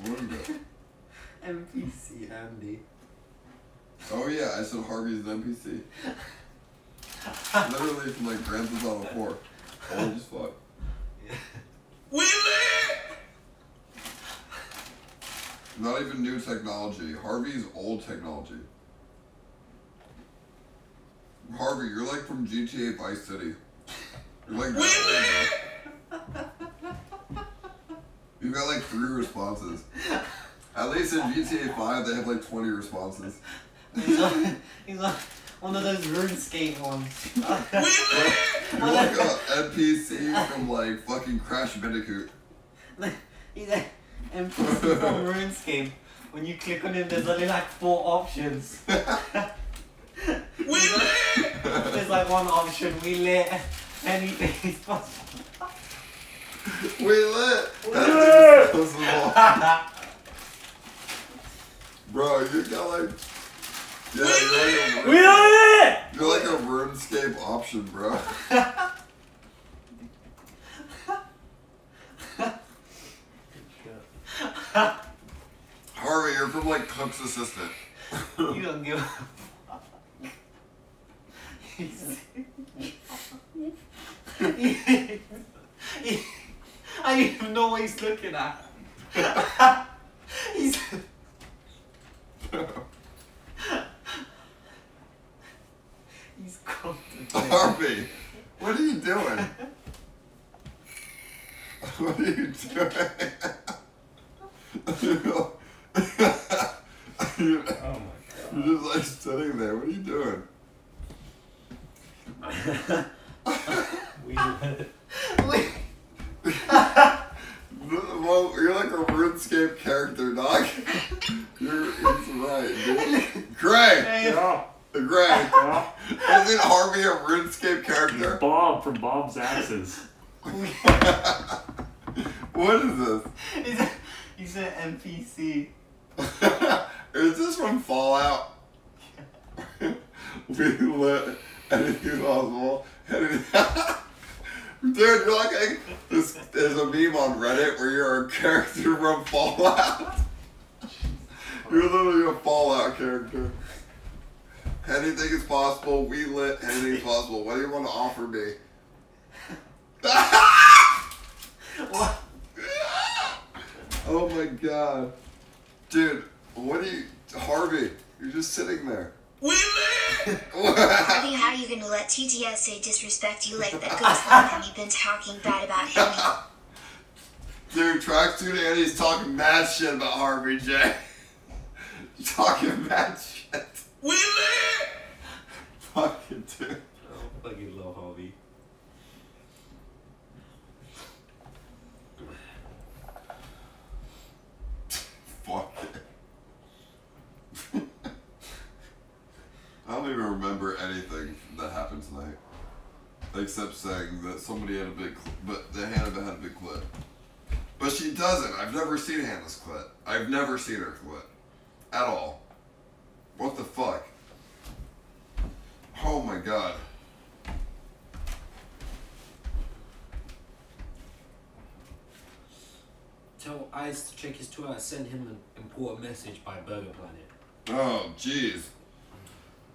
What is it? NPC Andy. Oh yeah, Harvey's an NPC. Literally from like Grand Theft Auto 4. Old as fuck. We lit! Not even new technology. Harvey's old technology. Harvey, you're like from GTA Vice City. You're like that. You've got like three responses. At least in GTA 5, they have like 20 responses. He's on, he's on one of those RuneScape ones. You're like a NPC from like fucking Crash Bandicoot. He's an NPC from RuneScape. When you click on him, there's only like four options. We lit! There's like one option, we lit anything is possible. We lit! Is possible. Bro, you got like. Yeah, you're like a, We lit! You're like a RuneScape option, bro. Harvey, you're from like Cook's assistant. You don't give a fuck. He's- I don't even know what he's looking at. he's he's contemplating. Harvey, what are you doing? What are you doing? oh my god. You're just like sitting there. What are you doing? we Well, you're like a RuneScape character, dog. You're it's right, dude. Greg! Greg! Isn't Harvey a RuneScape character? Bob from Bob's Axes. What is this? He's a, he's an NPC. Is this from Fallout? we lit anything possible. Anything- Dude, you're like a, this, there's a meme on Reddit where you're a character from Fallout. You're literally a Fallout character. Anything is possible. We lit. Anything is possible. What do you want to offer me? Oh my god. Dude, what are you. Harvey, you're just sitting there. Harvey, how are you gonna let TTSA disrespect you like that ghost like him? You've been talking bad about him. Dude, track Tracksuit Andy's talking mad shit about Harvey J. talking mad shit. We lit! Fucking dude. Oh, fucking love Harvey. Fuck it. I don't even remember anything that happened tonight. Except saying that somebody had a big, cl- but the Hannah had a big clit. But she doesn't. I've never seen Hannah's clit. I've never seen her clit. At all. What the fuck? Oh my god. tell Ice to check his Twitter and send him an important message by Burger Planet. Oh, jeez.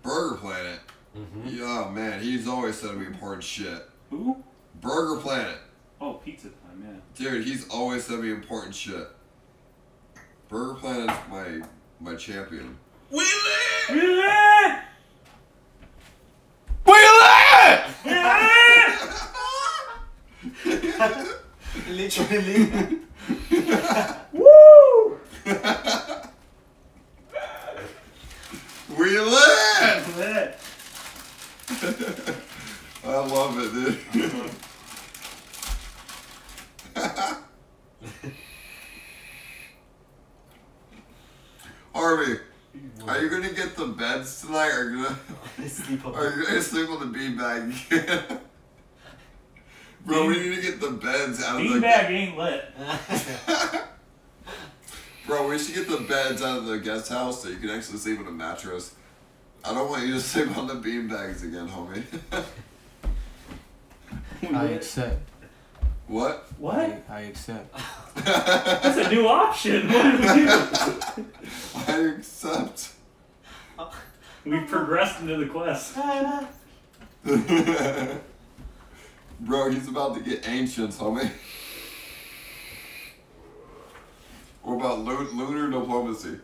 Burger Planet. Mm-hmm. Yeah, man, he's always said me important shit. Who? Burger Planet. Oh, pizza time, yeah. Dude, he's always said me important shit. Burger Planet's my my champion. We live! We live! We live! Literally. Woo! We live! I love it, dude. Harvey, are you gonna get the beds tonight? Or gonna Sleep on are you gonna sleep on the beanbag? Bro, we need to get the beds out of the Beanbag ain't lit. Bro, we should get the beds out of the guest house so you can actually sleep on a mattress. I don't want you to sleep on the beanbags again, homie. I accept. What? What? I, I accept. That's a new option. What do we do? I accept. We've progressed into the quest. Bro, he's about to get ancient, homie. What about lu- lunar diplomacy?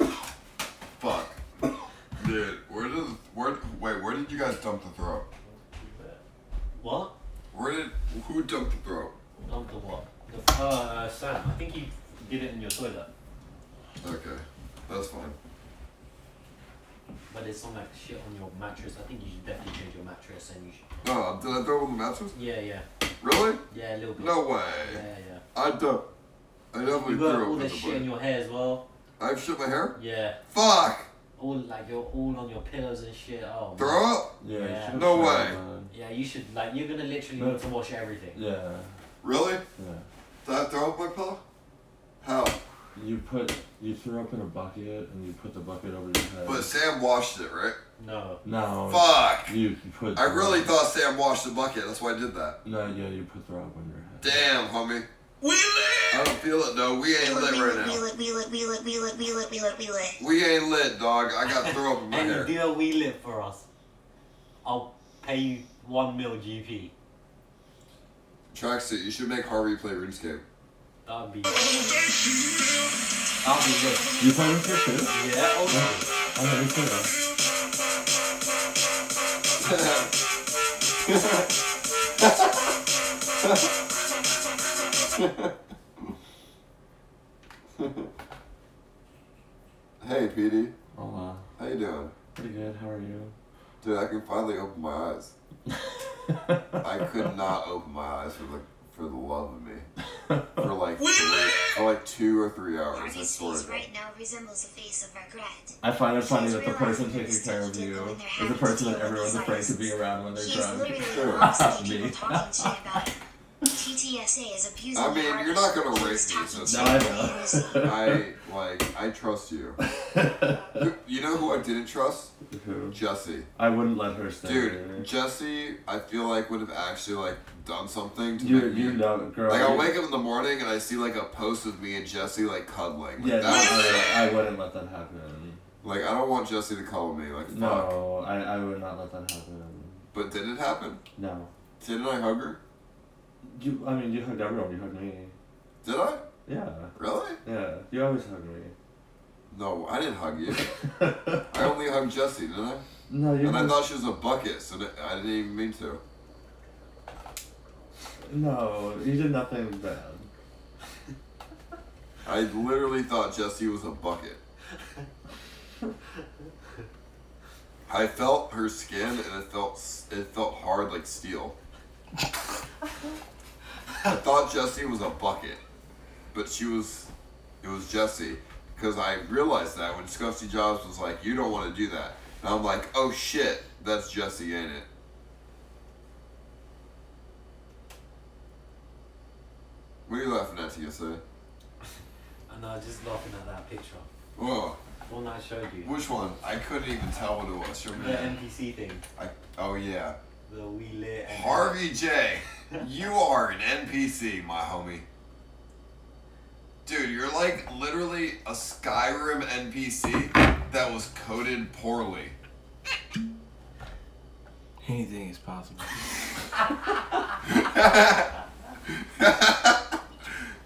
No. Fuck. Dude, where did where wait, where did you guys dump the throw? What? Where did who dumped the throat? Dumped the what? The, uh, Sam, I think you did it in your toilet. Okay. That's fine. But it's some like shit on your mattress. I think you should definitely change your mattress and you should. Oh, did I throw it on the mattress? Yeah, yeah. Really? Yeah, a little bit. No way. Yeah, yeah. I don't. I definitely You threw got it all the shit in your hair as well. I've shit my hair? Yeah. Fuck! All like you're all on your pillows and shit. Oh. Throw man. up? Yeah, Yeah. No tried, way. man. Yeah, you should like you're gonna literally No. need to wash everything. Yeah. Really? Yeah. Did I throw up my pillow? How? You put you threw up in a bucket and you put the bucket over your head. But Sam washed it, right? No. no. Fuck! You put. I really throw- thought Sam washed the bucket. That's why I did that. No, yeah, you put throw up on your head. Damn, homie. We lit! I don't feel it though. We ain't lit right now. Wheel it, wheel it, wheel it, wheel it, wheel it, wheel it. We ain't lit, dog. I got throw up in my And hair. you do a wee for us. I'll pay you one mil GP. Tracksuit, you should make Harvey play RuneScape. That'd be. That'd be lit. You play with your too? Yeah, also. I never seen that. Hey, PD. Hola. How you doing? Pretty good. How are you? Dude, I can finally open my eyes. I could not open my eyes for the for the love of me. For like three, for like two or three hours. I swear face right now resembles a face of regret. I find it funny that the person taking care of you did when they're is the person that deal with everyone's afraid to be around when they're He's drunk. literally lost in Me. People talking shit about him. TTSA is abusing I mean, you're not gonna rape me, He's talking so shit No, I know. I like I trust you. Who- you know who I didn't trust? Who? Jesse. I wouldn't let her stay. Dude, Jesse, I feel like would have actually like done something to You make me. you know, girl. Like I'll wake up in the morning and I see like a post of me and Jesse like cuddling. Like, Yeah, that no, I, I wouldn't let that happen. like I don't want Jesse to cuddle me. Like fuck. No, I, I would not let that happen. But did it happen? No. Didn't I hug her? You, I mean, you hugged everyone. You hugged me. Did I? Yeah. Really? Yeah. You always hug me. No, I didn't hug you. I only hugged Jesse, didn't I? No, you. And I thought she was a bucket, so I didn't even mean to. No, you did nothing bad. I literally thought Jesse was a bucket. I felt her skin and it felt it felt hard like steel. I thought Jesse was a bucket, but she was it was Jesse because I realized that when Scuffy Jobs was like, "You don't want to do that," and I'm like, "Oh shit, that's Jesse, ain't it?" What are you laughing at, TSA? I was just laughing at that picture. Whoa. One I showed you. Which one? I couldn't even tell what it was. Show me The. NPC thing. I, oh yeah. The wee lit. Harvey J. You are an NPC, my homie. Dude, you're like literally a Skyrim NPC that was coded poorly. Anything is possible.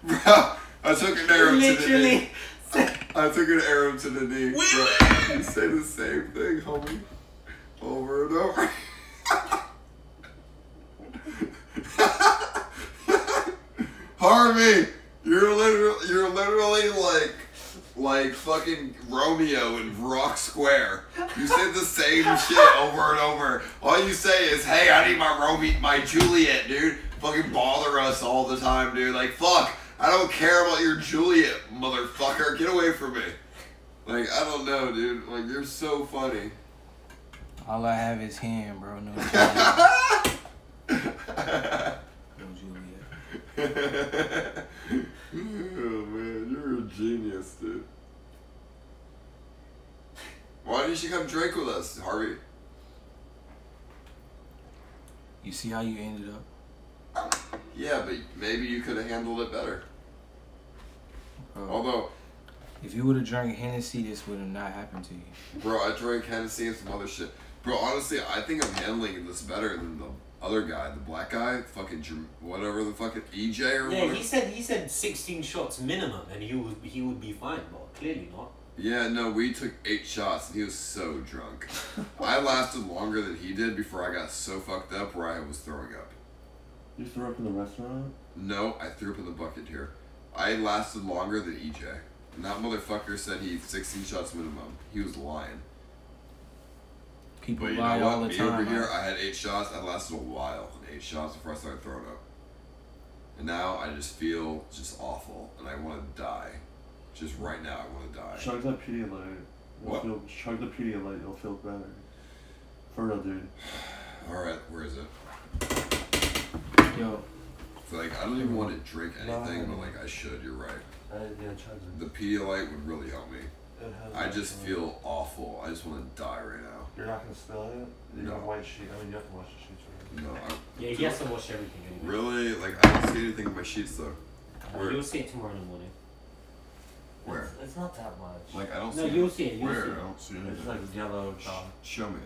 Bro, I took an arrow to the knee. I took an arrow to the knee. Bro, you say the same thing, homie. Over and over. Harvey, you're literally you're literally like like fucking Romeo in Rock Square. You say the same shit over and over. All you say is, "Hey, I need my Romeo, my Juliet, dude." Fucking bother us all the time, dude. Like, fuck, I don't care about your Juliet, motherfucker. Get away from me. Like, I don't know, dude. Like, you're so funny. All I have is him, bro. No. no Juliet. oh man, you're a genius, dude. Why didn't you come drink with us, Harvey? You see how you ended up? Yeah, but maybe you could have handled it better. Although, If you would have drank Hennessy, this would have not happened to you. bro, I drank Hennessy and some other shit. Bro, honestly, I think I'm handling this better than the other guy, the black guy, fucking whatever the fucking EJ or Yeah, whatever. he said he said 16 shots minimum, and he would he would be fine, but clearly not. Yeah, no, we took eight shots and he was so drunk. I lasted longer than he did before I got so fucked up where I was throwing up. You threw up in the restaurant? No, I threw up in the bucket here. I lasted longer than EJ. And that motherfucker said he 16 shots minimum. He was lying. People But you lie know all what? the Me time. over here. I had eight shots. I lasted a while in eight shots before I started throwing up. And now I just feel just awful and I want to die. Just right now, I want to die. Chug that Pedialyte. You'll What? Feel, chug the Pedialyte, you'll feel better. For real, dude. Alright, where is it? Yo. So, like, I don't even want to drink anything, no, but like, I should. You're right. Uh, yeah, chug it. The Pedialyte would really help me. It has I just feel awful. I just want to die right now. You're not gonna spill it? You No. have white sheet. I mean, you have to wash the sheets right? No, I, Yeah, you have to wash everything anyway. Really? Like, I don't see anything in my sheets though. Where? You'll see it tomorrow in the morning. Where? It's, it's not that much. Like, I don't No, see you'll see it, you'll Where? see it. I don't see anything. It's like yellow Sh- Show me.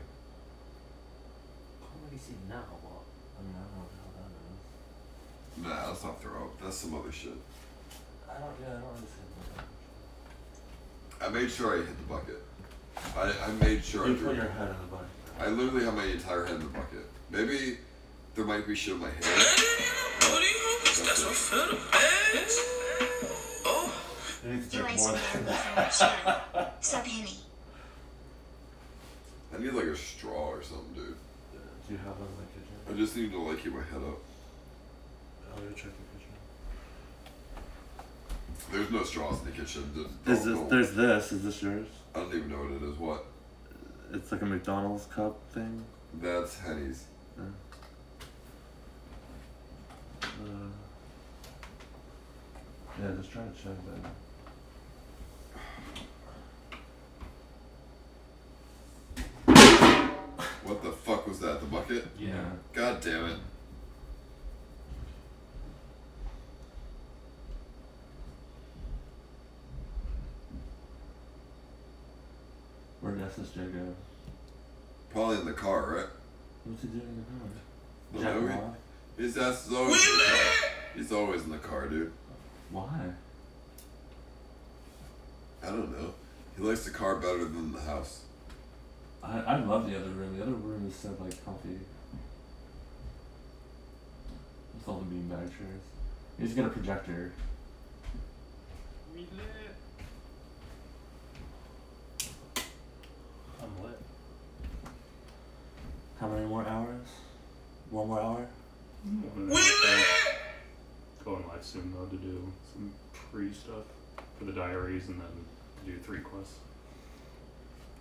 Can't really see now, but I mean, I don't know how that is. Nah, that's not throw up. That's some other shit. I don't, yeah, I don't really see that. I made sure I hit the bucket. I, I made sure You I drew. put your head in the bucket. I literally have my entire head in the bucket. Maybe there might be shit in my head. That's what feel the best. Oh. You need to drink ice more man than before that. sure. Sub Henny. I need like a straw or something, dude. Do you have one in the kitchen? I just need to like keep my head up. I'll go check the kitchen. There's no straws in the kitchen. Just Is don't- this, don't- there's this. Is this yours? I don't even know what it is. What? It's like a McDonald's cup thing. That's Henny's. Yeah. Uh, yeah, just try to check that. What the fuck was that? The bucket? Yeah. God damn it. Where does did SSJ go? Probably in the car, right? What's he doing in the car? Don't Jack know. Rock? He- His ass is always in the car. He's always in the car, dude. Why? I don't know. He likes the car better than the house. I, I love the other room. The other room is so like comfy. With all the beanbag chairs. He's got a projector. I'm lit. How many more hours? One more hour? Going live soon though to do some pre stuff for the diaries and then do three quests.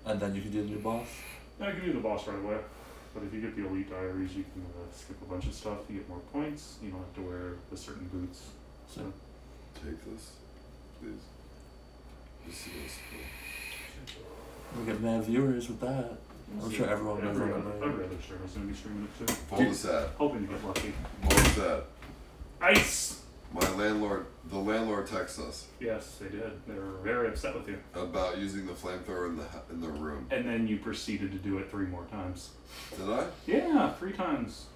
And then you can do the new boss? I can do the boss right away. But if you get the elite diaries, you can uh, skip a bunch of stuff. You get more points. You don't have to wear the certain boots. So Take this, please. This is We'll get mad viewers with that. I'm sure everyone knows every that other, already. every other streamer's gonna be streaming it too. Fold this out. Hoping to get lucky. Fold this said? Ice. My landlord, the landlord texted us Yes, they did. They were very upset with you. about using the flamethrower in the in the room. And then you proceeded to do it three more times. Did I? Yeah, three times.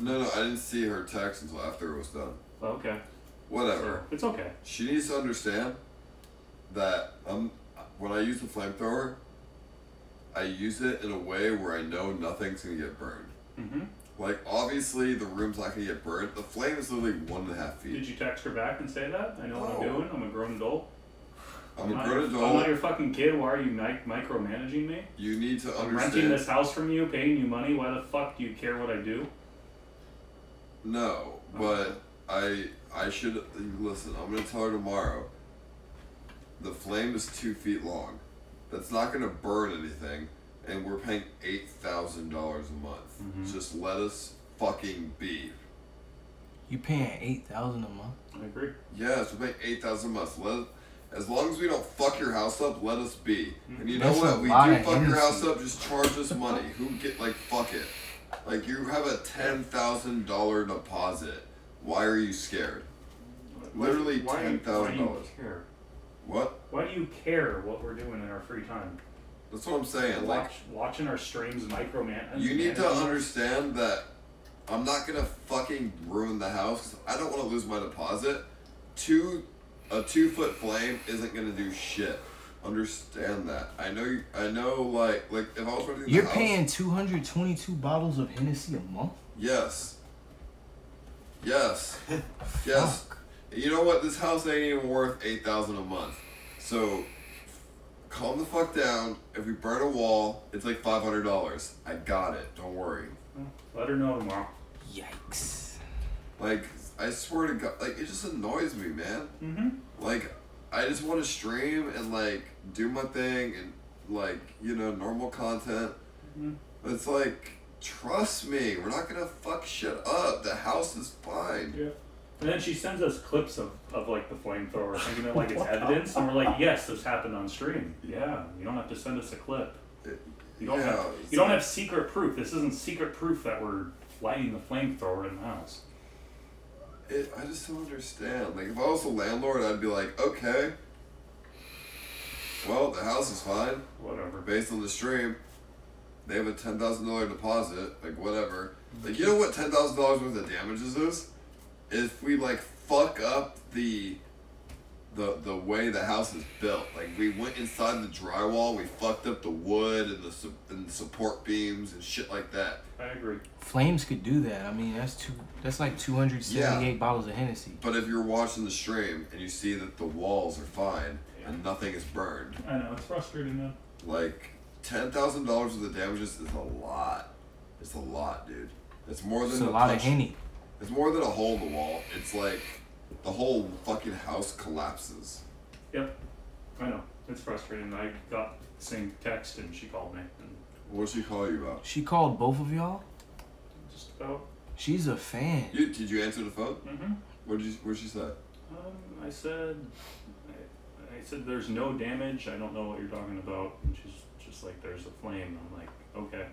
No, no, I didn't see her text until after it was done. Okay. Whatever. It's okay. She needs to understand that um, when I use the flamethrower, I use it in a way where I know nothing's gonna get burned. Mm-hmm. Like obviously the room's not gonna get burned. The flame is literally one and a half feet. Did you text her back and say that? I know what I'm No. doing. I'm a grown adult. I'm a not grown your- adult. I'm not your fucking kid. Why are you mic- micromanaging me? You need to I'm understand. renting this house from you, paying you money. Why the fuck do you care what I do? No, but I I should listen. I'm gonna tell her tomorrow. The flame is two feet long. That's not gonna burn anything, and we're paying eight thousand dollars a month. Mm-hmm. Just let us fucking be. You paying eight thousand a month? I agree. Yes, we're paying eight thousand a month. Let as long as we don't fuck your house up, let us be. And you know what? We do of fuck your house up. Just charge us money. Who get like fuck it? Like you have a ten thousand dollar deposit. Why are you scared? Literally Why do ten you- thousand Why do dollars. You care? What? Why do you care what we're doing in our free time? That's what I'm saying. Like watching our streams microman. you need to understand that I'm not gonna fucking ruin the house. I don't want to lose my deposit. Two, a two foot flame isn't gonna do shit. Understand that. I know. You, I know. Like, like if I was renting the You're house, paying two hundred twenty-two bottles of Hennessy a month. Yes. Yes. yes. You know what? This house ain't even worth eight thousand a month. So calm the fuck down. If we burn a wall, it's like five hundred dollars. I got it. Don't worry. Let her know tomorrow. Yikes. Like I swear to God, like it just annoys me, man. Mm-hmm. Like I just want to stream and like do my thing and like you know normal content. Mhm. It's like trust me, we're not gonna fuck shit up. The house is fine. Yeah. And then she sends us clips of, of like the flamethrower, thinking that like it's evidence, and we're like, yes, this happened on stream. Yeah, you don't have to send us a clip. You don't Yeah, have you don't have secret proof. This isn't secret proof that we're lighting the flamethrower in the house. It, I just don't understand. Like, if I was the landlord, I'd be like, okay, well, the house is fine. Whatever. Based on the stream, they have a ten thousand dollar deposit. Like, whatever. Like, you mm-hmm. know what ten thousand dollars worth of damages is? If we like fuck up the the the way the house is built. Like, we went inside the drywall, we fucked up the wood and the su- and the support beams and shit like that. I agree. Flames could do that. I mean, that's two. That's like two hundred seventy-eight bottles of Hennessy. But if you're watching the stream and you see that the walls are fine and nothing is burned, I know it's frustrating though. like ten thousand dollars worth of damages is a lot. It's a lot, dude. It's more than It's a the lot of punch- Henny. It's more than a hole in the wall. It's like the whole fucking house collapses. Yep, I know it's frustrating. I got the same text and she called me and What'd she call you about? She called both of y'all. just about. She's a fan. You did you answer the phone? Mm-hmm. What did you what did she say? Um, I said, I, I said, there's no damage. I don't know what you're talking about. And she's just like, there's a flame. I'm like, okay.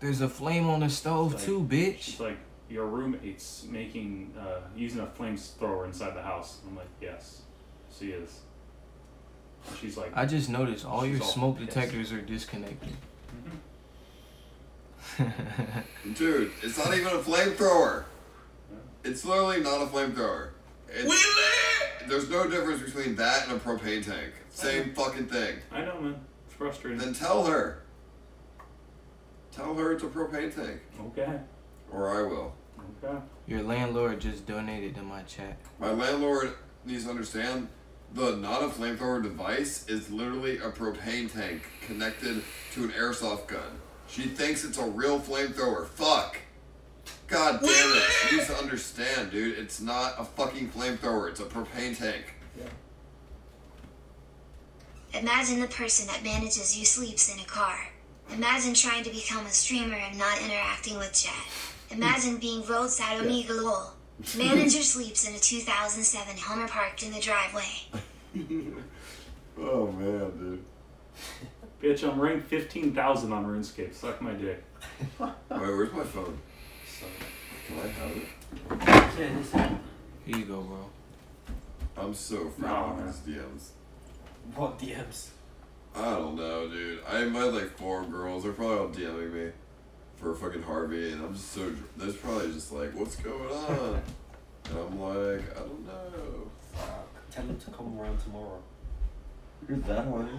There's a flame on the stove She's too, bitch. She's like, your roommate's making, uh, using a flamethrower inside the house. I'm like, yes, she is. And she's like, I just noticed all your all smoke pissed. detectors are disconnected. Dude, it's not even a flamethrower. It's literally not a flamethrower. It's, There's no difference between that and a propane tank. Same fucking thing. I know, man. It's frustrating. Then tell her. Tell her it's a propane tank. Okay. Or I will. Okay. Your landlord just donated to my chat. My landlord needs to understand the not a flamethrower device is literally a propane tank connected to an airsoft gun. She thinks it's a real flamethrower. Fuck. God damn it. She needs to understand, dude. It's not a fucking flamethrower. It's a propane tank. Imagine the person that manages you sleeps in a car. Imagine trying to become a streamer and not interacting with chat. Imagine being roadside Omega lol. Manager sleeps in a 2007 Hummer parked in the driveway. Oh man, dude. Bitch, I'm ranked 15,000 on RuneScape. Suck my dick. Wait, where's my phone? So, Can I have it? Yeah. Here you go, bro. I'm so afraid Nah, of these DMs. What DMs? I don't know, dude. I invited like four girls. They're probably all DMing me for fucking Harvey, and I'm just so. dr- There's probably just like, what's going on? And I'm like, I don't know. Fuck. Tell him to come around tomorrow. You're that horny.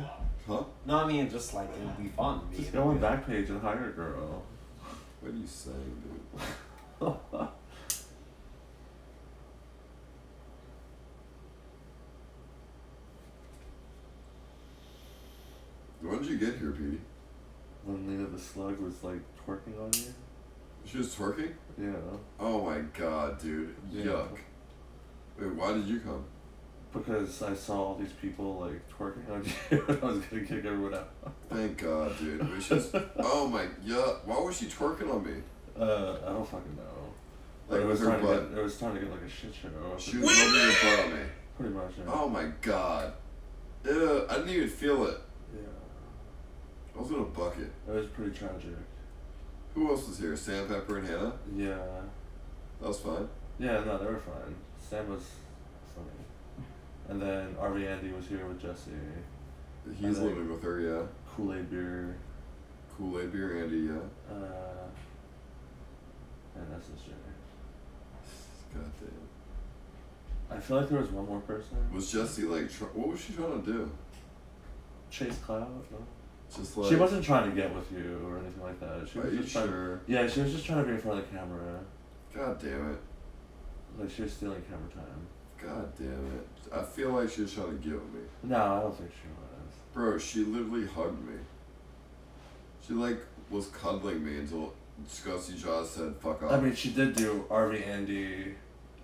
Huh? No, I mean just like it'll be fun. Just you know? go on Backpage and hire a girl. What are you saying, dude? When did you get here, Petey? When Lena the Plug was like twerking on you. She was twerking? Yeah. Oh my god, dude. Yeah. Yuck. Wait, why did you come? Because I saw all these people like twerking on you, and I was gonna kick everyone out. Thank God, dude. It was just. oh my. Yeah. Why was she twerking on me? Uh, I don't fucking know. Like it was with her trying to butt. get, it was trying to get like a shit show. She was rubbing her butt on me. Pretty much. Yeah. Oh my God. Ew, I didn't even feel it. I was in a bucket. It was pretty tragic. Who else was here? Sam, Pepper, and Hannah? Yeah. That was fine. Yeah, no, they were fine. Sam was funny. And then RV Andy was here with Jesse. He's living with her, yeah. Kool Aid beer. Kool Aid beer, Andy, yeah. Uh, and SSJ. God damn. I feel like there was one more person. Was Jesse like, tr- what was she trying to do? Chase Cloud? No. Just like. she wasn't trying to get with you or anything like that. She Are was you just trying. sure? Yeah, she was just trying to be in front of the camera. God damn it. Like she was stealing camera time. God damn it. I feel like she was trying to get with me. No, I don't think she was. Bro, she literally hugged me. She like was cuddling me until Scuzzy Jaws said fuck off. I mean, she did do RV Andy,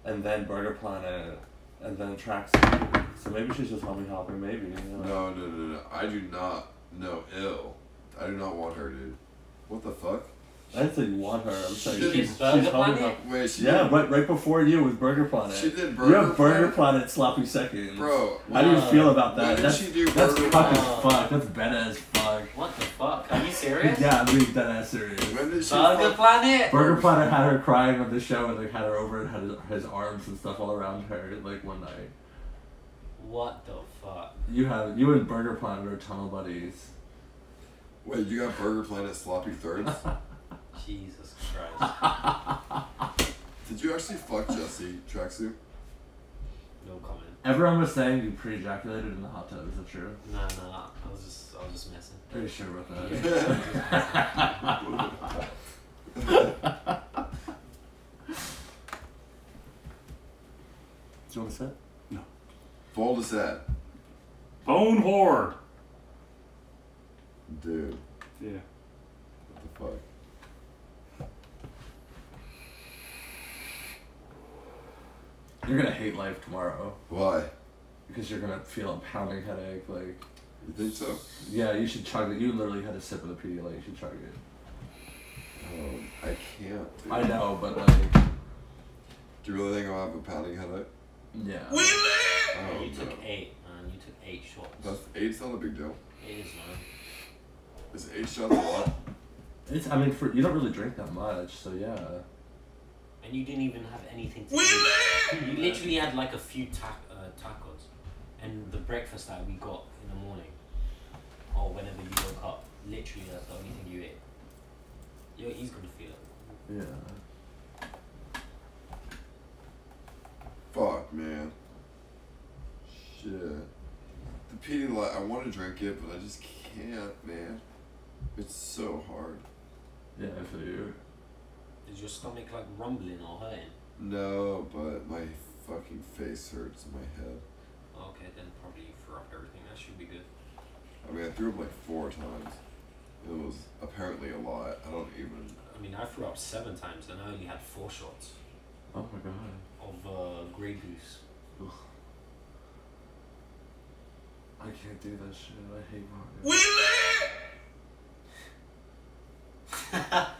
and then Burger Planet, and then Tracks. So maybe she's just homie hopping. Maybe. You know? No, no, no, no. I do not. No, ill. I do not want her, dude. What the fuck? I didn't say you want her. I'm saying did she's, she's Burger homie Wait, she yeah, did- right, right before you was Burger Planet. She did You have Burger Planet? Planet sloppy seconds. Bro, how do you feel about that? did That's, she do that's Burger fucking Planet? fuck. That's bad as fuck. What the fuck? Are you serious? Yeah, I'm being dead ass serious. When did she Burger fuck- Planet. Burger Planet had her crying on the show and like had her over and had his, his arms and stuff all around her like one night. What the fuck? You have you and Burger Planet are tunnel buddies. Wait, you got Burger Planet sloppy thirds? Jesus Christ. Did you actually fuck Jesse Tracksuit? No comment. Everyone was saying you pre-ejaculated in the hot tub. Is that true? No, no, no. I was just, I was just messing. Pretty sure about that. Do you want to sit? No. Fold a set. Bone whore. Dude, Yeah. what the fuck? You're gonna hate life tomorrow Why? because you're gonna feel a pounding headache. Like, You think so? yeah, you should chug it. You literally had a sip of the Pedialyte. You should chug it. Um, I can't. Dude. I know, but like, Do you really think I'll have a pounding headache? Yeah. Oh, you took eight, man. You took eight shots. That's eight's not a big deal. It is, man. Is eight shots a lot? It's. I mean, for you don't really drink that much, so yeah. And you didn't even have anything to eat. You literally had like a few ta- uh, tacos. And the breakfast that we got in the morning, or whenever you woke up, literally that's the only thing you ate. Yo, he's gonna feel it. Yeah. Fuck, man. Shit. The Pedialyte, I want to drink it, but I just can't, man. It's so hard. Yeah, I feel you. Is your stomach like rumbling or hurting? No, but my fucking face hurts in my head. Okay, then probably you threw up everything. That should be good. I mean, I threw up like four times. It was apparently a lot. I don't even. I mean, I threw up seven times and I only had four shots Oh my god. of uh, Grey Goose. I can't do that shit. I hate vodka.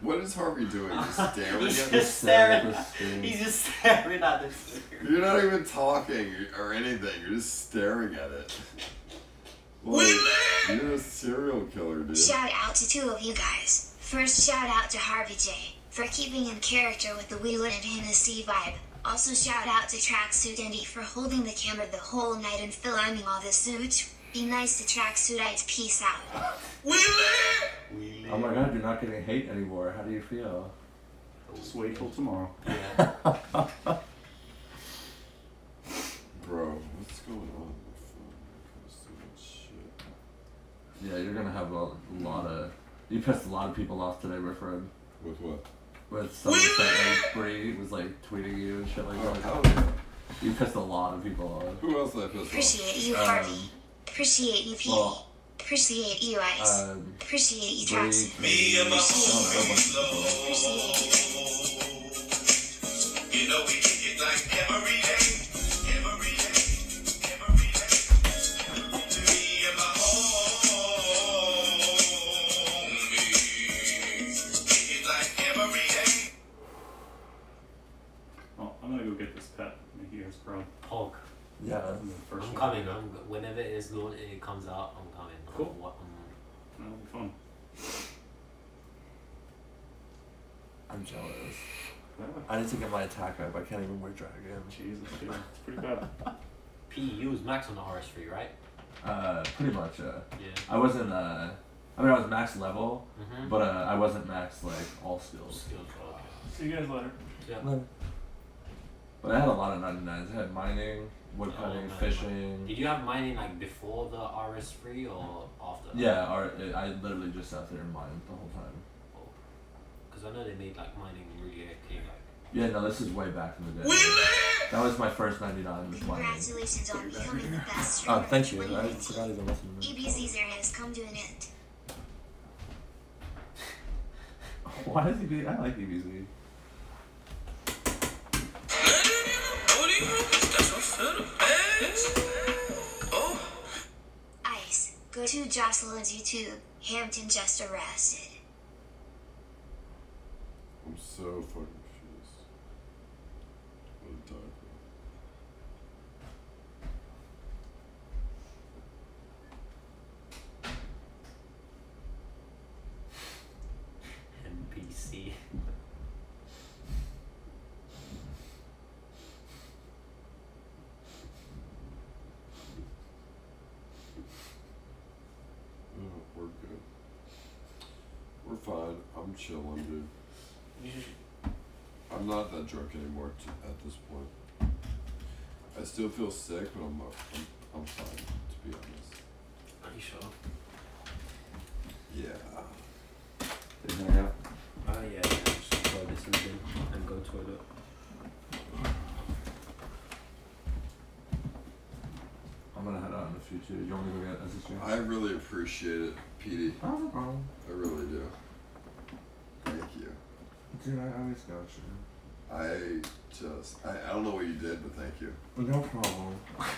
What is Harvey doing? Just staring He's at just me? staring. He's just staring at the screen. You're not even talking or anything. You're just staring at it. Like, you're a serial killer, dude. Shout out to two of you guys. First, shout out to Harvey J for keeping in character with the Wheeler and Hennessy vibe. Also shout out to Tracksuit Andy for holding the camera the whole night and filming all the suit. Be nice to Tracksuitites. Peace out. Oh my god, you're not getting hate anymore. How do you feel? Just wait till tomorrow. Bro, what's going on? with my phone? I post so much shit. Yeah, you're gonna have a lot of. You pissed a lot of people off today, my friend. With what? With some of the stuff like Bree was like tweeting you and shit like Oh, that. hell yeah. You pissed a lot of people off. Who else did I piss off? Appreciate you, Um, Harvey. Appreciate you, Petey. well, Appreciate you, Ice. um, Appreciate you, Bree, Tracksuit. Me and my You know we kick it like every day, He has. Hulk. Yeah. First I'm one. coming. I'm whenever it's going, it comes out. I'm coming. Cool. I'm, what, I'm, That'll be fun. I'm jealous. I need to get my attack up. I can't even wear dragon. Jesus, dude. It's pretty bad. P, you was max on the RS3, right? Uh, pretty much. Uh, Yeah. I wasn't. Uh, I mean, I was max level, Mhm. but uh, I wasn't max like all skills. Skills, okay. See you guys later. Yeah. But I had a lot of 99s. I had mining, woodcutting, Oh, fishing. Did you have mining like before the RS3 or after? Yeah, or, I literally just sat there and mined the whole time. Oh. Because I know they made like mining really okay. Like, Yeah, no, this is way back in the day. That was my first 99 with mining. Congratulations on becoming the best Oh, thank you. I 2019. forgot even listen to EBZ's era has come to an end. Why does he be? I like EBZ. Ice, go to Jocelyn's YouTube. Hampton just arrested. I'm so fucking confused. What a typo. NPC. Oh, we're good. We're fine. I'm chilling, dude. I'm not that drunk anymore t- at this point. I still feel sick, but I'm, I'm, I'm fine, to be honest. Are you sure? Yeah. Did you hang out? Oh yeah, yeah. Just enjoy this evening and go toilet. I'm gonna head out in a few too. You want me to go get SSJ? I really appreciate it, PD. Oh, no problem. I really do. Thank you. Dude, I always got you. I just, I, I don't know what you did, but thank you. No problem.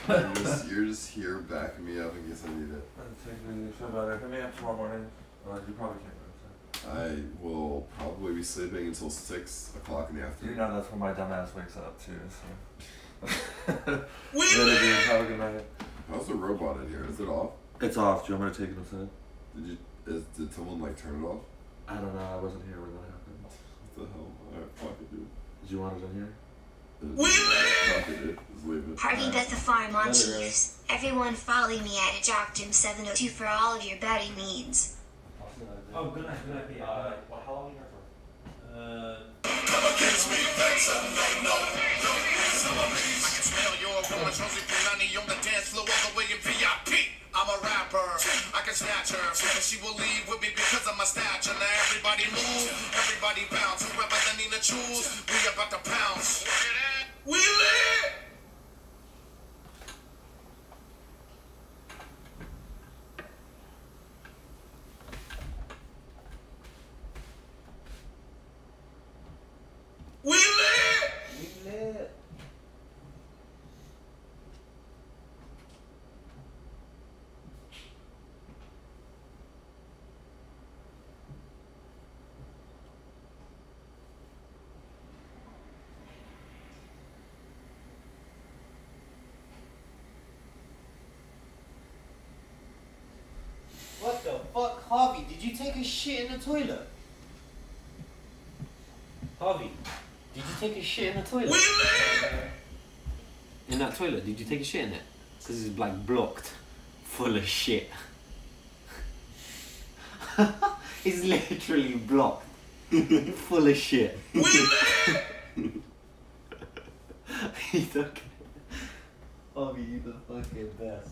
you're, just, you're just here backing me up in case I need it. Take me feel better. Hit me up tomorrow morning. Uh, you probably can't go I will probably be sleeping until 6 o'clock in the afternoon. You know that's when my dumb ass wakes up too, so. Later. Have a good night. How's the robot in here? Is it off? It's off. Do you want me to take it inside? Did you, is, did someone like turn it off? I don't know. I wasn't here when that happened. What the hell? Alright, fuck it, dude. Did you want it in here? Fuck it, dude. Just leave it. Harvey Alright. bet the farm on Later, Chiefs. Everyone follow me at Jockdom702 for all of your betting needs. Oh, good night, good night. Yeah. Uh, well, how long are you here for? Uh. I'm a rapper, I can snatch her, and she will leave with me because of my stature. Now everybody move, everybody bounce. Whoever the Nina choose, we about to pounce. We lit! We lit! What the fuck, Harvey? Did you take a shit in the toilet? Harvey, did you take a shit in the toilet? In that toilet, did you take a shit in it? Because it's like blocked, full of shit. it's literally blocked, full of shit. He's okay. Harvey, you the fucking best.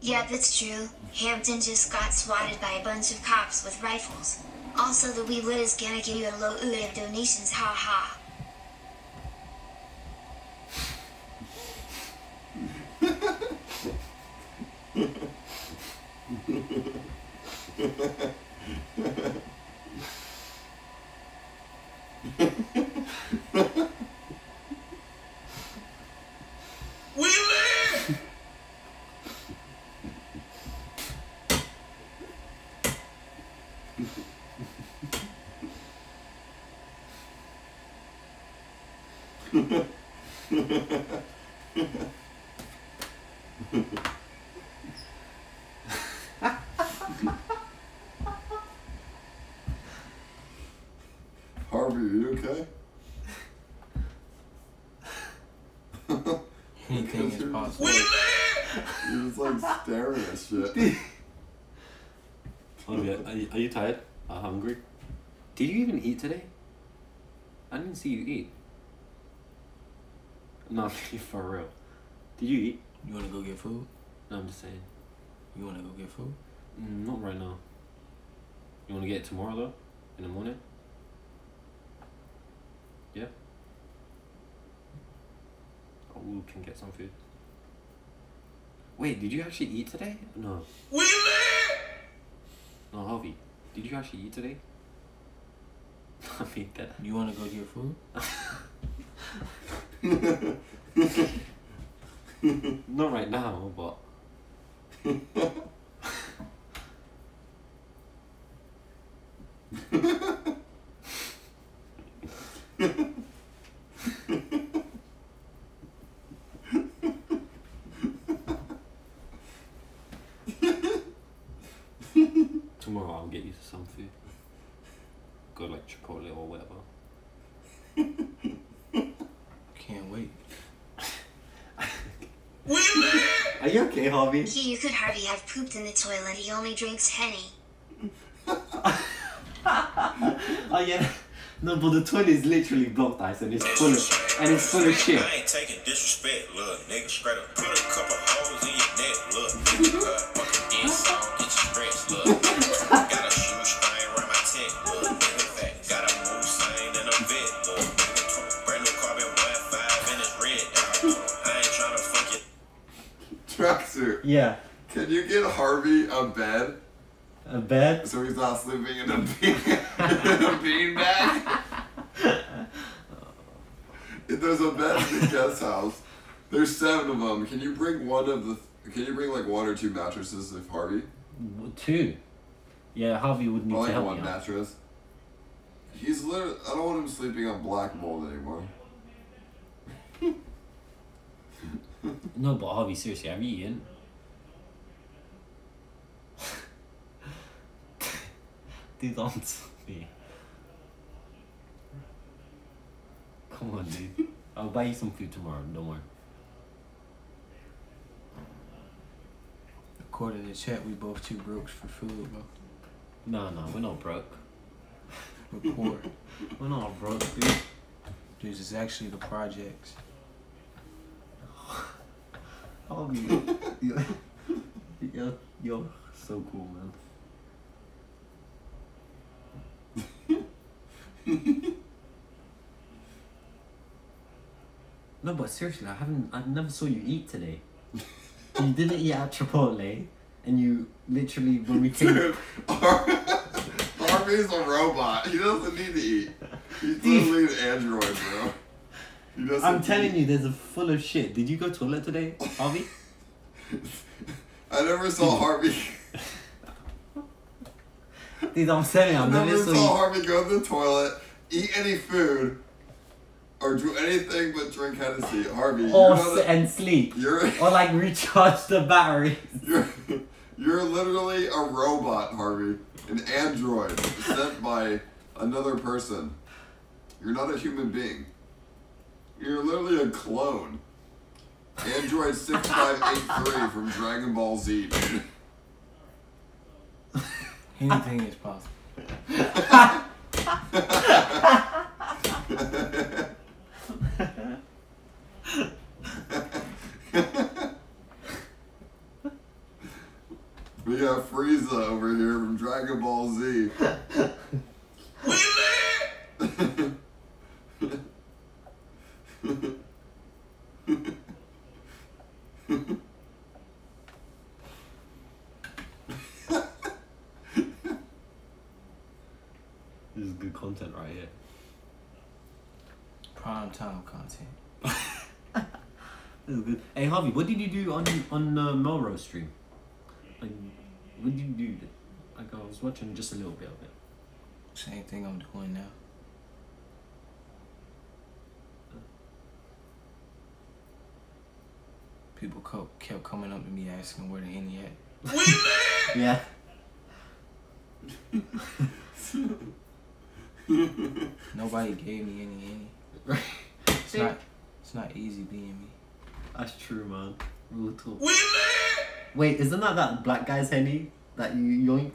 Yeah, that's true. Hampton just got swatted by a bunch of cops with rifles. Also, the wee is gonna give you a load of donations, ha ha. Harvey, are you okay? Anything is possible. You're like staring at shit. Harvey, are you, are you tired? Are hungry? Did you even eat today? I didn't see you eat. No, for real. Did you eat? You wanna go get food? No, I'm just saying. You wanna go get food? Mm, not right now. You want to get it tomorrow though? In the morning? Yeah? Or we can get some food. Wait, did you actually eat today? No. No, Harvey. Did you actually eat today? I mean, that. You wanna go get your food? Not right now, but. Tomorrow I'll get you some food. Go like Chipotle or whatever. Can't wait. Are you okay, Harvey? He, you could hardly have pooped in the toilet. He only drinks Henny. Oh yeah. No, but the toilet is literally blocked ice and it's full of and it's full of shit. I ain't taking disrespect, little nigga. Straight up, Harvey a bed? A bed? So he's not sleeping in a bean, in a bean bag? there's a bed in the guest house. There's seven of them. Can you bring one of the? Can you bring like one or two mattresses if Harvey? Two. Yeah, Harvey would need Or to help one mattress. He's literally. I don't want him sleeping on black mold anymore. No, but Harvey, seriously, have you eaten? Dude, don't me. Come on, dude. I'll buy you some food tomorrow. Don't worry. According to chat, we both too broke for food, bro. No, no, we're not broke. We're poor. We're not broke, dude. This is actually the projects. Oh, Harvey, you're, you're, you're so cool, man. No, but seriously, I haven't. I never saw you eat today. you didn't eat at Chipotle, and you literally when we came. Dude, Harvey's a robot. He doesn't need to eat. He's literally an android, bro. I'm telling you, there's a full of shit. Did you go to toilet today, Harvey? I never saw Harvey. Dude, I'm telling you, I I never saw. Harvey go to the toilet, eat any food, or do anything but drink Hennessy. Harvey, Or s- a- and sleep. You're Or like recharge the battery. You're, you're literally a robot, Harvey. An android sent by another person. You're not a human being. You're literally a clone. Android 6583 from Dragon Ball Z, dude. Anything is possible. We got Frieza over here from Dragon Ball Z. This is good content right here. Prime time content. This is good. Hey Harvey, what did you do on on uh, Melrose stream? Like, what did you do? Like, I was watching just a little bit of it. Same thing I'm doing now. People co- kept coming up to me asking where the henny at. Yeah. Nobody gave me any henny. It's See? not. It's not easy being me. That's true, man. Real talk. Wait, isn't that that black guy's henny that you yoinked?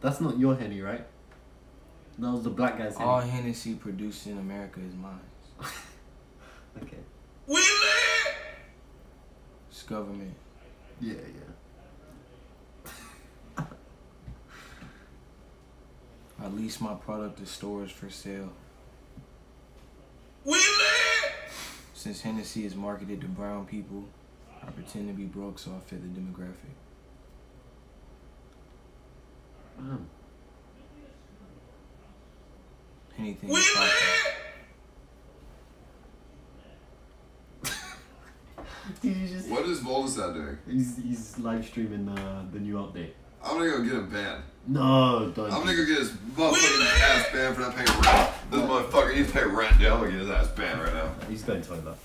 That's not your henny, right? That was the black guy's henny. All Hennessy produced in America is mine. okay. We It's government. Yeah, yeah. I lease my product to stores for sale. Since Hennessy is marketed to brown people, I pretend to be broke so I fit the demographic. Mm. Anything is possible. Dude, you just What is Voldemort doing? he's he's live streaming uh, the new update. I'm gonna go get him banned. No, don't. I'm gonna go get his motherfucking ass banned for not paying rent. This motherfucker needs to pay rent, dude. I'm gonna get his ass banned right now. He's going to toilet.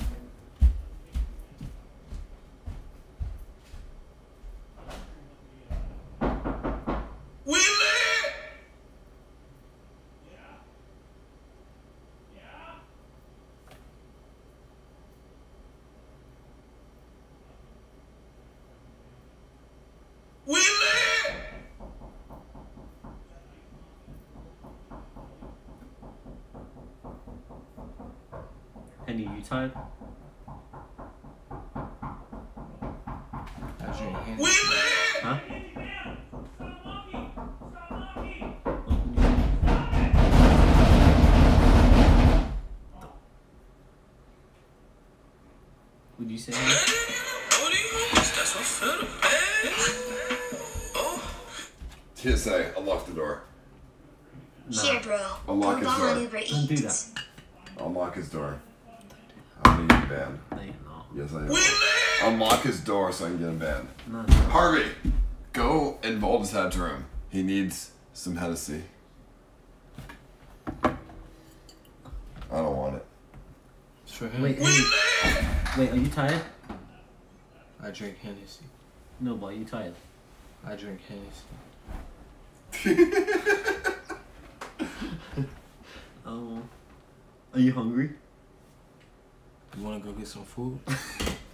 Harvey, go in Volb's head's room. He needs some Hennessy. I don't want it. It's for him. Wait, hey, wait, are you tired? I drink Hennessy. No, but are you tired? I drink Hennessy. Oh. Are you hungry? You wanna go get some food?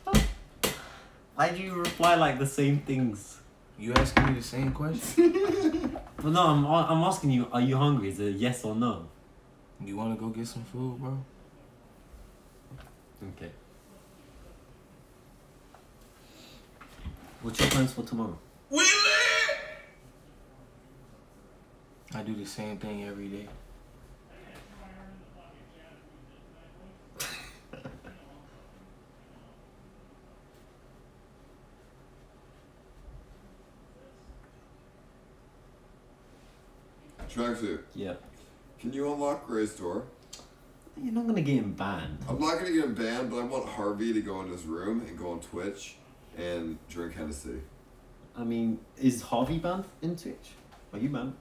Why do you reply like the same things? You asking me the same question? Well, no, I'm I'm asking you. Are you hungry? Is it a yes or no? You wanna go get some food, bro? Okay. What's your plans for tomorrow? I do the same thing every day. Tracksuit. Yeah. Can you unlock Gray's door? You're not gonna get him banned. I'm not gonna get him banned, but I want Harvey to go in his room and go on Twitch and drink Hennessy. I mean, is Harvey banned in Twitch? Are you banned?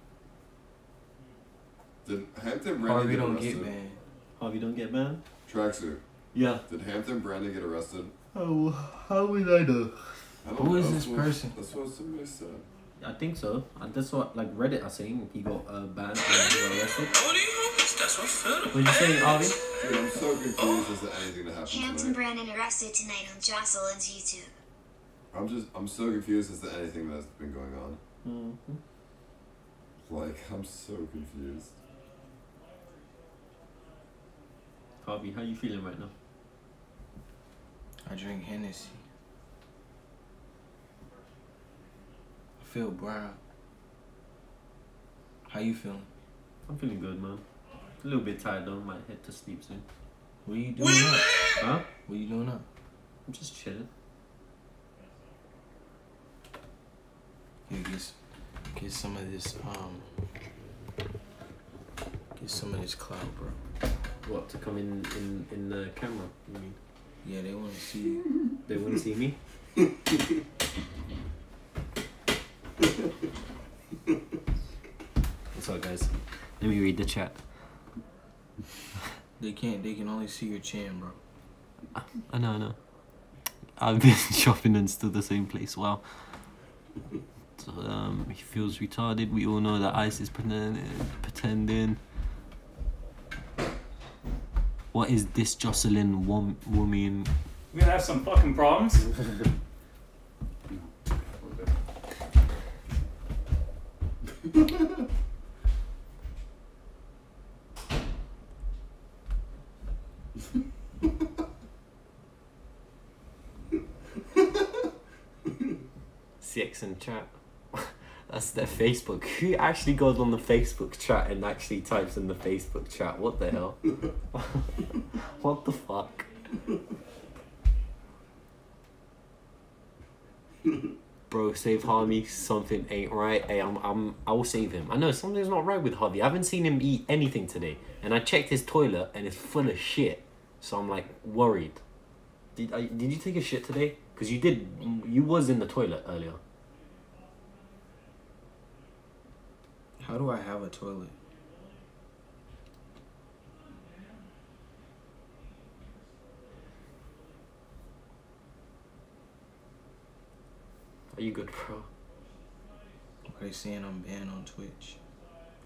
Did Hampton Brandon Harvey get don't arrested? get banned. Harvey don't get banned? Tracksuit. Yeah. Did Hampton Brandon get arrested? Oh, how would I know? I don't Who know, is this person? That's what somebody said. I think so. And that's what like Reddit are saying. He got uh, banned and he got arrested. What did you say, Harvey? Dude, I'm so confused as to anything that happened Hampton tonight. Brandon arrested tonight on Jocelyn's YouTube. I'm just, I'm so confused as to anything that's been going on. Mm-hmm. Like, I'm so confused. Harvey, how you feeling right now? I drink Hennessy. Feel brown. How you feeling? I'm feeling good, man. A little bit tired though. Might head to sleep soon. What are you doing up? Huh? What are you doing up? I'm just chilling. Yeah, get, get some of this, um, get some of this cloud, bro. What to come in in in the camera? You mean? Yeah, they want to see you. They want to see me. What's up, guys? Let me read the chat. They can't. They can only see your chin, bro. I know, I know. I've been shopping and still the same place. Wow. So, um, he feels retarded. We all know that Ice is pretending. pretending. What is this Jocelyn wom- woman? We're gonna have some fucking problems. CX in chat. That's their Facebook. Who actually goes on the Facebook chat and actually types in the Facebook chat? What the hell? what the fuck? Bro, save Harvey. Something eh, ain't right. Hey, eh, I'm, I'm, I will save him. I know something's not right with Harvey. I haven't seen him eat anything today, and I checked his toilet and it's full of shit. So I'm like worried. Did I, did you take a shit today? Cause you did. You was in the toilet earlier. How do I have a toilet? Are you good, bro? Are they saying I'm banned on Twitch?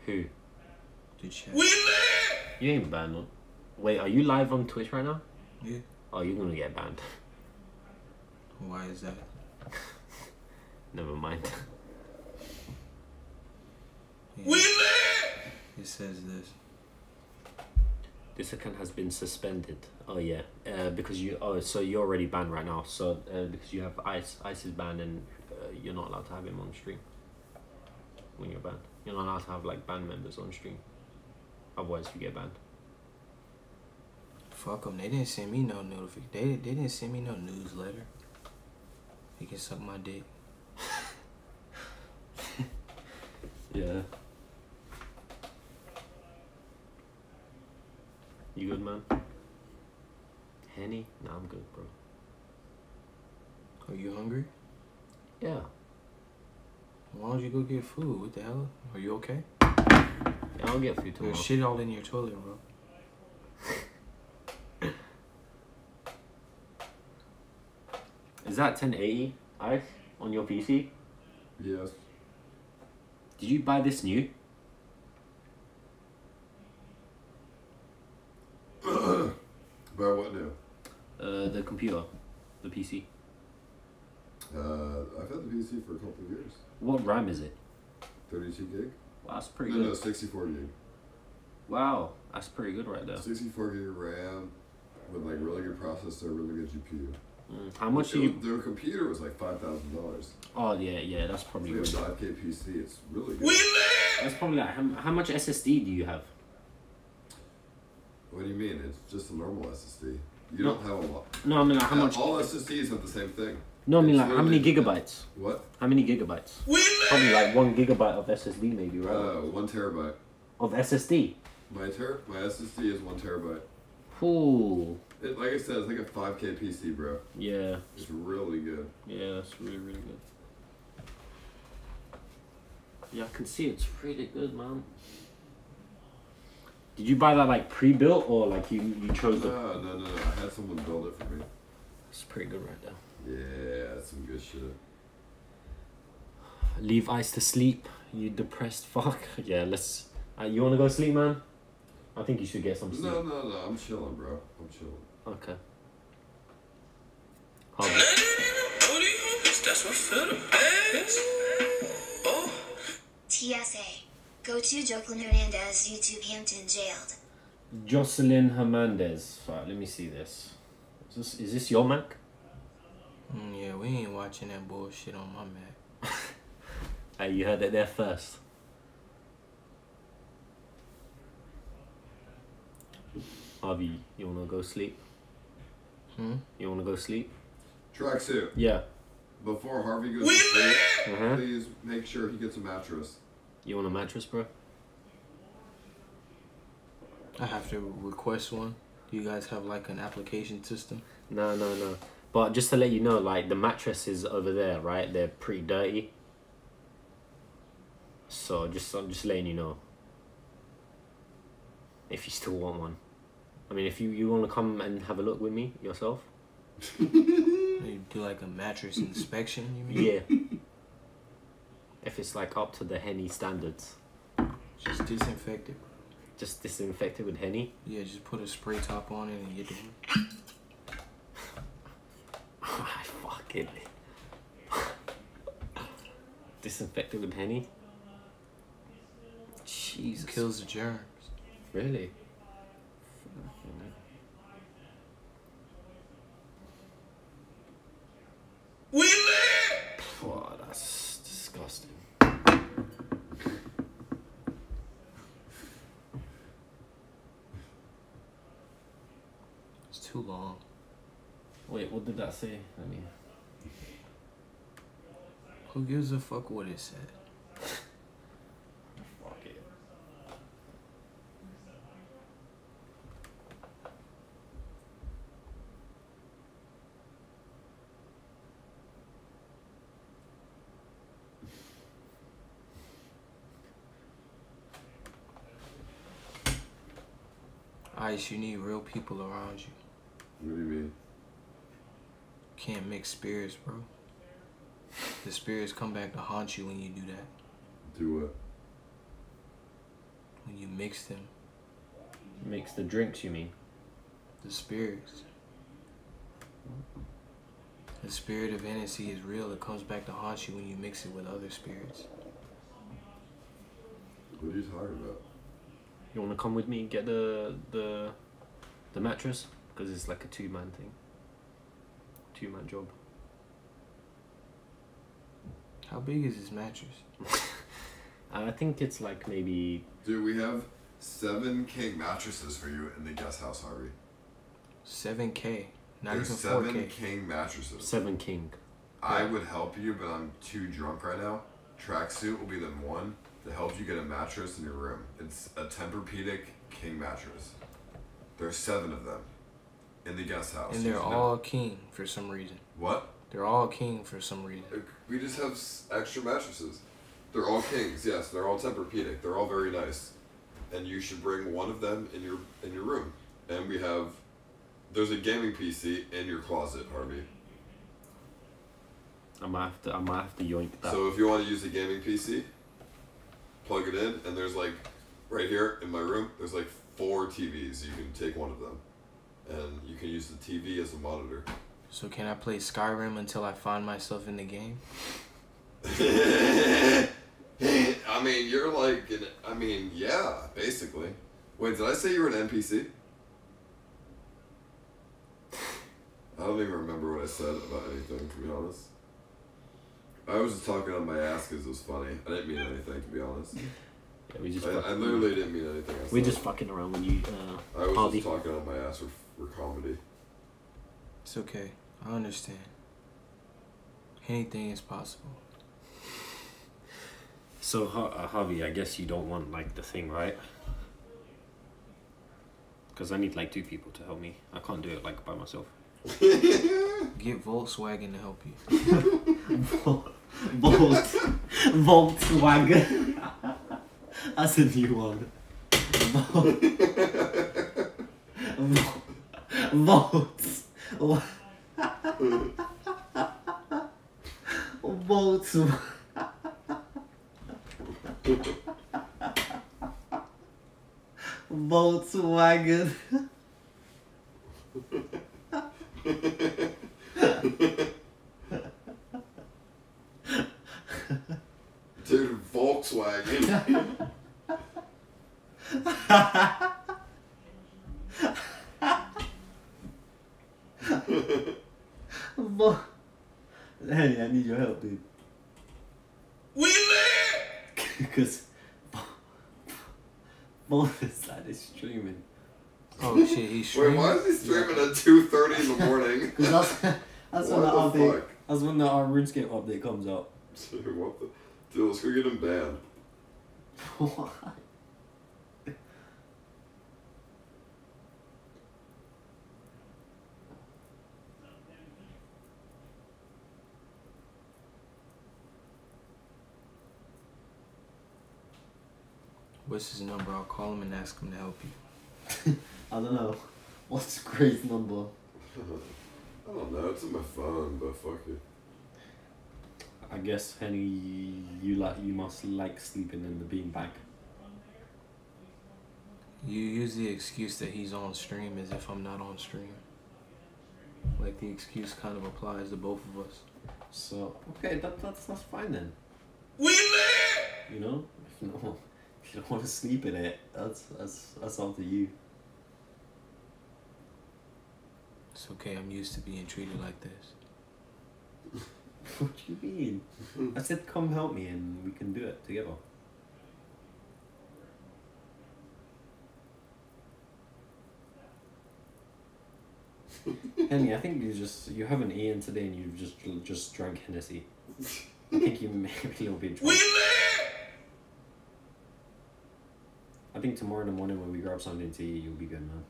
Who? The chat. You ain't banned on. Wait, are you live on Twitch right now? Yeah. Oh, you're gonna get banned. Why is that? Never mind. It says this. This account has been suspended. Oh yeah, uh, because you. Oh, so you're already banned right now. So uh, because you have ice, ice is banned, and you're not allowed to have him on stream. When you're banned, you're not allowed to have like band members on stream. Otherwise, you get banned. Fuck them. They didn't send me no notification. They, they didn't send me no newsletter. They can suck my dick. Yeah. You good, man. Henny? Nah, I'm good, bro. Are you hungry? Yeah. Why don't you go get food? What the hell? Are you okay? Yeah, I'll get food tomorrow. There's shit all in your toilet, bro. Is that 1080 Ti on your PC? Yes. Did you buy this new? By what new? Uh, the computer, the PC. Uh, I've had the PC for a couple of years. What RAM is it? 32 gig? Wow, that's pretty no, good. No, 64 gig. Wow, that's pretty good right there. 64 gig RAM with like really good processor, really good GPU. Mm, How much It do you? Their computer was like five thousand dollars. Oh yeah, yeah, that's probably It's good. like a five K PC. It's really good. That's probably like how, how much SSD do you have? What do you mean? It's just a normal SSD. You No. don't have a lot. No, I mean like how Yeah, much? All SSDs have the same thing. No, I mean like how many gigabytes? What? How many gigabytes? Probably like one gigabyte of SSD maybe, right? Uh, one terabyte. of SSD. My ter my SSD is one terabyte. Ooh. It, like I said, it's like a five K PC, bro. Yeah. It's really good. Yeah, that's really really good. Yeah, I can see it's really good, man. Did you buy that like pre-built or like you you chose the? No, no, no, no. I had someone build it for me. It's pretty good right there. Yeah, that's some good shit. Leave ice to sleep. You depressed fuck. Yeah, let's. Uh, you wanna go sleep, man? I think you should get some sleep. No, no, no. I'm chilling, bro. I'm chilling. Okay. Harvey. That's what feel the best. Oh. TSA. Go to Jocelyn Hernandez YouTube Hampton jailed. Jocelyn Hernandez. Right, let me see this. Is this is this your Mac? Mm, yeah, we ain't watching that bullshit on my Mac. Hey, you heard it there first. Harvey, you wanna go sleep? Hmm? You wanna go sleep? Tracksuit. Yeah. Before Harvey goes to sleep, Uh-huh. please make sure he gets a mattress. You want a mattress, bro? I have to request one. Do you guys have like an application system? No, no, no. But just to let you know, like the mattresses over there, right? They're pretty dirty. So just I'm just letting you know. If you still want one. I mean, if you you want to come and have a look with me yourself. You do like a mattress inspection, you mean? Yeah. if it's like up to the Henny standards. Just disinfect it. Just disinfect it with Henny. Yeah, just put a spray top on it and get the I fucking disinfect it with Henny. Jesus. kills the germs. Really? We live. Oh, that's disgusting. It's too long. Wait, what did that say? Let me. Who gives a fuck what it said? Fuck it. Ice, you need real people around you. What do you mean? Can't mix spirits, bro. The spirits come back to haunt you when you do that. Do what? When you mix them. Mix the drinks, you mean? The spirits. The spirit of Hennessy is real. It comes back to haunt you when you mix it with other spirits. What are you talking about? You want to come with me and get the the the mattress because it's like a two man thing. Two man job. How big is this mattress? I think it's like maybe Dude, we have seven king mattresses for you in the guest house, Harvey. 7K. Not There's even seven 4K. king mattresses. seven king. I would help you, but I'm too drunk right now. Tracksuit will be the one to help you get a mattress in your room. It's a Tempur-Pedic king mattress. There's seven of them in the guest house. And they're There's no- all king for some reason. What? They're all king for some reason. We just have s- extra mattresses. They're all kings. Yes, they're all Tempur-Pedic. They're all very nice, and you should bring one of them in your in your room. And we have there's a gaming PC in your closet, Harvey. I might have to. I might have to yoink that. So if you want to use the gaming PC, plug it in, and there's like right here in my room, there's like four TVs. You can take one of them, and you can use the TV as a monitor. So can I play Skyrim until I find myself in the game? I mean, you're like, an, I mean, yeah, basically. Wait, did I say you were an NPC? I don't even remember what I said about anything, to be honest. I was just talking on my ass because it was funny. I didn't mean anything, to be honest. Yeah, we just I, I literally didn't mean anything. I We're just fucking around when you, uh, I was Harvey. just talking on my ass for, for comedy. It's okay. I understand. Anything is possible. So, Har- uh, Harvey, I guess you don't want like the thing, right? Because I need like two people to help me. I can't do it like by myself. Get Volkswagen to help you. Volt, Volkswagen. That's a new one. Volt. Volts. Volts. Volkswagen. Dude, Volkswagen. Vol- Henny, I need your help, dude. We live! Because both is that is streaming. Oh shit, he's Wait, streaming. why is he streaming at 2.30 in the morning? Because that's that's when the the update. fuck? That's when the uh, RuneScape update comes out. Dude, what the... Dude, let's go get him banned. What's his number? I'll call him and ask him to help you. I don't know. What's Gray's number? I don't know, it's on my phone, but fuck it. I guess Henny, you like you must like sleeping in the beanbag. You use the excuse that he's on stream as if I'm not on stream. Like the excuse kind of applies to both of us. So okay, that that's that's fine then. We live! You know, if no, if you don't want to sleep in it, that's that's that's up to you. It's okay. I'm used to being treated like this. what do you mean? I said, come help me and we can do it together. Henny, I think you just you haven't eaten today and you've just just drank Hennessy. I think you may be a little bit drunk. I think tomorrow in the morning when we grab something to eat, you'll be good, man.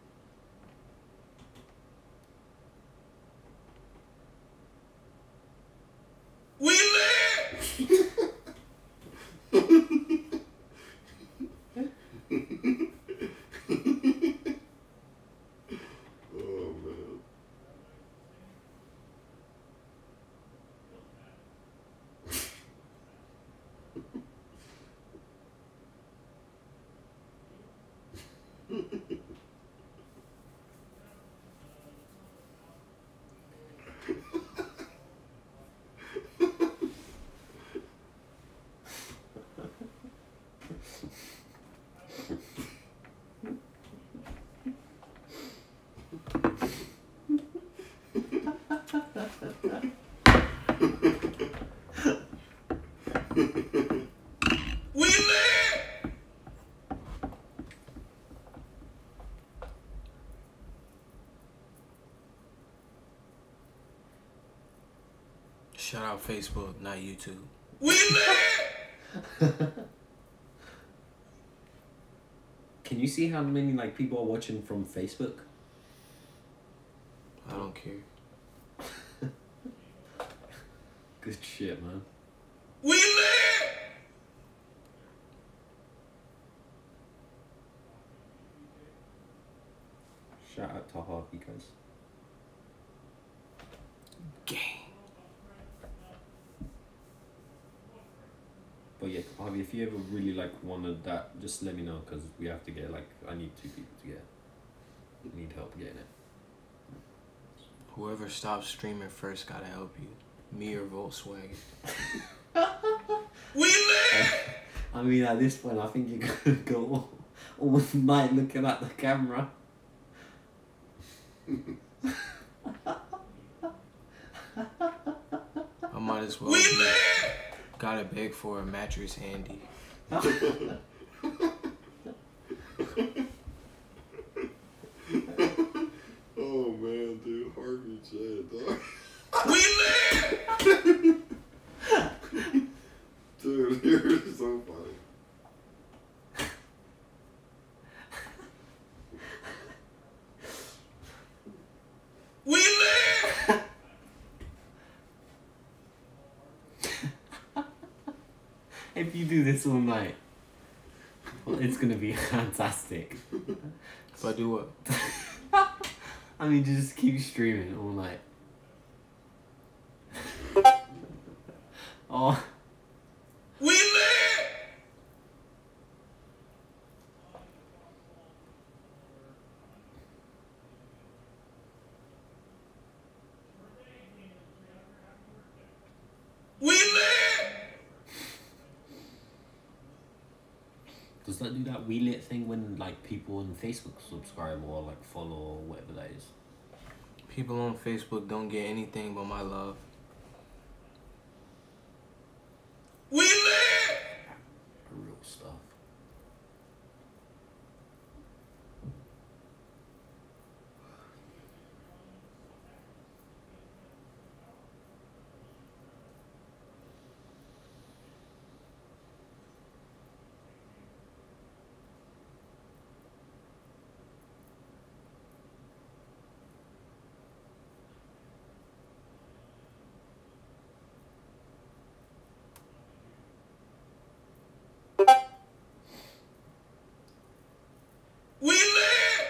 Shout out Facebook, not YouTube. We live! Can Can you see how many like people are watching from Facebook? I don't care. Good shit, man. We live! Shout out to Harvey, guys. Gang. But yeah, Harvey, if you ever really like wanted that, just let me know because we have to get like I need two people to get. Need help getting it. Whoever stops streaming first gotta help you. Me or Volkswagen. We live! I mean, at this point, I think you're gonna go all, all night looking at the camera. I might as well. be- Gotta beg for a mattress handy. Oh man, dude, Harvey shit, dog. We live! Dude, you're so funny. We live! If you do this all night, well, it's gonna be fantastic. If I do what? I mean, just keep streaming all night. oh, We live! We live! does that do that wee lit thing when like people on Facebook subscribe or like follow or whatever that is? People on Facebook don't get anything but my love. We live! Real stuff. We live!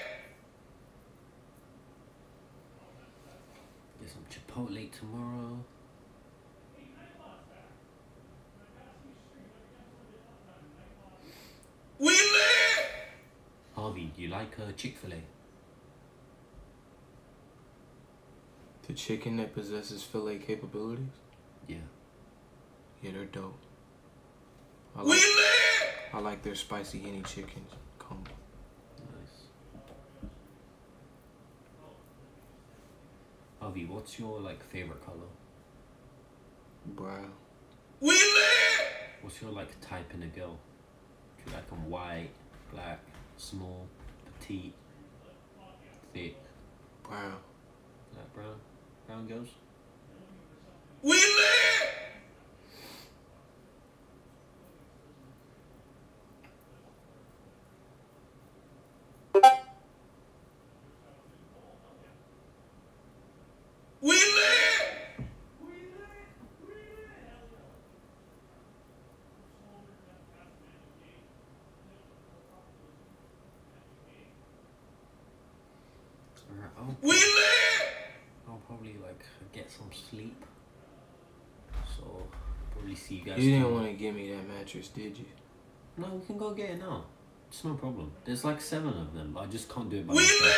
Get some Chipotle tomorrow. We live! Harvey, do you like uh, Chick Fil A? The chicken that possesses fillet capabilities? Yeah. Yeah, they're dope. I like, live! I like their spicy guinea chickens combo. Nice. Harvey, what's your like favorite color? Brown. We live! What's your like type in a girl? Do you like them white, black, small, petite, thick? Brown. Like brown? Brown girls? I'll, We live! I'll probably like get some sleep. So probably see you guys. You didn't want to give me that mattress, did you? No, we can go get it now. It's no problem. There's like seven of them. I just can't do it by We myself. live!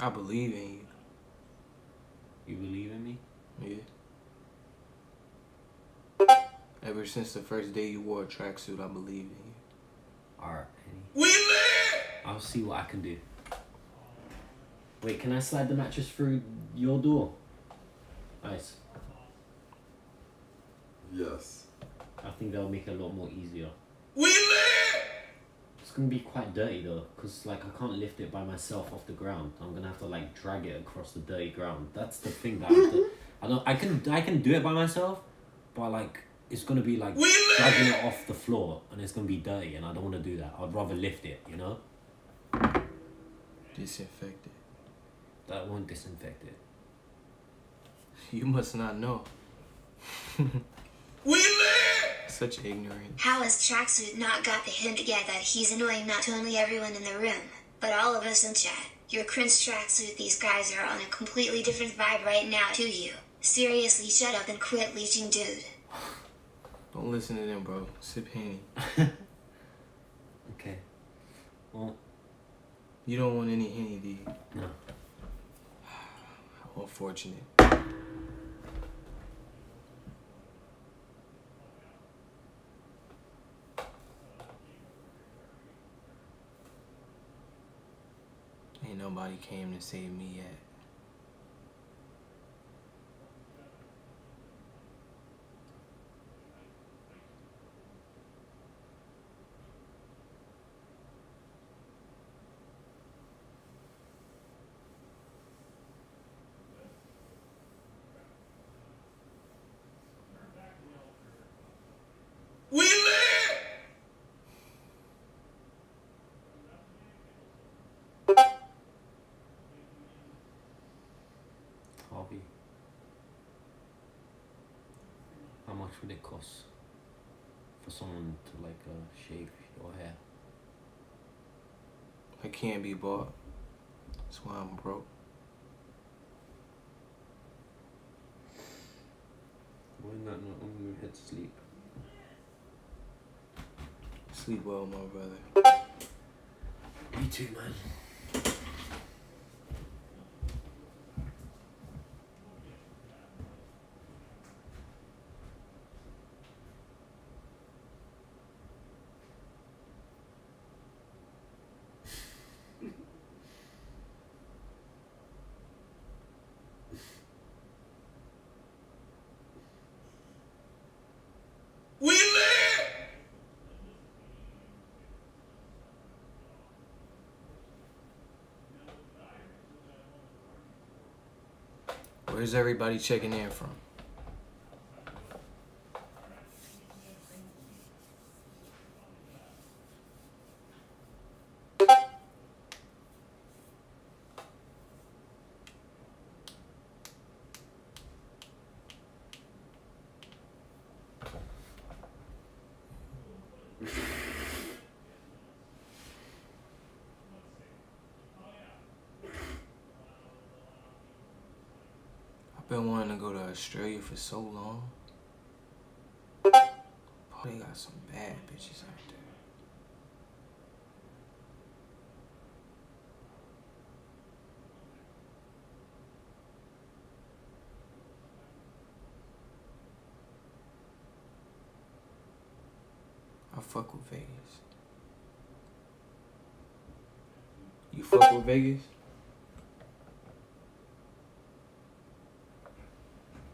I believe in you. You believe in me? Yeah. Ever since the first day you wore a tracksuit, I believe in you. Alright, Henny. We live! I'll see what I can do. Wait, can I slide the mattress through your door? Nice. Yes. I think that'll make it a lot more easier. We live! It's gonna be quite dirty though, cause like I can't lift it by myself off the ground. I'm gonna have to like drag it across the dirty ground. That's the thing that I, have to, I don't. I can I can do it by myself, but like it's gonna be like dragging it off the floor and it's gonna be dirty and I don't wanna do that. I'd rather lift it, you know? Disinfect it. That won't disinfect it. You must not know. We live! Such ignorance. How has Tracksuit not got the hint yet that he's annoying not only everyone in the room, but all of us in chat? Your cringe Tracksuit, these guys are on a completely different vibe right now to you. Seriously, shut up and quit leeching, dude. Don't listen to them, bro. Sip Henny. Okay. Well, You don't want any Henny, do you? no. Unfortunate. Ain't nobody came to save me yet. We live! Harvey. How much would it cost for someone to like uh, shave your hair? It can't be bought. That's why I'm broke. When that not when head to sleep. Sleep well, my brother. You too, man. We live! Where's everybody checking in from? I've been wanting to go to Australia for so long. Oh, they got some bad bitches out there. I fuck with Vegas. You fuck with Vegas?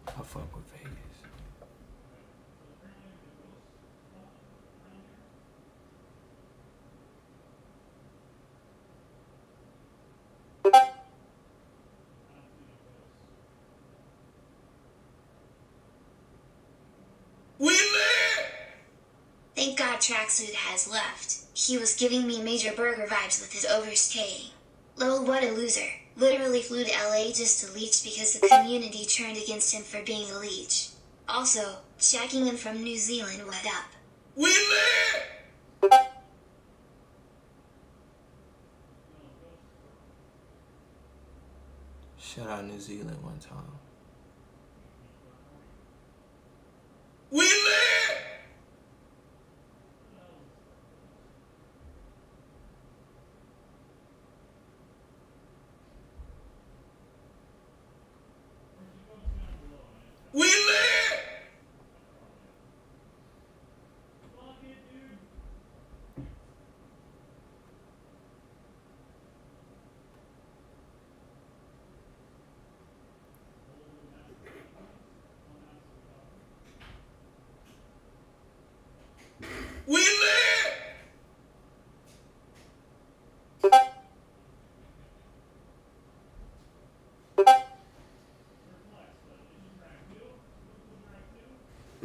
I fuck with Vegas. We live! Thank God Tracksuit has left. He was giving me major burger vibes with his overstaying. Lol, what a loser. Literally flew to LA just to leech because the community turned against him for being a leech. Also, checking in from New Zealand, what up? We live! Shout out New Zealand one time.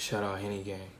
Shout out Henny Gang.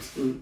Mm.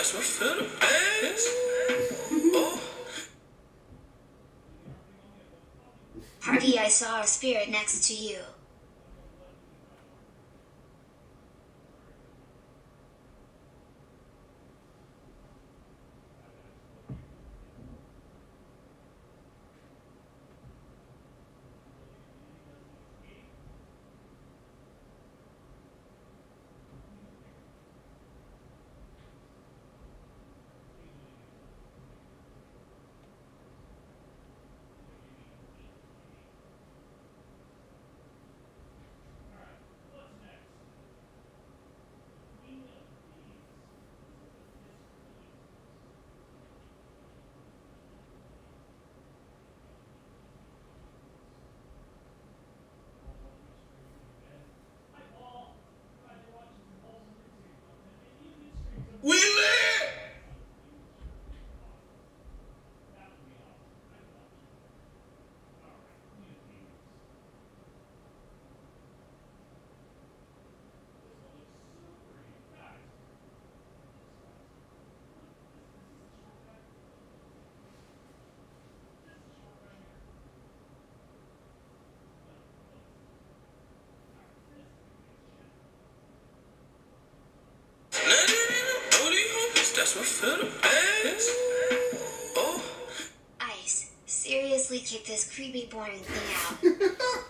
That's what feel the best. Oh. Harvey, I saw a spirit next to you. That's what for the bags. Oh. Ice, seriously kick this creepy boring thing out.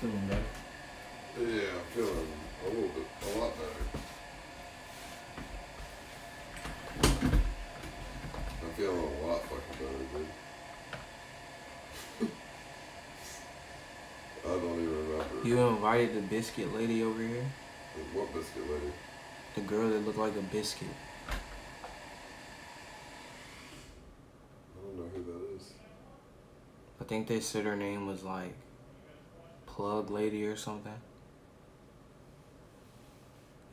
feeling better? Yeah, I'm feeling a little bit, a lot better. I'm feeling a lot fucking better, dude. I don't even remember. You invited the biscuit lady over here? What biscuit lady? The girl that looked like a biscuit. I don't know who that is. I think they said her name was like Plug Lady or something.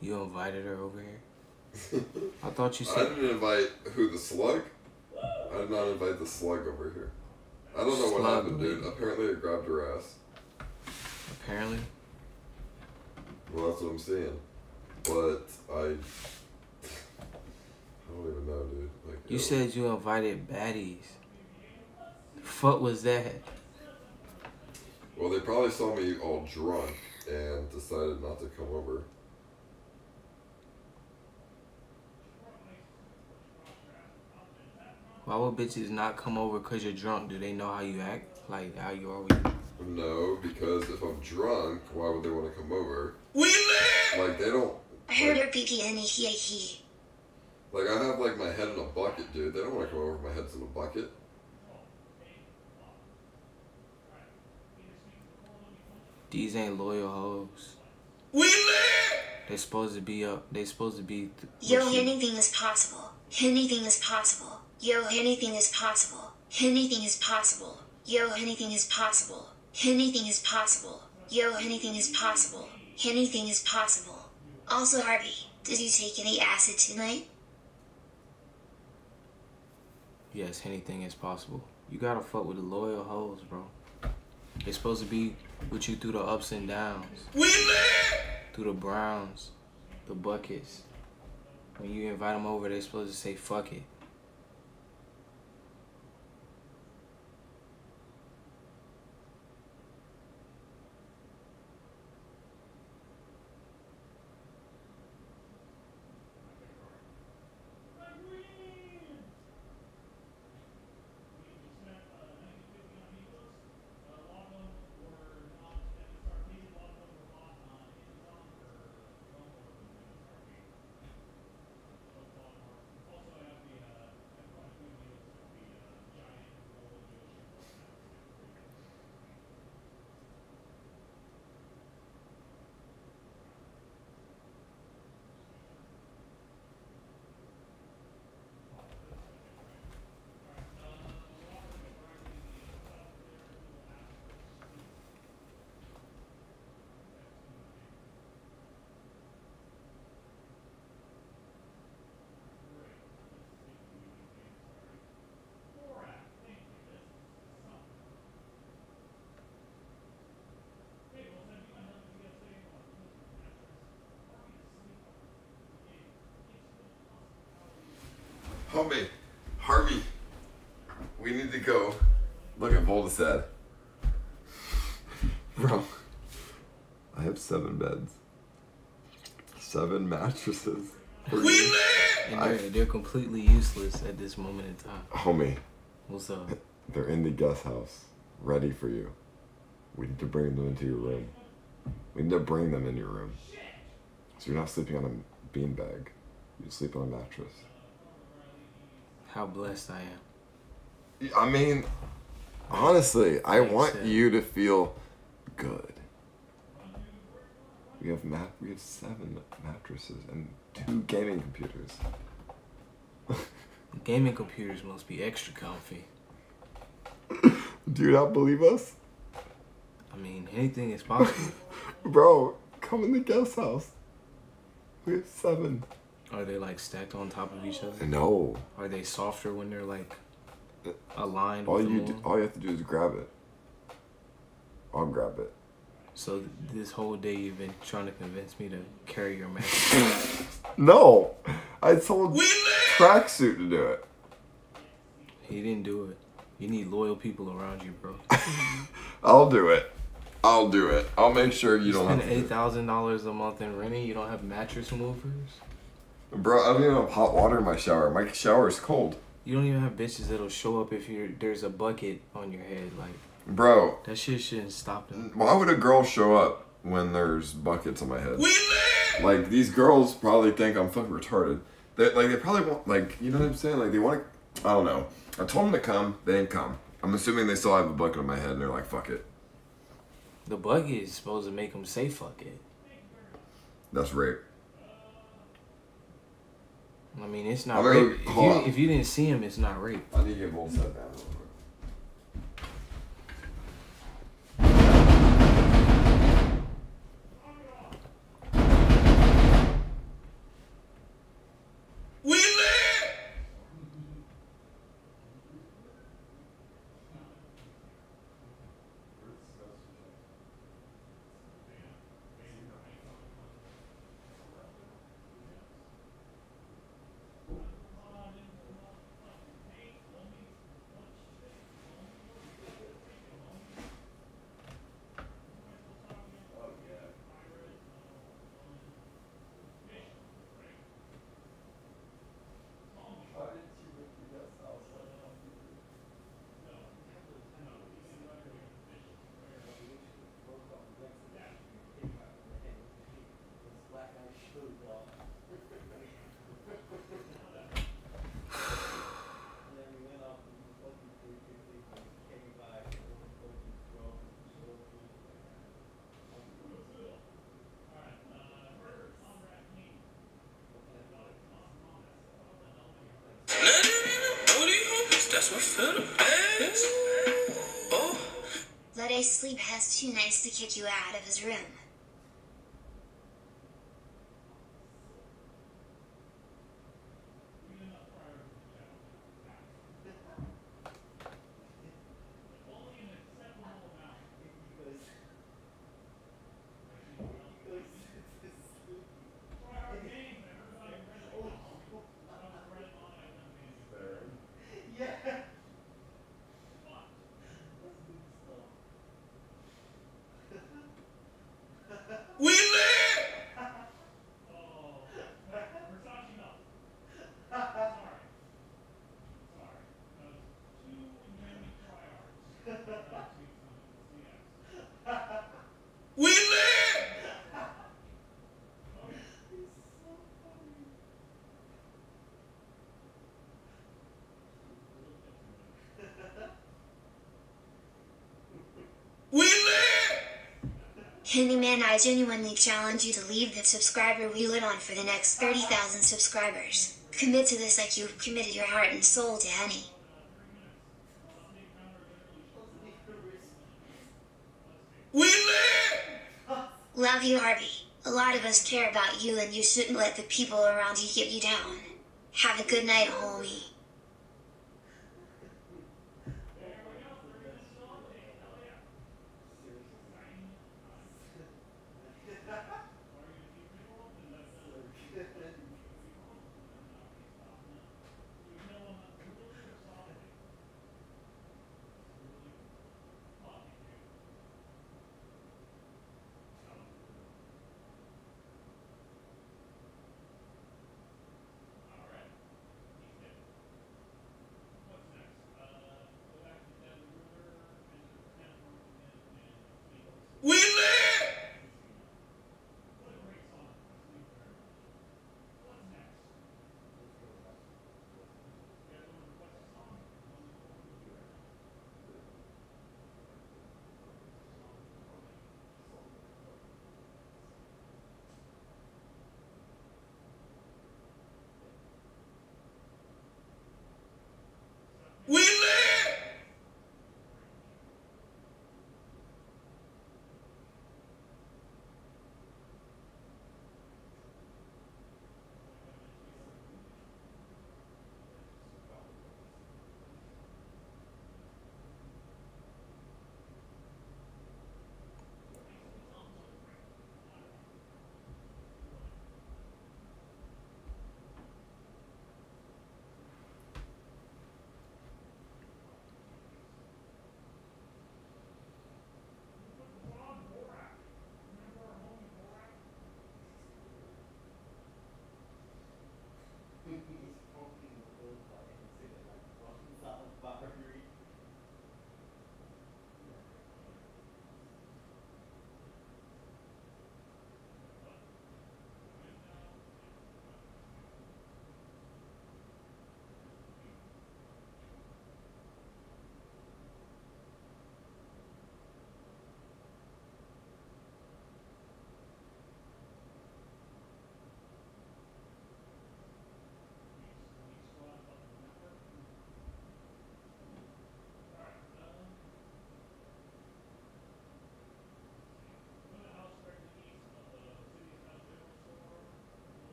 You invited her over here? I thought you said. I didn't invite who the slug. I did not invite the slug over here. I don't know what Slug happened, dude. Apparently, I grabbed her ass. apparently. Well, that's what I'm saying. But I, I don't even know, dude. Like, You yo, said you invited baddies. The fuck was that? Well, they probably saw me all drunk and decided not to come over. Why would bitches not come over cause you're drunk? Do they know how you act? Like how you are with No, because if I'm drunk, why would they want to come over? We lit. Like they don't. I heard her peeking and he he. Like I have like my head in a bucket, dude. They don't want to come over. if My head's in a bucket. These ain't loyal hoes. We lit. They supposed to be up. They supposed to be. Th- Yo, with you. anything is possible. Anything is possible. Yo, anything is possible. Anything is possible. Yo, anything is possible. Anything is possible. Yo, anything is possible. Anything is possible. Also, Harvey, did you take any acid tonight? Yes, anything is possible. You gotta fuck with the loyal hoes, bro. They supposed to be with you through the ups and downs. We. Through the browns, the buckets. When you invite them over, they're supposed to say fuck it. Homie, Harvey, we need to go look at Voldemort. Bro, I have seven beds, seven mattresses. We And they're, they're completely useless at this moment in time. Homie, What's up? they're in the guest house, ready for you. We need to bring them into your room. We need to bring them in your room. So you're not sleeping on a beanbag. You sleep on a mattress. How blessed I am. I mean, honestly, I Thanks, want you to feel good. We have mat. We have seven mattresses and two gaming computers. Gaming computers must be extra comfy. Do you not believe us, I mean, anything is possible. bro? Come in the guest house. We have seven. Are they like stacked on top of each other? No. Are they softer when they're like aligned All you do, all you have to do is grab it. I'll grab it. So th- this whole day you've been trying to convince me to carry your mattress. No, I told tracksuit to do it. he didn't do it. You need loyal people around you, bro. I'll do it. I'll do it. I'll make sure you don't spend have to. eight thousand dollars a month in renting. You don't have mattress movers. It. Bro, I don't even have hot water in my shower. My shower is cold. You don't even have bitches that'll show up if you're there's a bucket on your head. Like Bro, that shit shouldn't stop them. why would a girl show up when there's buckets on my head? Like these girls probably think I'm fucking retarded. They like they probably want like you know what I'm saying? Like they want to. I don't know. I told them to come. They didn't come. I'm assuming they still have a bucket on my head and they're like, fuck it. The bucket is supposed to make them say fuck it. That's rape. I mean, it's not rape. If you, if you didn't see him, it's not rape. I need to get both set down. That's what feel the best. Oh. Let Ace sleep has too nice to kick you out of his room. We live! We live! We live! Handyman, I genuinely challenge you to leave the subscriber we wheel on for the next 30,000 subscribers. Commit to this like you've committed your heart and soul to Henny. We live! Love you, Harvey. A lot of us care about you and you shouldn't let the people around you get you down. Have a good night, homie.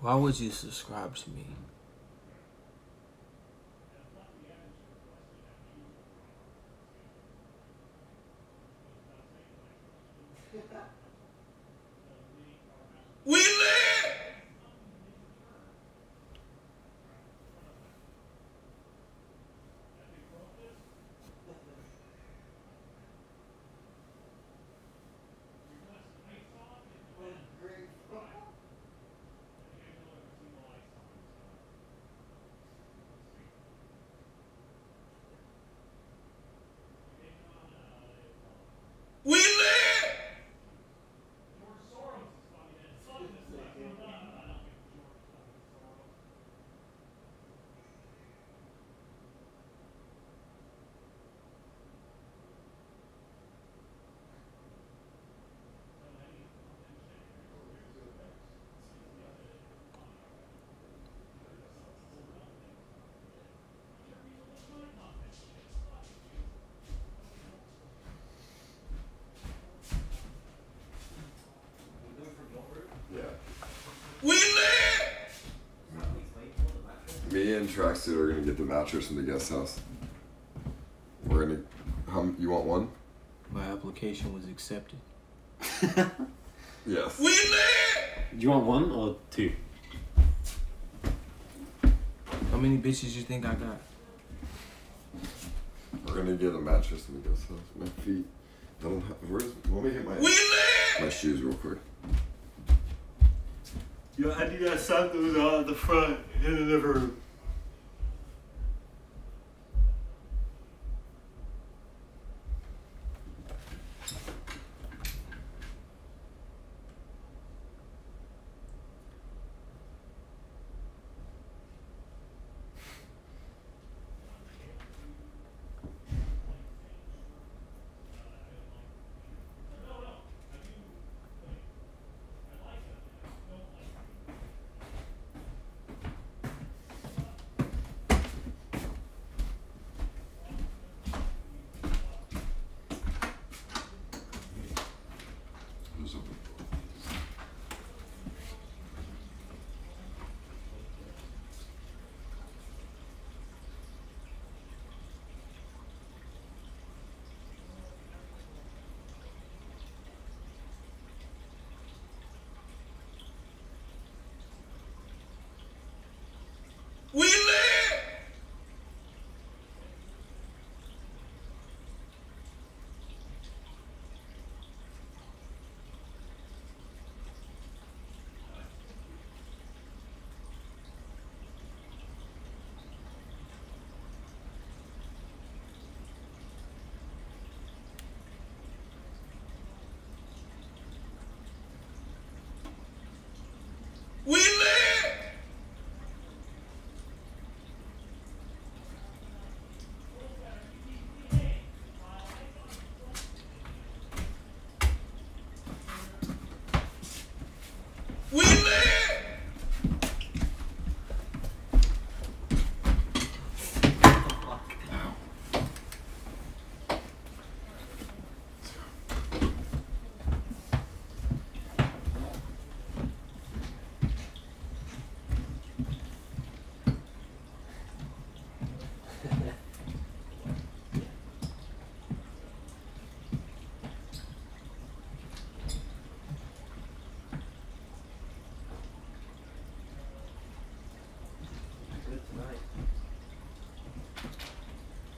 Why would you subscribe to me? We live! We live! Yeah. We live! Me and Tracksuit are gonna get the mattress in the guest house. We're gonna. How, you want one? My application was accepted. Yes. We live! Do you want one or two? How many bitches you think I got? We're gonna get a mattress in the guest house. My feet. I don't have. Where's? Let me get my. We live! My shoes real quick. Yo, I need that sandals on the front in the living room. Who's open? We live! We live! We live!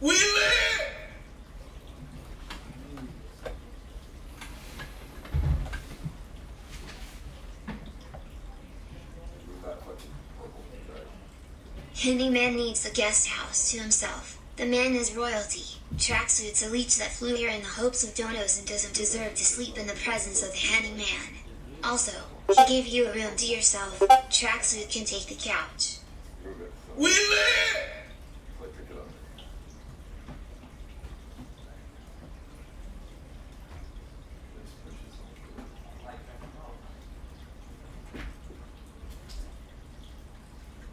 We live! Handyman needs the guest house to himself. The man is royalty. Tracksuit's a leech that flew here in the hopes of donos and doesn't deserve to sleep in the presence of the handyman. Also, he gave you a room to yourself. Tracksuit can take the couch. We live! Like, pick it up.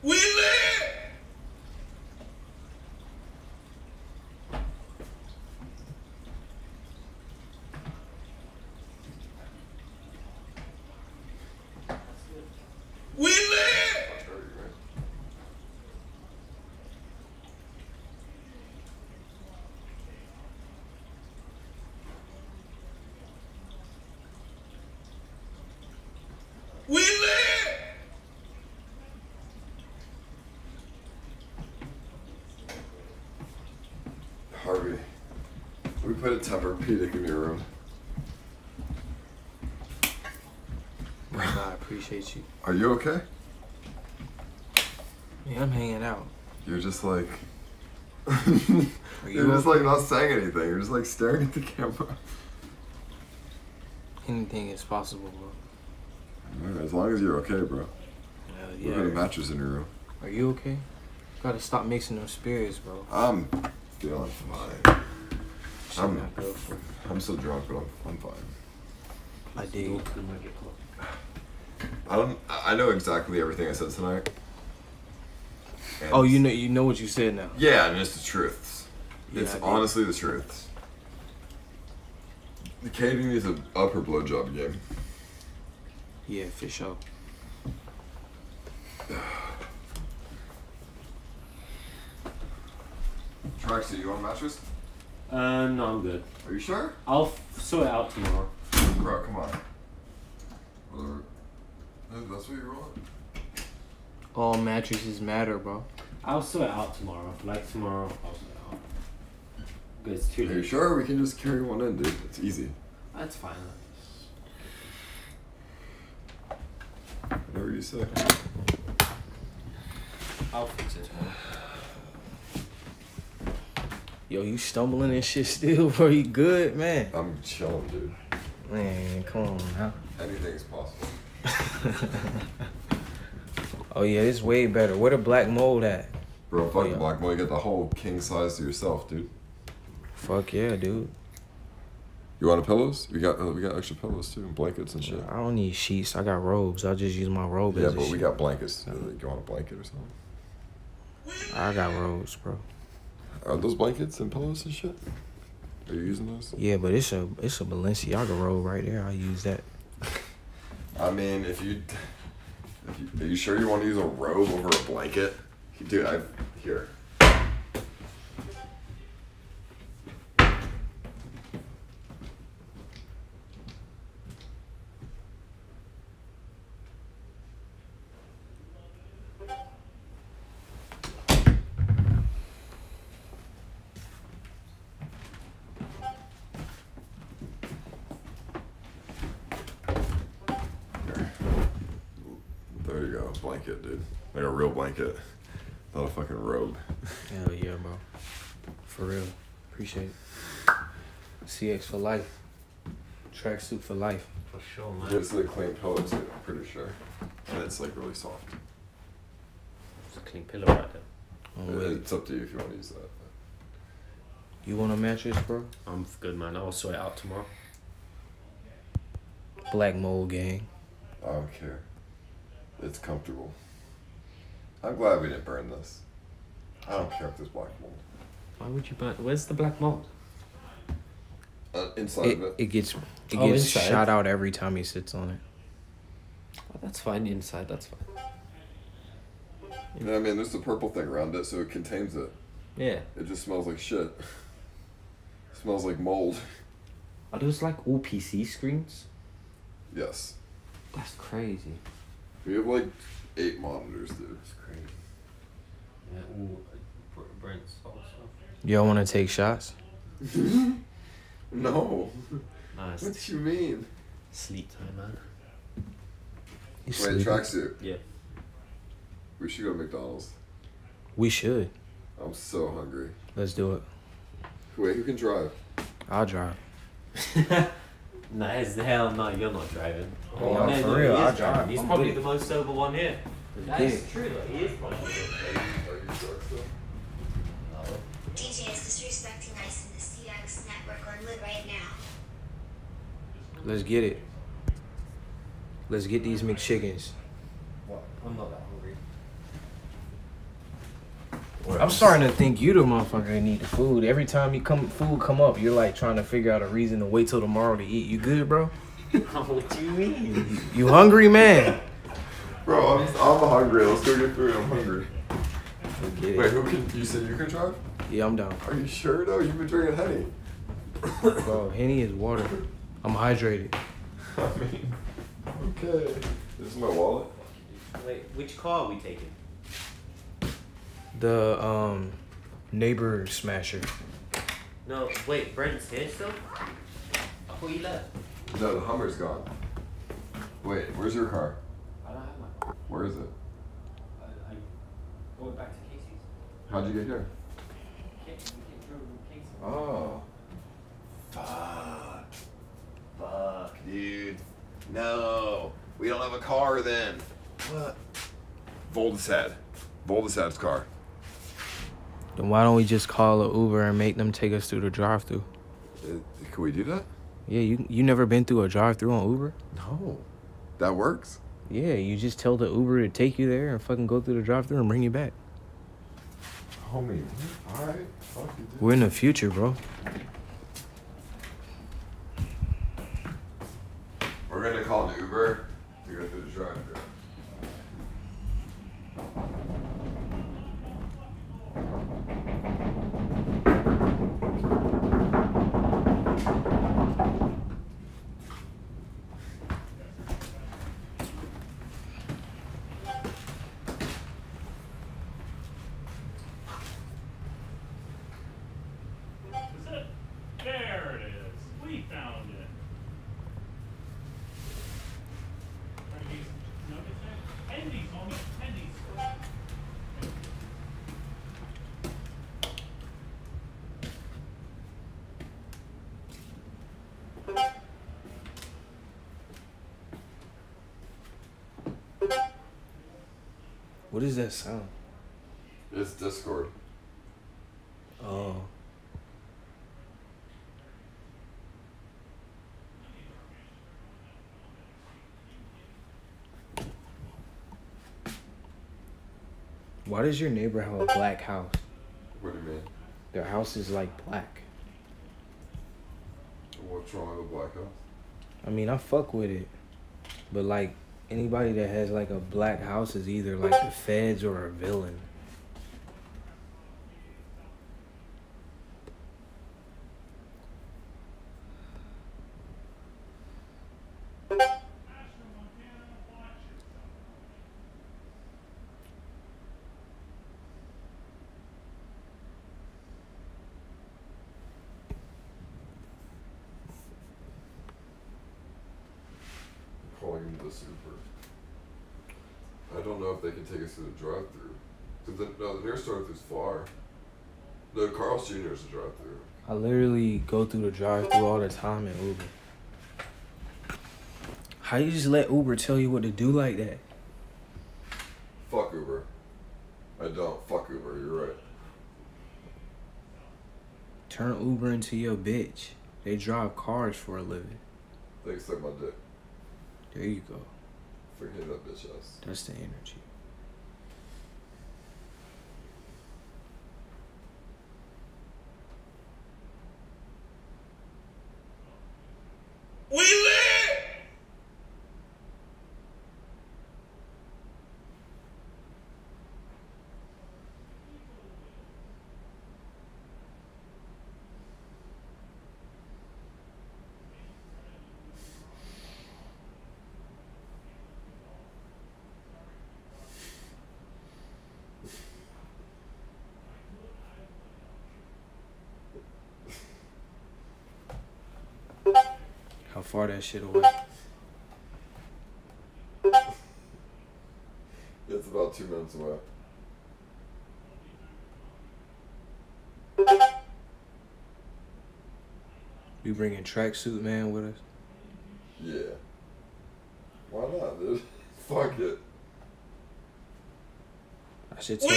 We live! We live! Put a Tempur-Pedic in your room? I appreciate you. Are you okay? Yeah, I'm hanging out. You're just like. you You're just okay? like not saying anything. You're just like staring at the camera. Anything is possible, bro. As long as you're okay, bro. Hell Look at a mattress in your room. Are you okay? Gotta stop mixing those spirits, bro. I'm feeling fine. I'm, not good for you. I'm so drunk, but I'm, I'm fine. I dig. I don't. I I know exactly everything I said tonight. And Oh, you know, you know what you said now. Yeah, and it's the truths. Yeah, it's honestly the truths. The Katie needs an upper blowjob game. Yeah, for sure. Traxy, you want a mattress? Uh, no, I'm good. Are you sure? I'll f- sort it out tomorrow. Bro, come on. Whatever. That's what you want. All mattresses matter, bro. I'll sort it out tomorrow. Like tomorrow, I'll sort it out. Good, it's too Are you sure? We can just carry one in, dude. It's easy. That's fine. Whatever you say. I'll fix it tomorrow. Yo, you stumbling and shit still, bro? You good, man? I'm chilling, dude. Man, come on now. Anything is possible. Oh yeah, it's way better. Where the black mold at? Bro, fuck the black mold. You get the whole king size to yourself, dude. Fuck yeah, dude. You want a pillows? We got uh, we got extra pillows too, and blankets and shit. I don't need sheets. I got robes. I'll just use my robe Yeah, but we sheet. got blankets. You want a blanket or something? I got robes, bro. Are those blankets and pillows and shit? Are you using those? Yeah, but it's a it's a Balenciaga robe right there. I use that. I mean, if you, if you, are you sure you want to use a robe over a blanket? Dude, I here. There you go, blanket, dude. Like a real blanket, not a fucking robe. Hell yeah, bro. For real. Appreciate it. CX for life. Tracksuit for life. For sure, man. It's a clean pillow too. I'm pretty sure, and it's like really soft. It's a clean pillow right there. Oh, wait. It's up to you if you want to use that. You want a mattress, bro? I'm good, man. I'll sort it out tomorrow. Black mold gang. I don't care. It's comfortable. I'm glad we didn't burn this. I don't care if there's black mold. Why would you burn? Where's the black mold? Uh, inside It, of it. it gets it Oh, gets inside? shot out every time he sits on it. Oh, that's fine. Inside, that's fine. You know what I mean? There's the purple thing around it, so it contains it. Yeah. It just smells like shit. smells like mold. Are those like all PC screens? Yes. That's crazy. We have like eight monitors, dude. That's crazy. Yeah, all uh, Brent's also. Y'all want to take shots? no. Nice. What do you mean? Sleep time, man. You Wait, sleeping? tracksuit. Yeah. We should go to McDonald's. We should. I'm so hungry. Let's do it. Wait, who can drive? I'll drive. Nice. Hell no, you're not driving. Oh, no, for real, he I is drive. He's I'm probably good. the most sober one here. That is true though. He is probably. DJ is disrespecting Ice in the CX network on Lit right now. Let's get it. Let's get these McChickens. What? I'm not that hungry. I'm starting to think you the motherfucker that need the food. Every time you come food come up, you're like trying to figure out a reason to wait till tomorrow to eat. You good, bro? what do you mean? You hungry, man? Bro, I'm, I'm hungry. Let's go get food. I'm hungry. Get. Wait, who can? You said you can drive? Yeah, I'm down. Are you sure though? You've been drinking Henny. Bro, Henny is water. I'm hydrated. I mean, okay. This is my wallet. Wait, which car are we taking? The um neighbor smasher. No, wait, Brandon's here still? I thought he left. No, the Hummer's gone. Wait, where's your car? I don't have my car. Where is it? I, I brought back to Casey's. How'd you get here? Ca- came through Casey's. Oh. Fuck. Fuck, dude. No. We don't have a car then. What? Voldesad. Voldesad's car. Then why don't we just call a Uber and make them take us through the drive-through? Uh, can we do that? Yeah, you you never been through a drive-through on Uber? No. That works? Yeah, you just tell the Uber to take you there and fucking go through the drive-through and bring you back. Homie. Alright. Fuck you, dude. We're in the future, bro. We're gonna call an Uber to go through the drive-thru. Is What is that sound? It's Discord. Oh. Why does your neighbor have a black house? What do you mean? Their house is like black. What's wrong with the Black House? I mean, I fuck with it. But like anybody that has like a black house is either like the feds or a villain. Calling him the super. I don't know if they can take us to the drive-thru. Cause the, the nearest drive-thru's far. No, Carl's Jr. is a drive-thru. I literally go through the drive through all the time in Uber. How you just let Uber tell you what to do like that? Fuck Uber. I don't. Fuck Uber. You're right. Turn Uber into your bitch. They drive cars for a living. They suck my dick. There you go. Forget that bitch ass. That's the energy. We lit! How far that shit away? It's about two minutes away. We bringing tracksuit man with us? Yeah. Why not, dude? Fuck it. I should tell.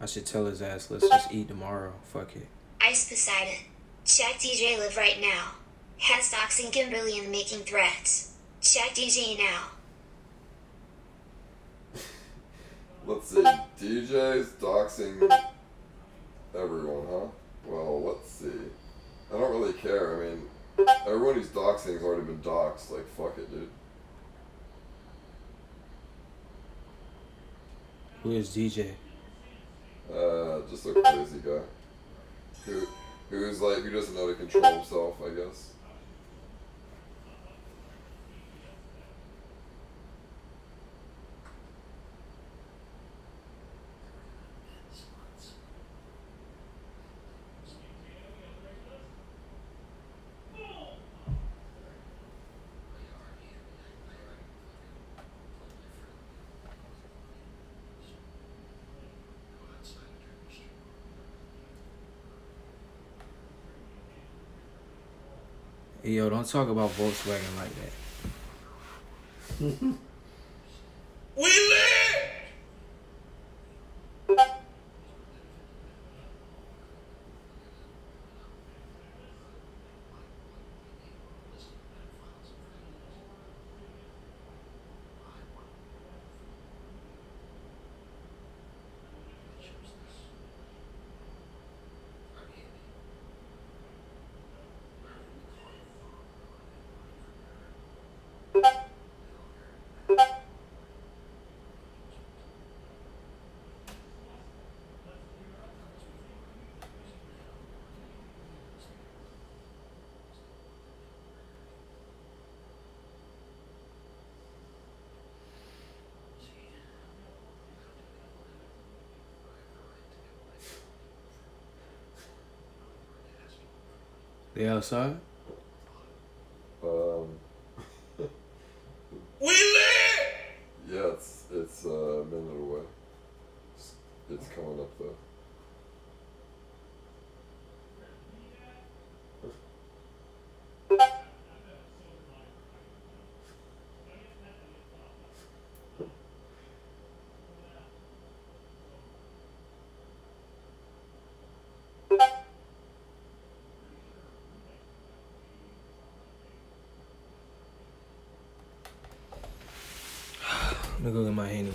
I should tell his ass. Let's just eat tomorrow. Fuck it. Ice Poseidon. Check DJ live right now. Has doxing Kimberly and making threats. Check DJ now. Let's see. DJ's doxing everyone, huh? Well, let's see. I don't really care. I mean, everyone who's doxing has already been doxed. Like, fuck it, dude. Who is DJ? Uh, just a crazy guy. Who, who's like, who doesn't know to control himself, I guess. Hey, yo, don't talk about Volkswagen like that. We live! They outside? Um. We live! Yeah, it's it's uh, a minute away. It's, it's coming up though. Let me go get my handy.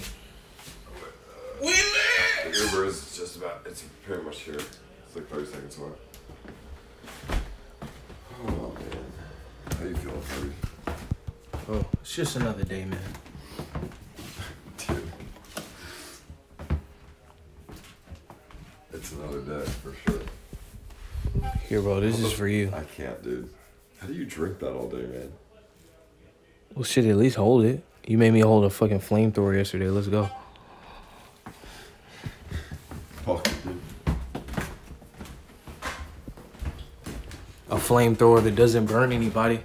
The Uber is just about. It's pretty much here. It's like 30 seconds away. Oh man, how you feeling, Cody? Oh, it's just another day, man. Dude. It's another day for sure. Here, bro, this is for you. I can't, dude. How do you drink that all day, man? Well, shit, at least hold it. You made me hold a fucking flamethrower yesterday. Let's go. Fuck, dude. A flamethrower that doesn't burn anybody.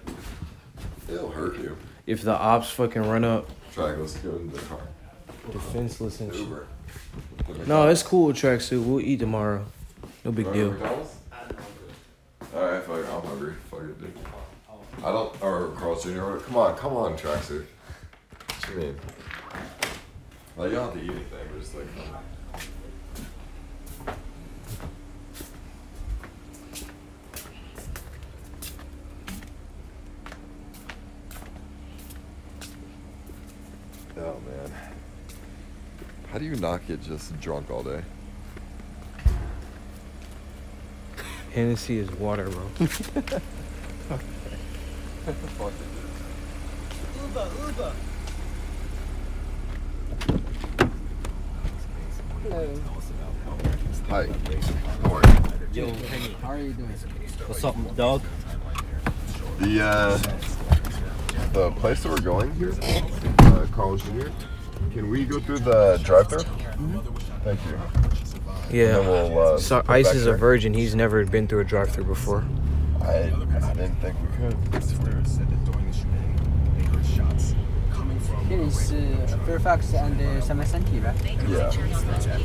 It'll hurt you. If the ops fucking run up, Try let's go into the car. defenseless and shit. Uber. No, it's cool, tracksuit. We'll eat tomorrow. No big deal. McDonald's? Alright, fuck it, I'm hungry. Fuck it, dude. I don't. Or Carl's Jr. Come on, come on, tracksuit. What you mean? Like, you don't have to eat anything, but just like. Oh man. How do you not get just drunk all day? Hennessy is water, bro. Fuck it, Uber, Uber. Hello. Hi. Yo, Penny, how are you doing? What's up, dog? The uh, the place that we're going here, uh, Carl Jr. Can we go through the drive-thru? Thank you. Yeah. We'll, uh, so Ice is there. a virgin. He's never been through a drive-through before. I, I didn't think we could. It's. Here is uh, Fairfax and uh, Summer City, right? Yeah. Andy,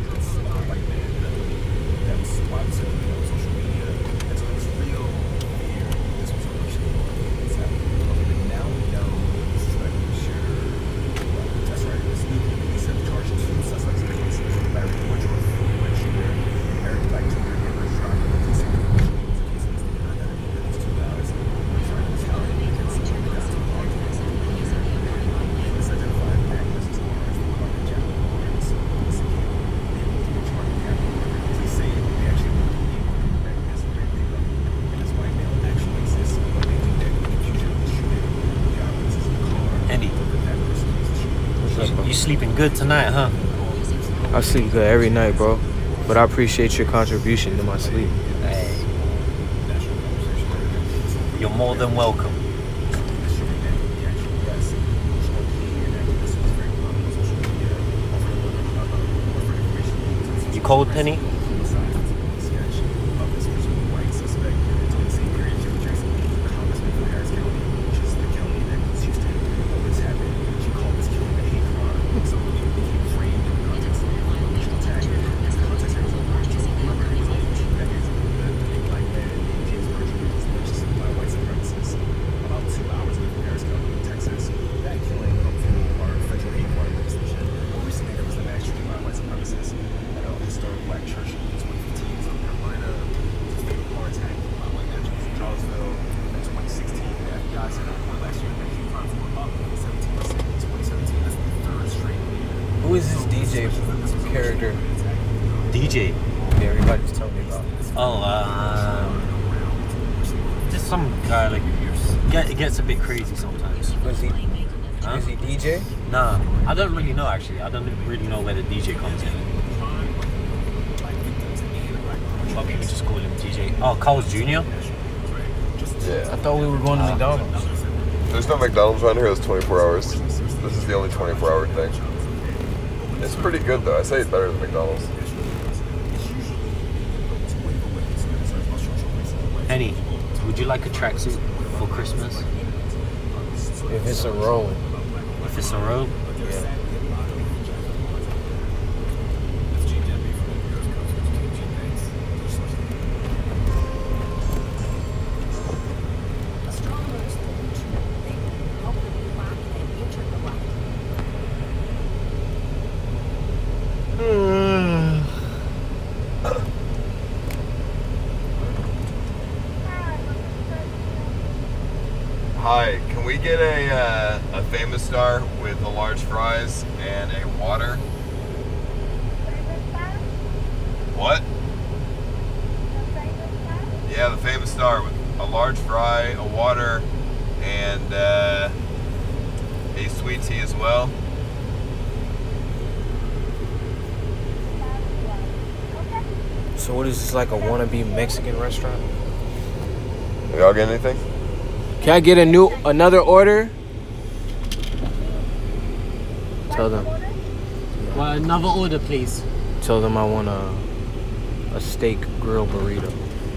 good tonight, huh? I sleep good every night, bro. But I appreciate your contribution to my sleep. Hey. You're more than welcome. You cold, Penny? Going to McDonald's. There's no McDonald's around here that's 24 hours. This is the only 24 hour thing. It's pretty good though. I say it's better than McDonald's. Henny, would you like a tracksuit for Christmas? If it's a roll. If it's a robe? Yeah. Hi, can we get a uh, a famous star with the large fries and a water? What? Yeah, the famous star with a large fry, a water, and uh, a sweet tea as well. So what is this like a wannabe Mexican restaurant? Y'all get anything? Can I get a new another order? Tell them. Well, another order, please. Tell them I want a a steak grill burrito.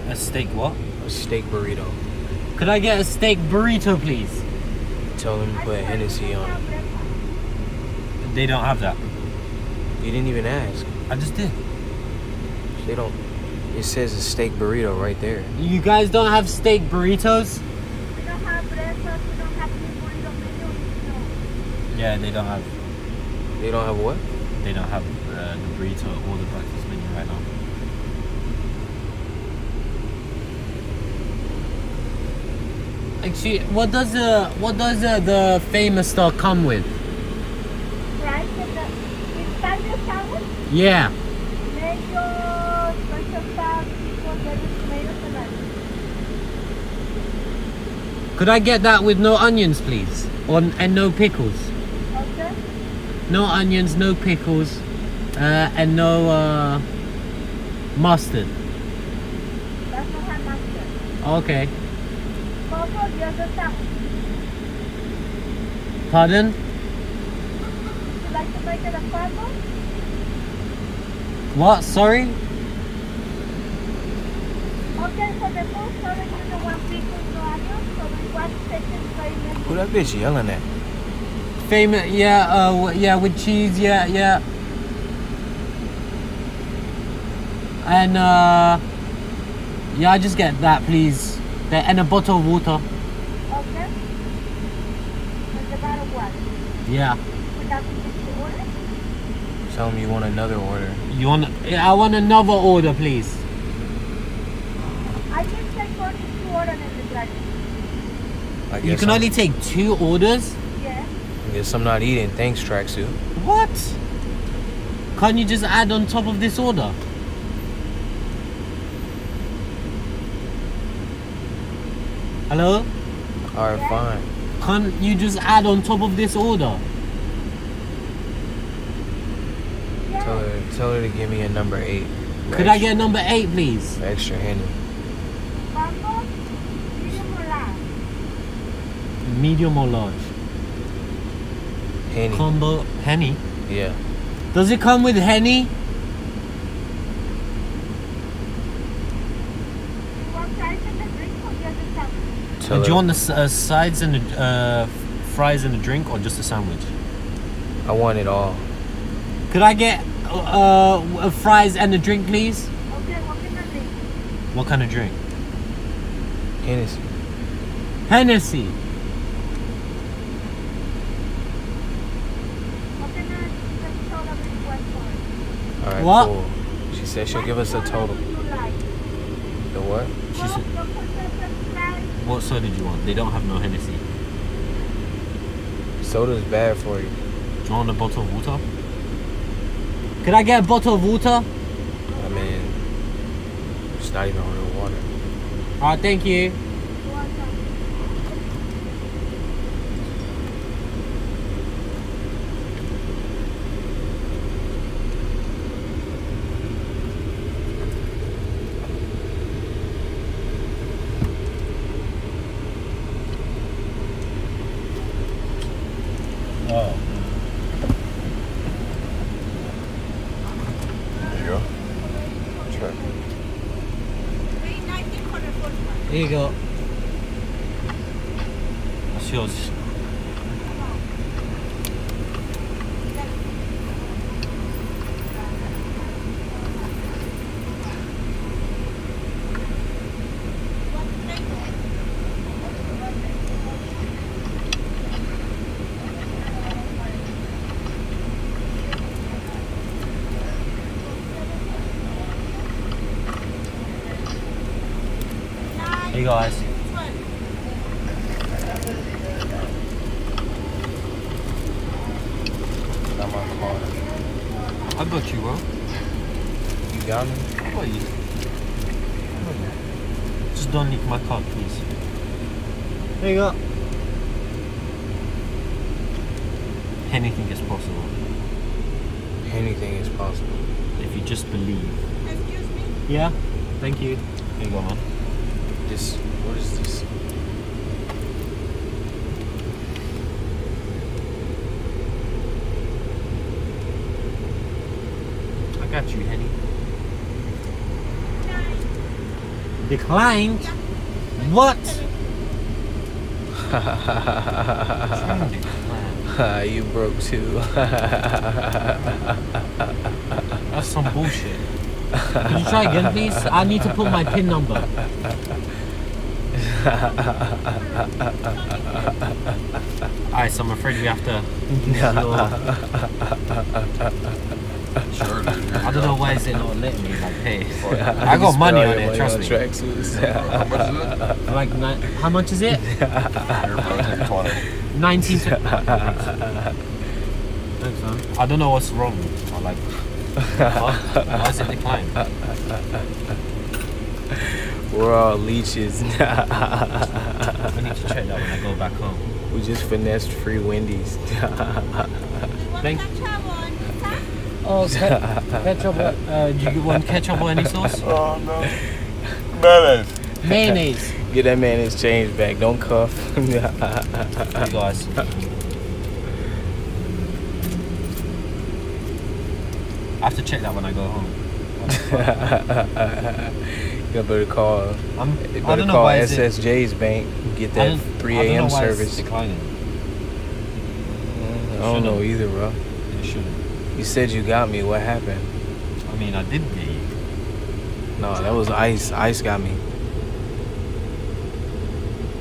A steak what? A steak burrito. Could I get a steak burrito, please? Tell them to put Hennessy on. They don't have that. You didn't even ask. I just did. They don't. It says a steak burrito right there. You guys don't have steak burritos? Yeah, they don't have. They don't have what? They don't have uh, the burrito or the breakfast menu right now. Actually, what does the what does the, the famous star come with? Rice and the it's sandwich. Yeah. Mayo, special sauce, pickles, lettuce, tomatoes, and onions. Could I get that with no onions, please? Or and no pickles? Okay. No onions, no pickles, uh, and no uh, mustard. That's not have mustard. Okay. Also, the other sandwich. Pardon? Would you like to make it a combo? What? Sorry? Okay, so the full serving is the one pickles, no onions. So we want chicken, fried onions. Who that bitch yelling at? Famous? Yeah. Uh. Yeah. With cheese. Yeah. Yeah. And uh. Yeah. I just get that, please. That and a bottle of water. Okay. And the bottle what? Yeah. Would that be the order? Tell them you want another order. You want? Yeah, I want another order, please. I can take for two orders in the drive. I You can I'm, only take two orders. Yeah. I guess I'm not eating. Thanks, tracksuit. What? Can't you just add on top of this order? Hello? Alright, fine. Can't you just add on top of this order? Tell her, tell her to give me a number eight. Could I get number eight, please? extra handy? Combo, medium or large? Medium or large? Henny. Combo Henny. Yeah. Does it come with Henny? You want fries and the drink or just a sandwich? Tell do you want the uh, sides and the uh, fries and the drink, or just a sandwich? I want it all. Could I get uh, uh, fries and a drink, please? Okay, what can I drink? What kind of drink? Hennessy. Hennessy. What can I just soda with one for? Alright, What? cool. She said she'll give us a total. The what? She said, Coke, Dr. Pepper, Sprite. what soda do you want? They don't have no Hennessy. Soda's bad for you. Do you want a bottle of water? Could I get a bottle of water? I mean, it's not even real water. Alright, thank you. Declined? What? you broke too. That's some bullshit. Can you try again, please? I need to put my PIN number. Alright, so I'm afraid we have to. Sure, dude. Here I you don't know why is it not letting me like pay. I got money on it, trust me. How much is? Like, ni- how much is it? Here, bro, take 20. 19. Thanks, man. I don't know what's wrong. I like. What? Why is it declined? We're all leeches. I need to check that when I go back home. we just finessed free Wendy's. Thank Oh, ke- ketchup. Uh, do you want ketchup or any sauce? Oh, no. Mayonnaise. Mayonnaise. Get that mayonnaise change back. Don't cuff. you guys. I have to check that when I go home. you better call. I'm, you I better don't know call why is it- SSJ's bank. Get that 3 I don't know a.m. service. declining. I don't know either, bro. It shouldn't. You said you got me. What happened? I mean, I did get you. No, that was Ice. Ice got me.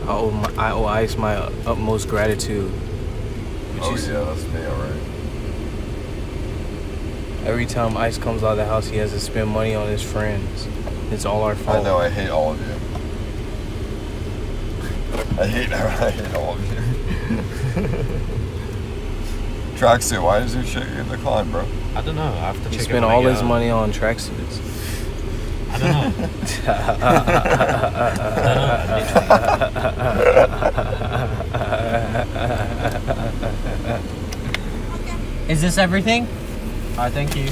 I owe, my, I owe Ice my utmost gratitude. Which Oh, is yeah, that's me, alright. every time Ice comes out of the house, he has to spend money on his friends. It's all our fault. I know, I hate all of you. I hate, I hate all of you. Tracksuit, why is your shit get declined, bro? I don't know. I have to He check spent all I his get money on tracksuits. I don't know. Is this everything? Alright, thank you.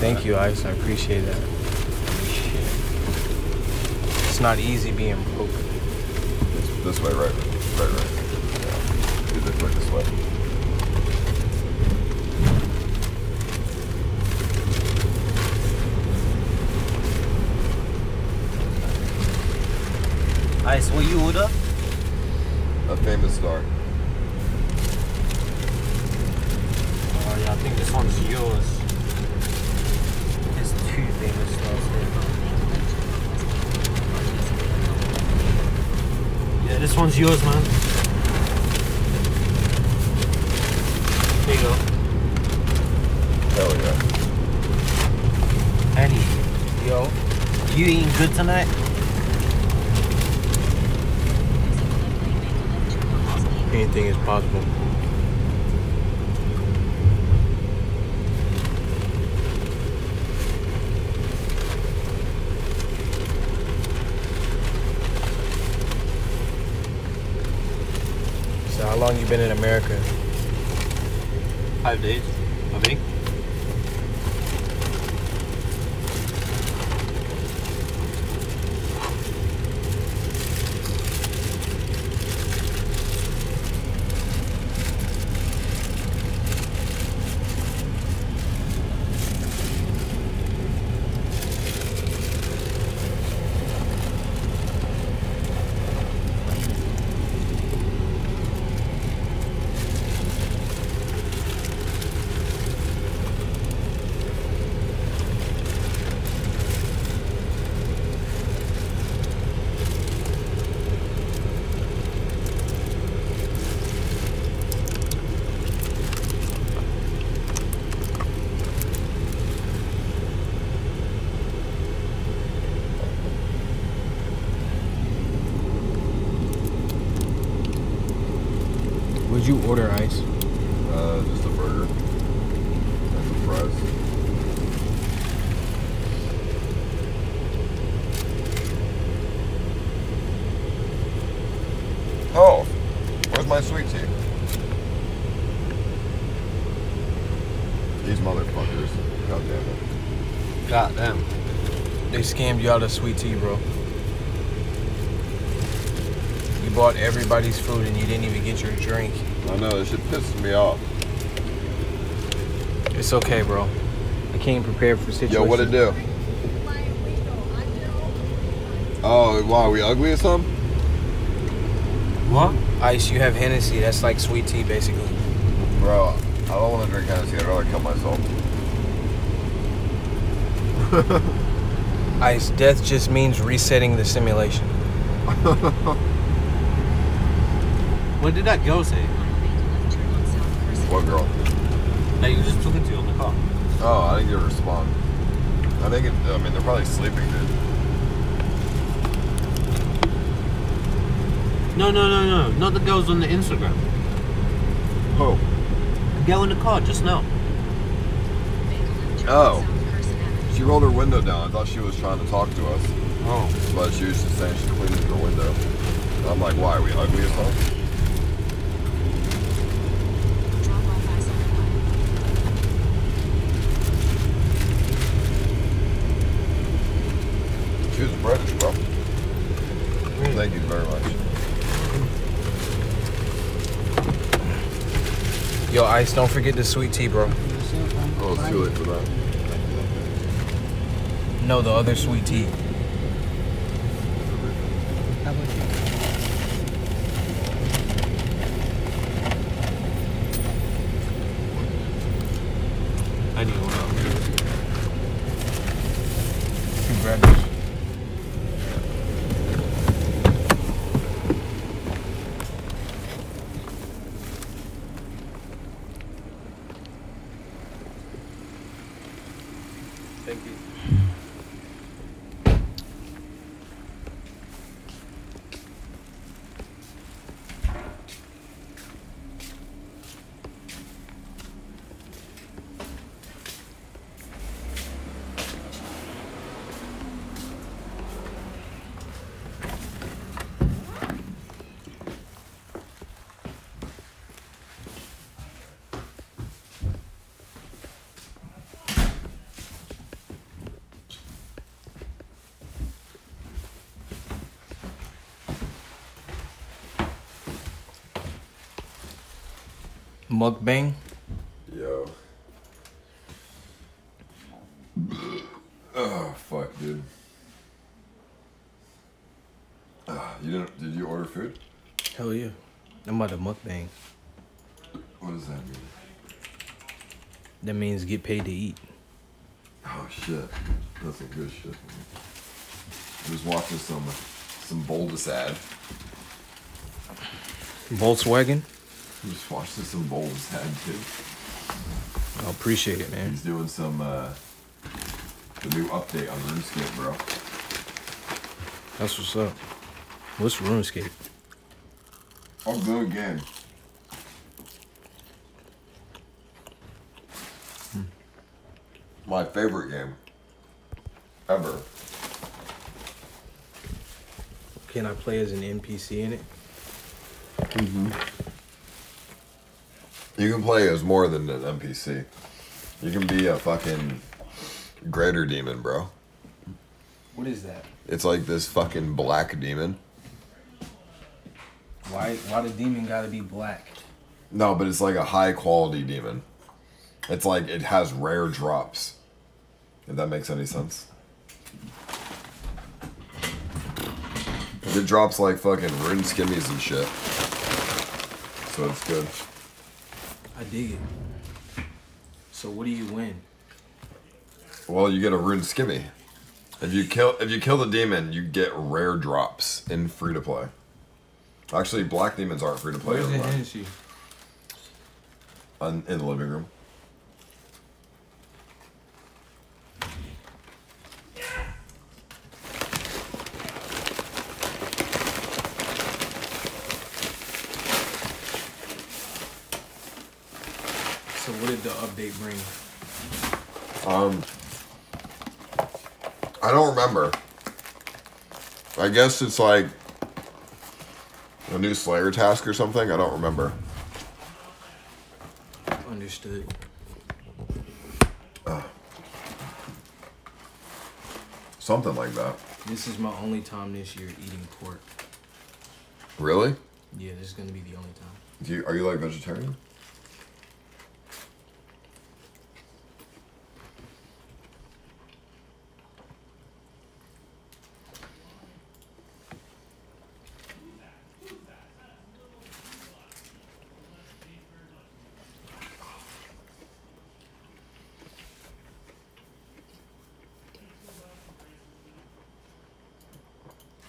Thank you, Ice. I appreciate that. It's not easy being broke. This, this way, right? Right, right. Yeah. Do this way, this way. Ice, what you? A famous star. Oh yeah, I think this one's yours. There's two famous stars here. Yeah, this one's yours, man. Here you go. Hell yeah. Annie, Yo. you eating good tonight? anything is possible. So how long you been in America? Five days. You out of sweet tea, bro. You bought everybody's food and you didn't even get your drink. I know, this shit pisses me off. It's okay, bro. I came prepared for situations. Yo, what it do? Oh, why, are we ugly or something? What? Ice, you have Hennessy. That's like sweet tea, basically. Bro, I don't want to drink Hennessy. I'd rather kill myself. Ice, death just means resetting the simulation. What did that girl say? What girl? That you just took it to on the car. Oh, I didn't get a respond. I think it, I mean, they're probably sleeping, dude. No, no, no, no. Not the girls on the Instagram. Oh. The girl in the car just now. Oh. She rolled her window down. I thought she was trying to talk to us. Oh. But she was just saying she's cleaning her window. And I'm like, why? Are we ugly or something? She was British, bro. Thank you very much. Yo, Ice, don't forget the sweet tea, bro. Oh, it's too late for that. No, the other sweet tea. I need one of You grab this. Thank you. Mukbang. Yo. Oh fuck, dude. Ah, you didn't? Did you order food? Hell yeah. I'm about to mukbang. What does that mean? That means get paid to eat. Oh shit, that's some good shit. I was watching some some Voldesad. Volkswagen. Some Voldesad too. I appreciate it, man. He's doing some uh the new update on RuneScape, bro. That's what's up. What's RuneScape? Oh, good game. My favorite game ever. Can I play as an NPC in it? Mm-hmm. You can play as more than an NPC. You can be a fucking greater demon, bro. What is that? It's like this fucking black demon. Why why the demon gotta be black? No, but it's like a high quality demon. It's like it has rare drops. If that makes any sense. It drops like fucking rune scimmies and shit. So it's good. I dig it. So what do you win? Well, you get a rune scimmy. If you kill if you kill the demon, you get rare drops in free to play. Actually, black demons aren't free to play. Where's the. Hennessy? On, in the living room. So what did the update bring? Um, I don't remember. I guess it's like a new Slayer task or something. I don't remember. Understood. Something like that. This is my only time this year eating pork. Really? Yeah, this is gonna be the only time. Do you, are you like vegetarian?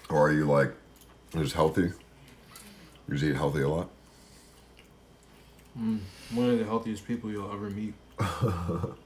Or are you like just healthy? You just eat healthy a lot? Mm, one of the healthiest people you'll ever meet.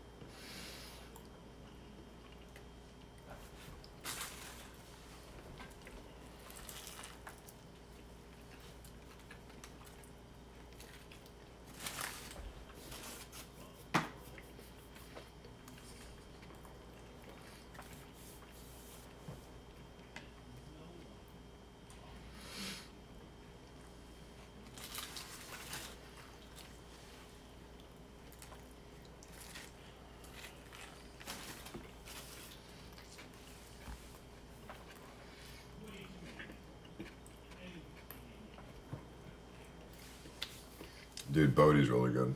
B0aty's really good.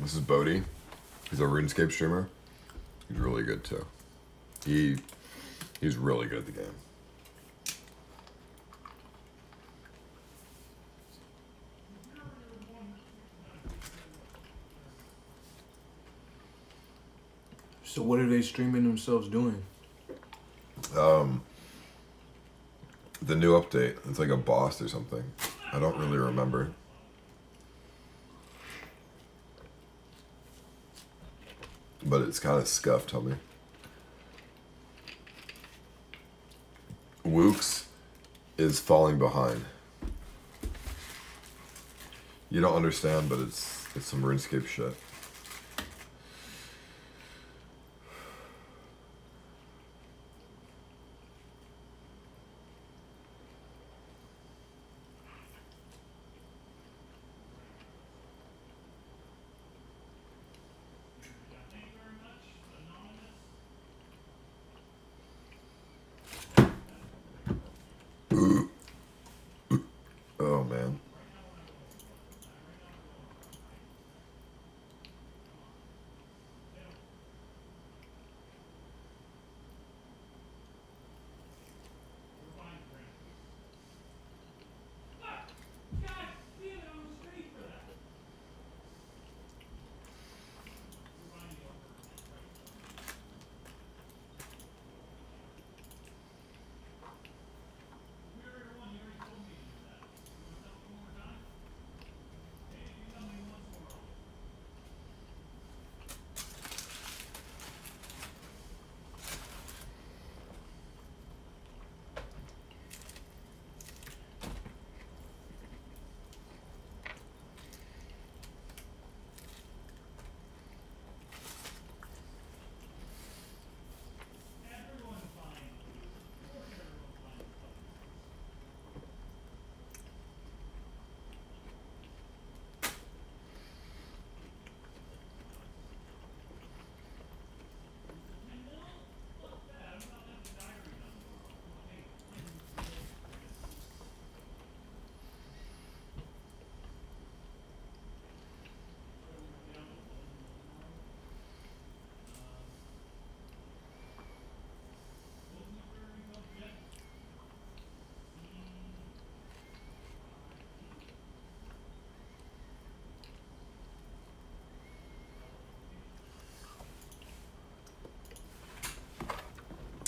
This is B0aty. He's a RuneScape streamer. He's really good too. He he's really good at the game. So what are they streaming themselves doing? Um the new update. It's like a boss or something. I don't really remember. But it's kind of scuffed, homie. Woox is falling behind. You don't understand, but it's it's some RuneScape shit.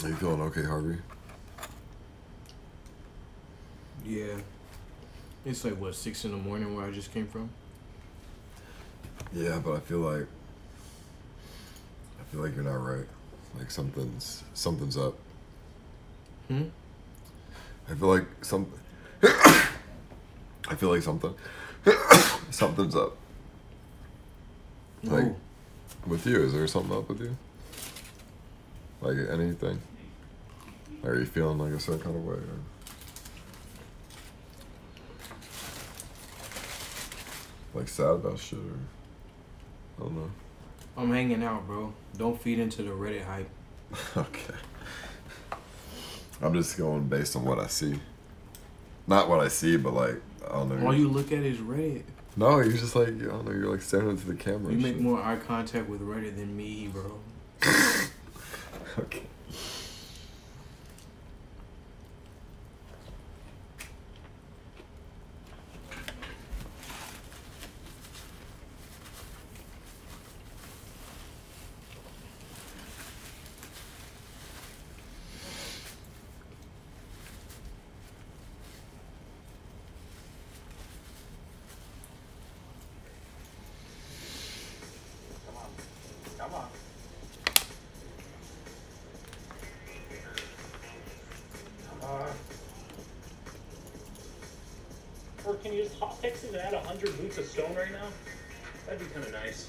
Are you feeling okay, Harvey? Yeah. It's like what six in the morning where I just came from. Yeah, but I feel like I feel like you're not right. Like something's something's up. Hmm. I feel like some. I feel like something. something's up. Like Oh. with you, is there something up with you? Like anything? Are you feeling like a certain kind of way? Or? Like sad about shit or I don't know. I'm hanging out, bro. Don't feed into the Reddit hype. okay. I'm just going based on what I see. Not what I see, but like I don't know. All you look at is Reddit. No, you're just like I don't know. You're like staring into the camera. You make shit. more eye contact with Reddit than me, bro. 100 of stone right now? That'd be kind of nice.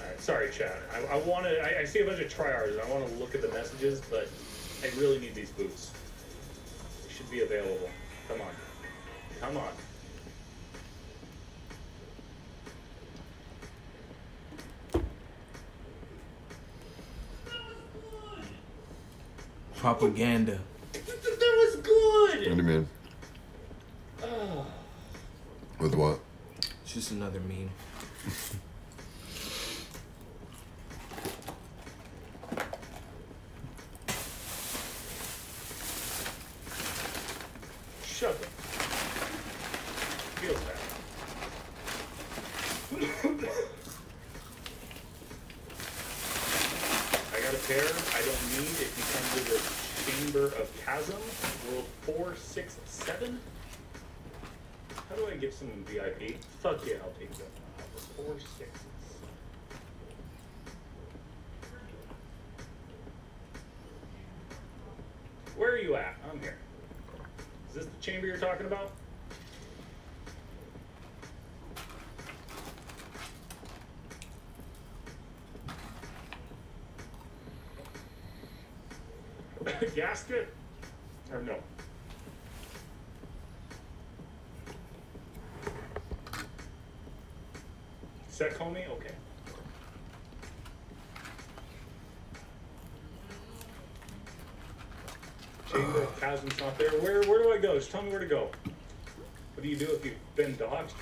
Alright, sorry, Chad. I, I want to. I, I see a bunch of tryhards. And I want to look at the messages, but I really need these boots. They should be available. Come on. Come on. Propaganda. That was good! What do you mean? Oh. With what? It's just another meme. Shut up. Feels bad. I got a pair I don't need. It can come to the Chamber of Chasm, World 467. How do I get some VIP? Fuck yeah, I'll take that. Four sixes. Where are you at? I'm here. Is this the chamber you're talking about? Gasket? Or no? Set Comey? Okay. Chamber of Chasm's not there. Where Just tell me where to go. What do you do if you've been doxxed?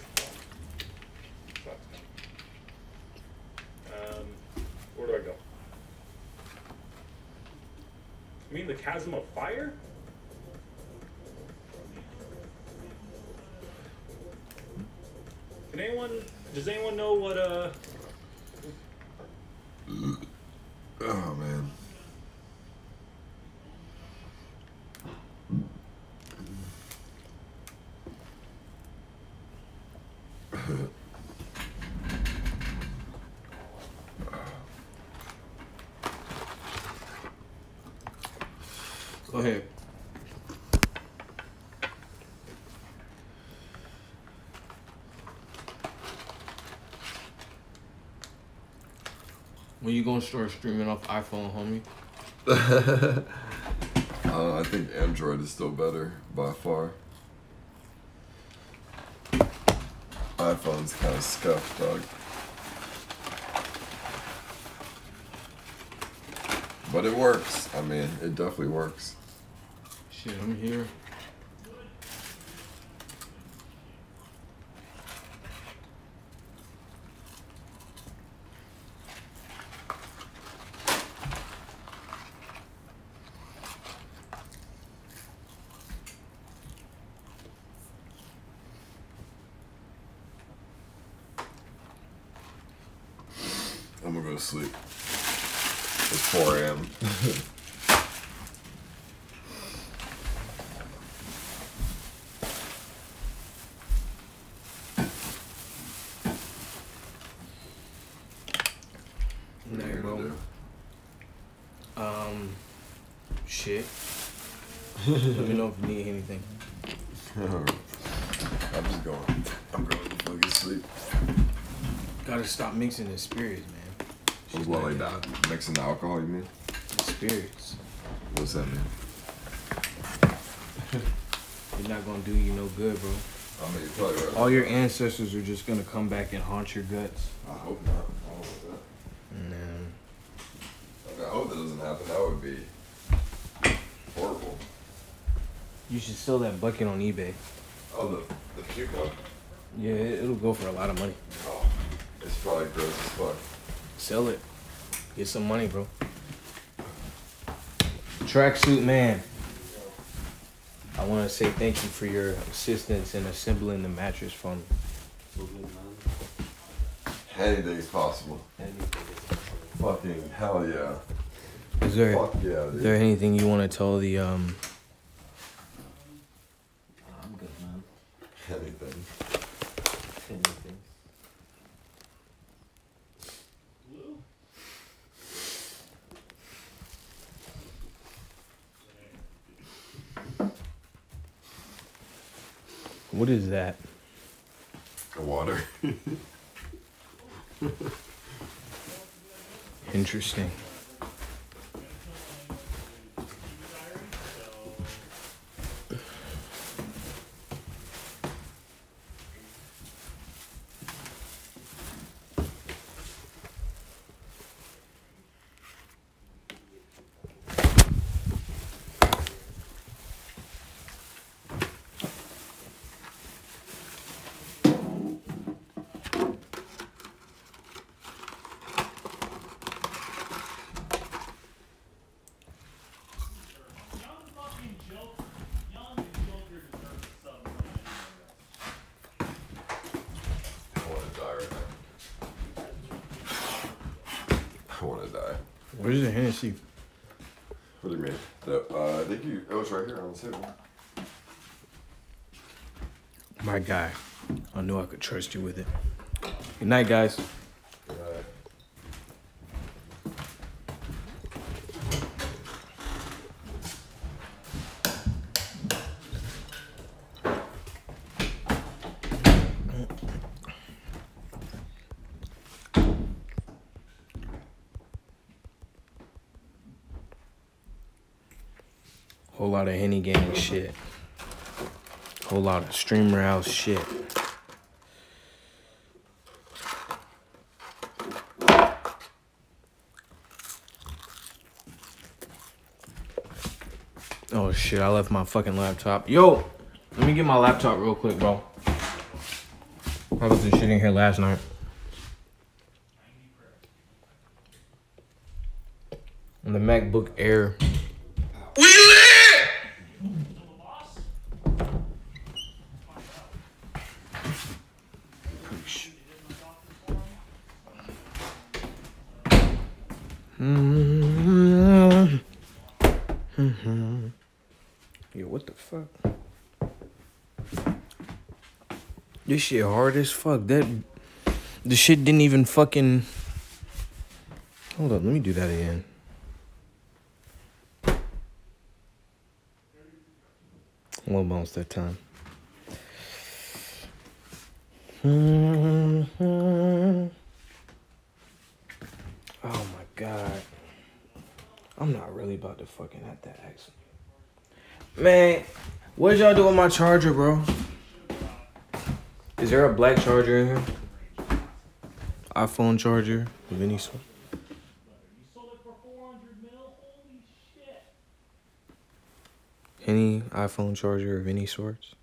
Ahead. When you gonna start streaming off iPhone, homie? uh, I think Android is still better by far. iPhone's kind of scuffed, dog. But it works. I mean, it definitely works. Shit, I'm here. I'm to sleep. It's 4 a.m. There, bro. Um, shit. Let me know if you need anything. I'm just going. I'm going to fucking sleep. Gotta stop mixing the spirits, man. What's what like that? Mixing the alcohol, you mean? The spirits. What's that mean? You're not gonna do you no good, bro. I mean, you're probably right. All your ancestors are just gonna come back and haunt your guts. I hope not. I that. Man. I, I hope that doesn't happen. That would be horrible. You should sell that bucket on eBay. Oh, the, the puke up. Yeah, it- it'll go for a lot of money. It's probably gross as fuck. Sell it. Get some money, bro. Tracksuit man. I want to say thank you for your assistance in assembling the mattress for me. Anything's possible. Fucking hell yeah. Is there, Fuck yeah, is there anything you want to tell the um I'm good, man. Anything. Anything. what is that? The water. Interesting. I want to die right now. I want to die. Where's? What do you mean? The, uh, I think you. Oh, it's right here on the table. My guy. I knew I could trust you with it. Good night, guys. Uh, Whole lot of Henny Gang shit. Whole lot of Streamer House shit. Oh shit, I left my fucking laptop. Yo, let me get my laptop real quick, bro. I was just sitting here last night. On the MacBook Air. We lit! Yo, what the fuck? This shit hard as fuck. That the shit didn't even fucking. Hold up, let me do that again. Low bounce that time. Oh my god. I'm not really about to fucking have that accident. Man, what y'all do with my charger, bro? Is there a black charger in here? iPhone charger of any sort? Any iPhone charger of any sorts?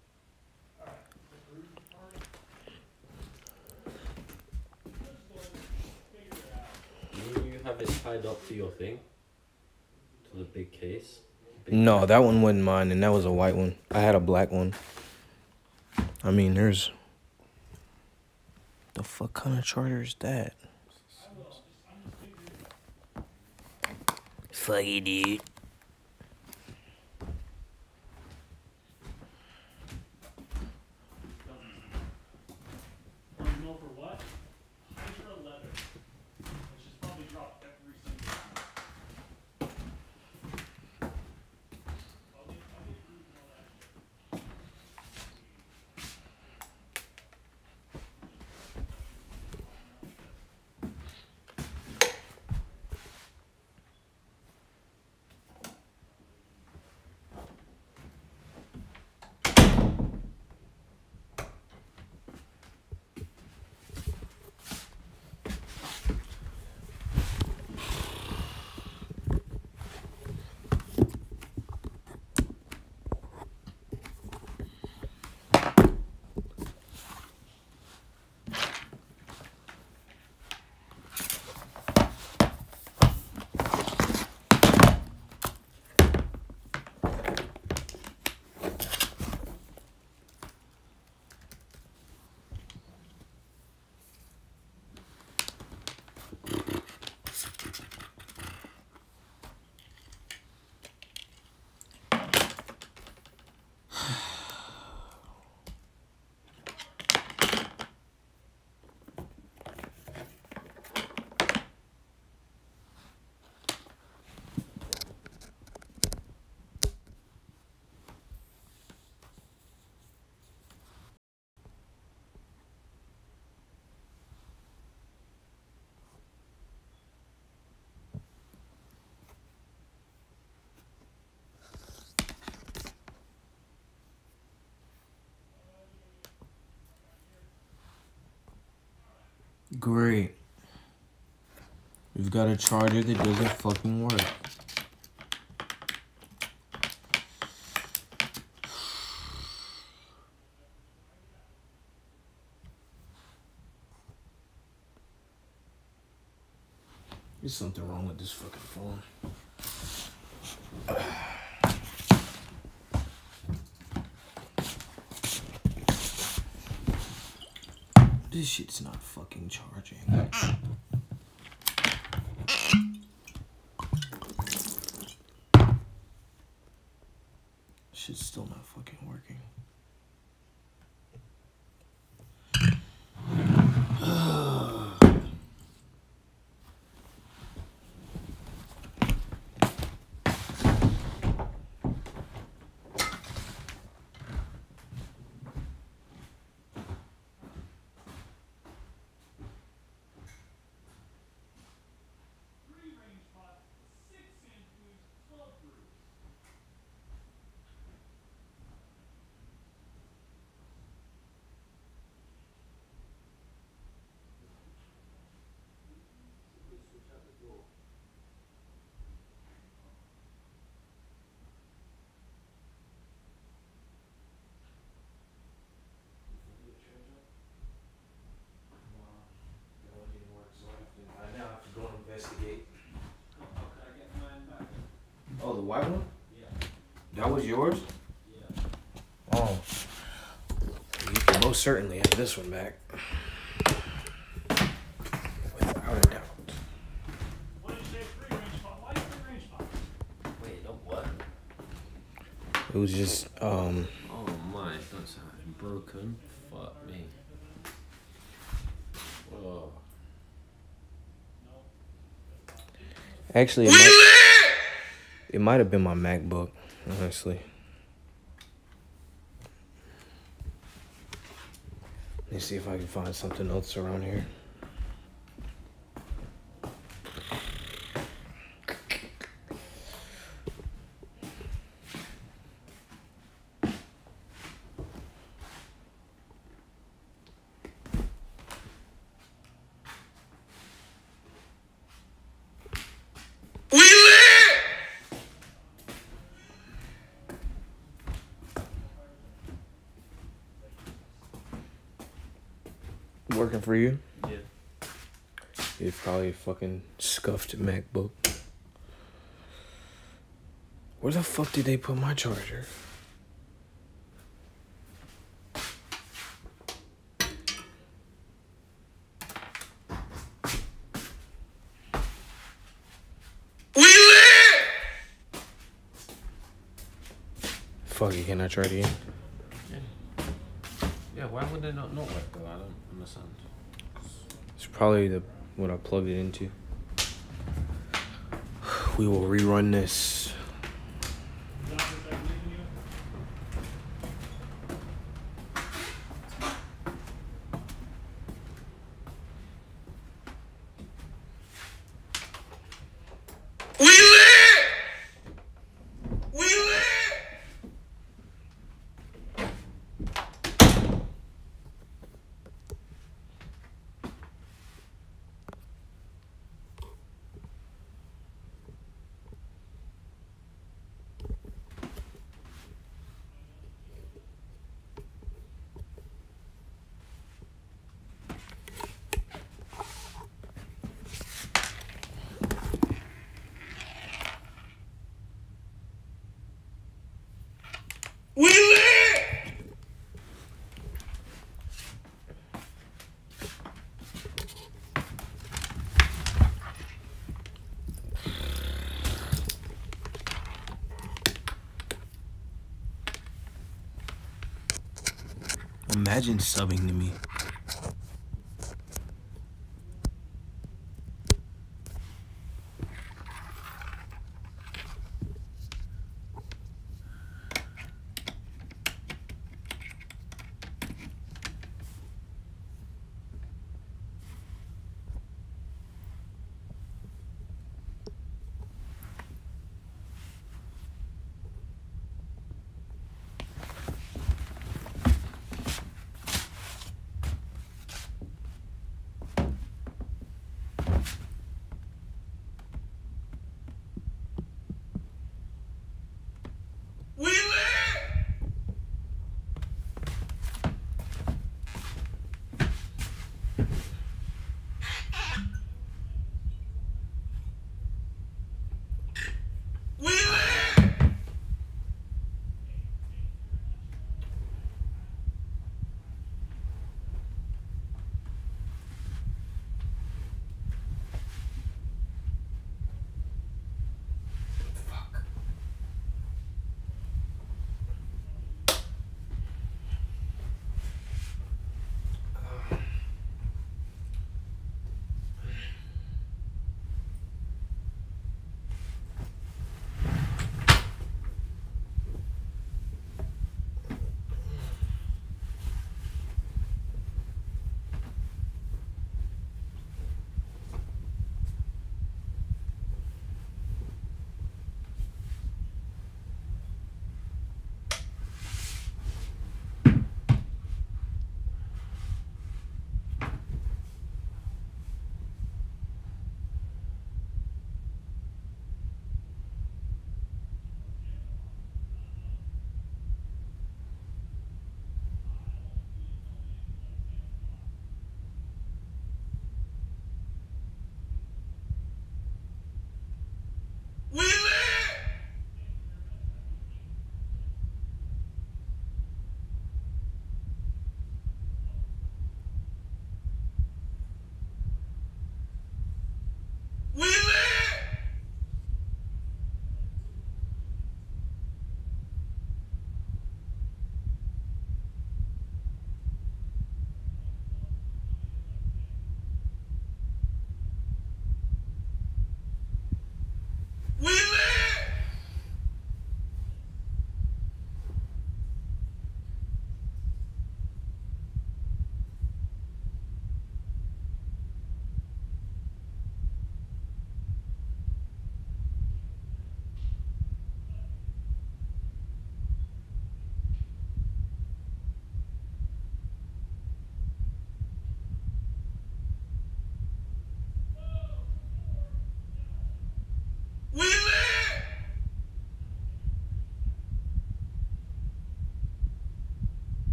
You have it tied up to your thing? To the big case? No, that one wasn't mine, and that was a white one. I had a black one. I mean, there's. The fuck kind of charter is that? Fuck you, dude. Great. We've got a charger that doesn't fucking work. There's something wrong with this fucking phone. This shit's not fucking charging. Shit's still not fucking working. I now have to go investigate. Oh, the white one? Yeah. That was yours? Yeah. Oh. You can most certainly have this one back. Without a doubt. What did you say? Free range spot? Why it free range spot? Wait, no what? It was just, um, Oh my, that's sound broken. Fuck me. Oh. actually, it might, have been my MacBook, honestly. Let me see if I can find something else around here. fucking scuffed MacBook. Where the fuck did they put my charger? Fuck it, can I try it again? Yeah, why would they not not work though? I don't understand. It's probably the what I plugged it into. We will rerun this. Imagine subbing to me.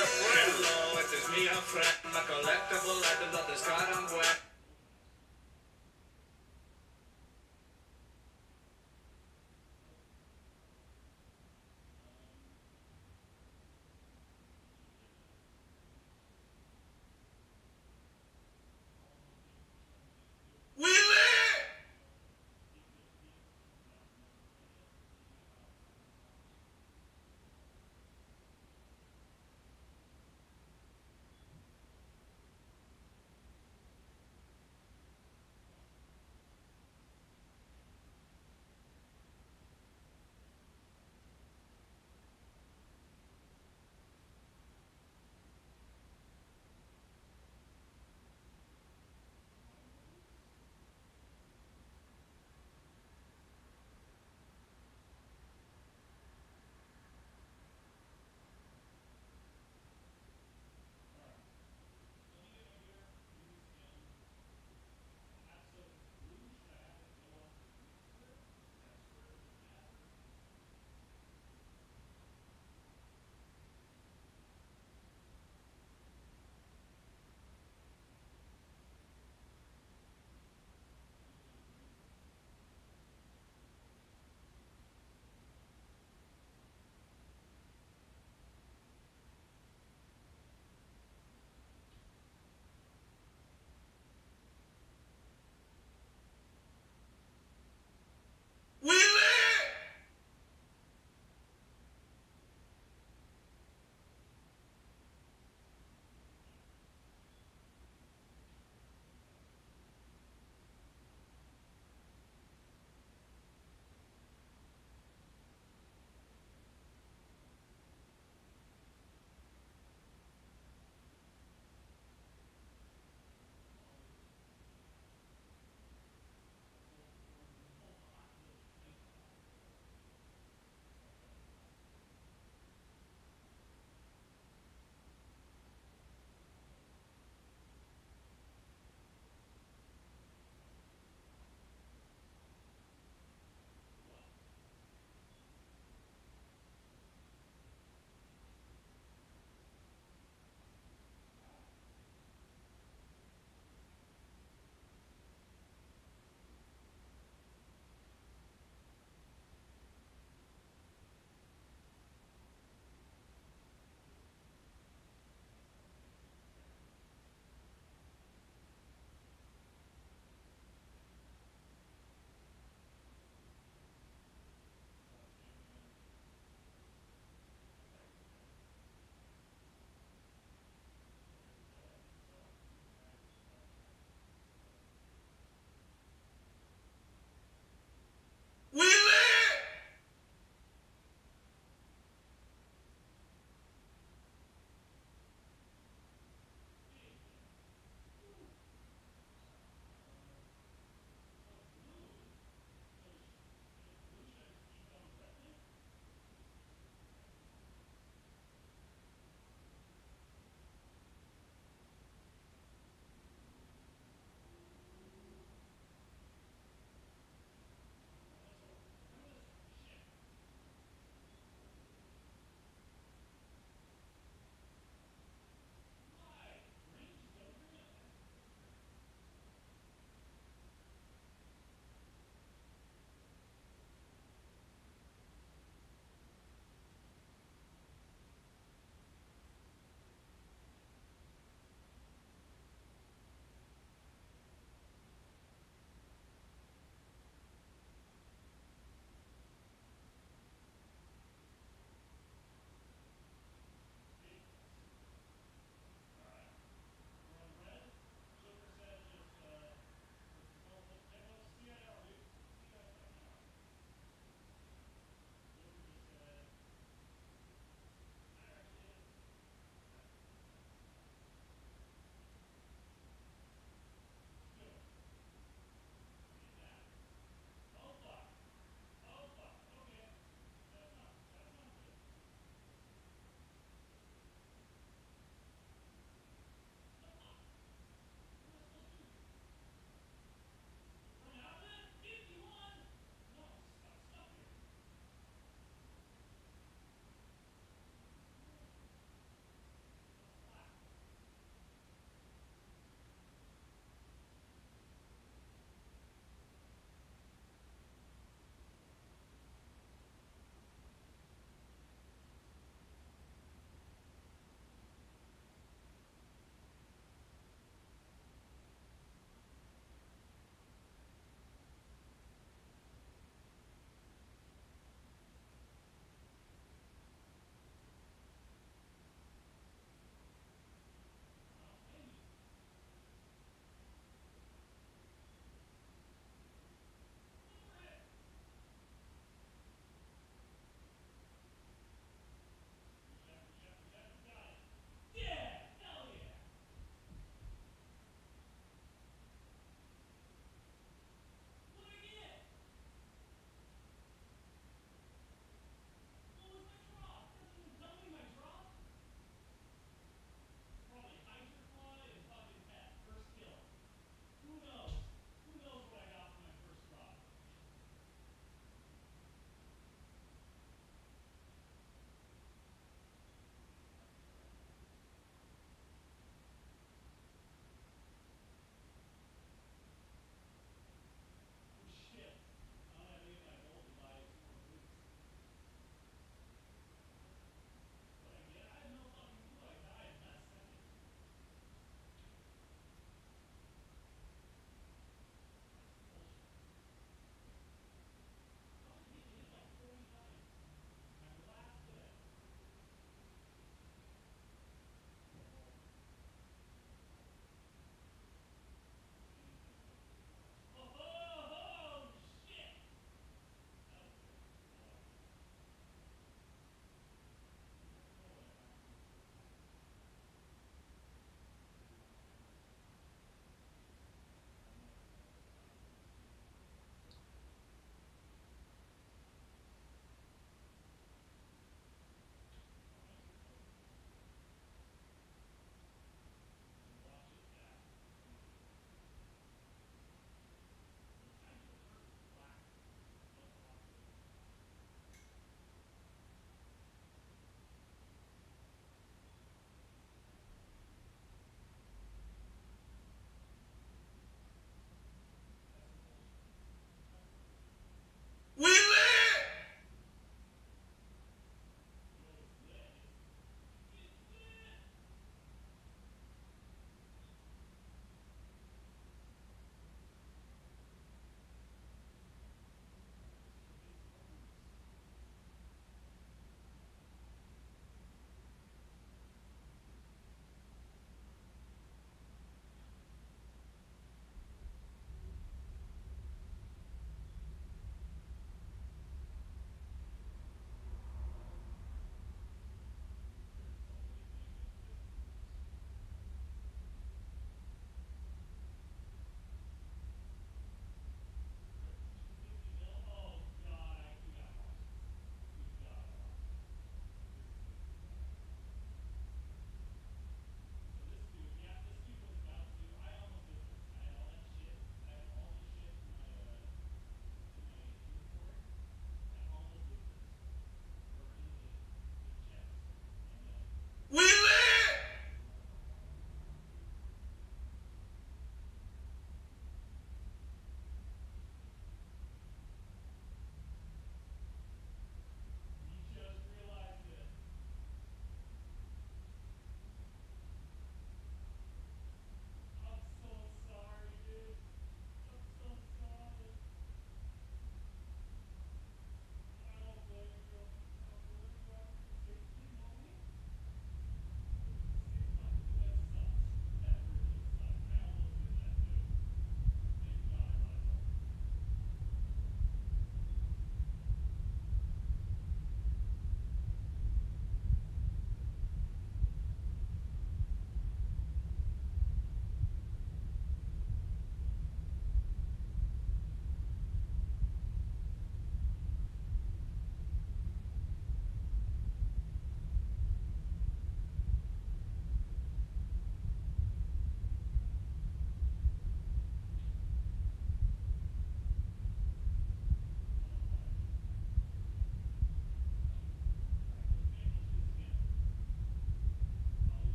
A friend, Lord. It's me, a friend. My collectible item that is caught on wet.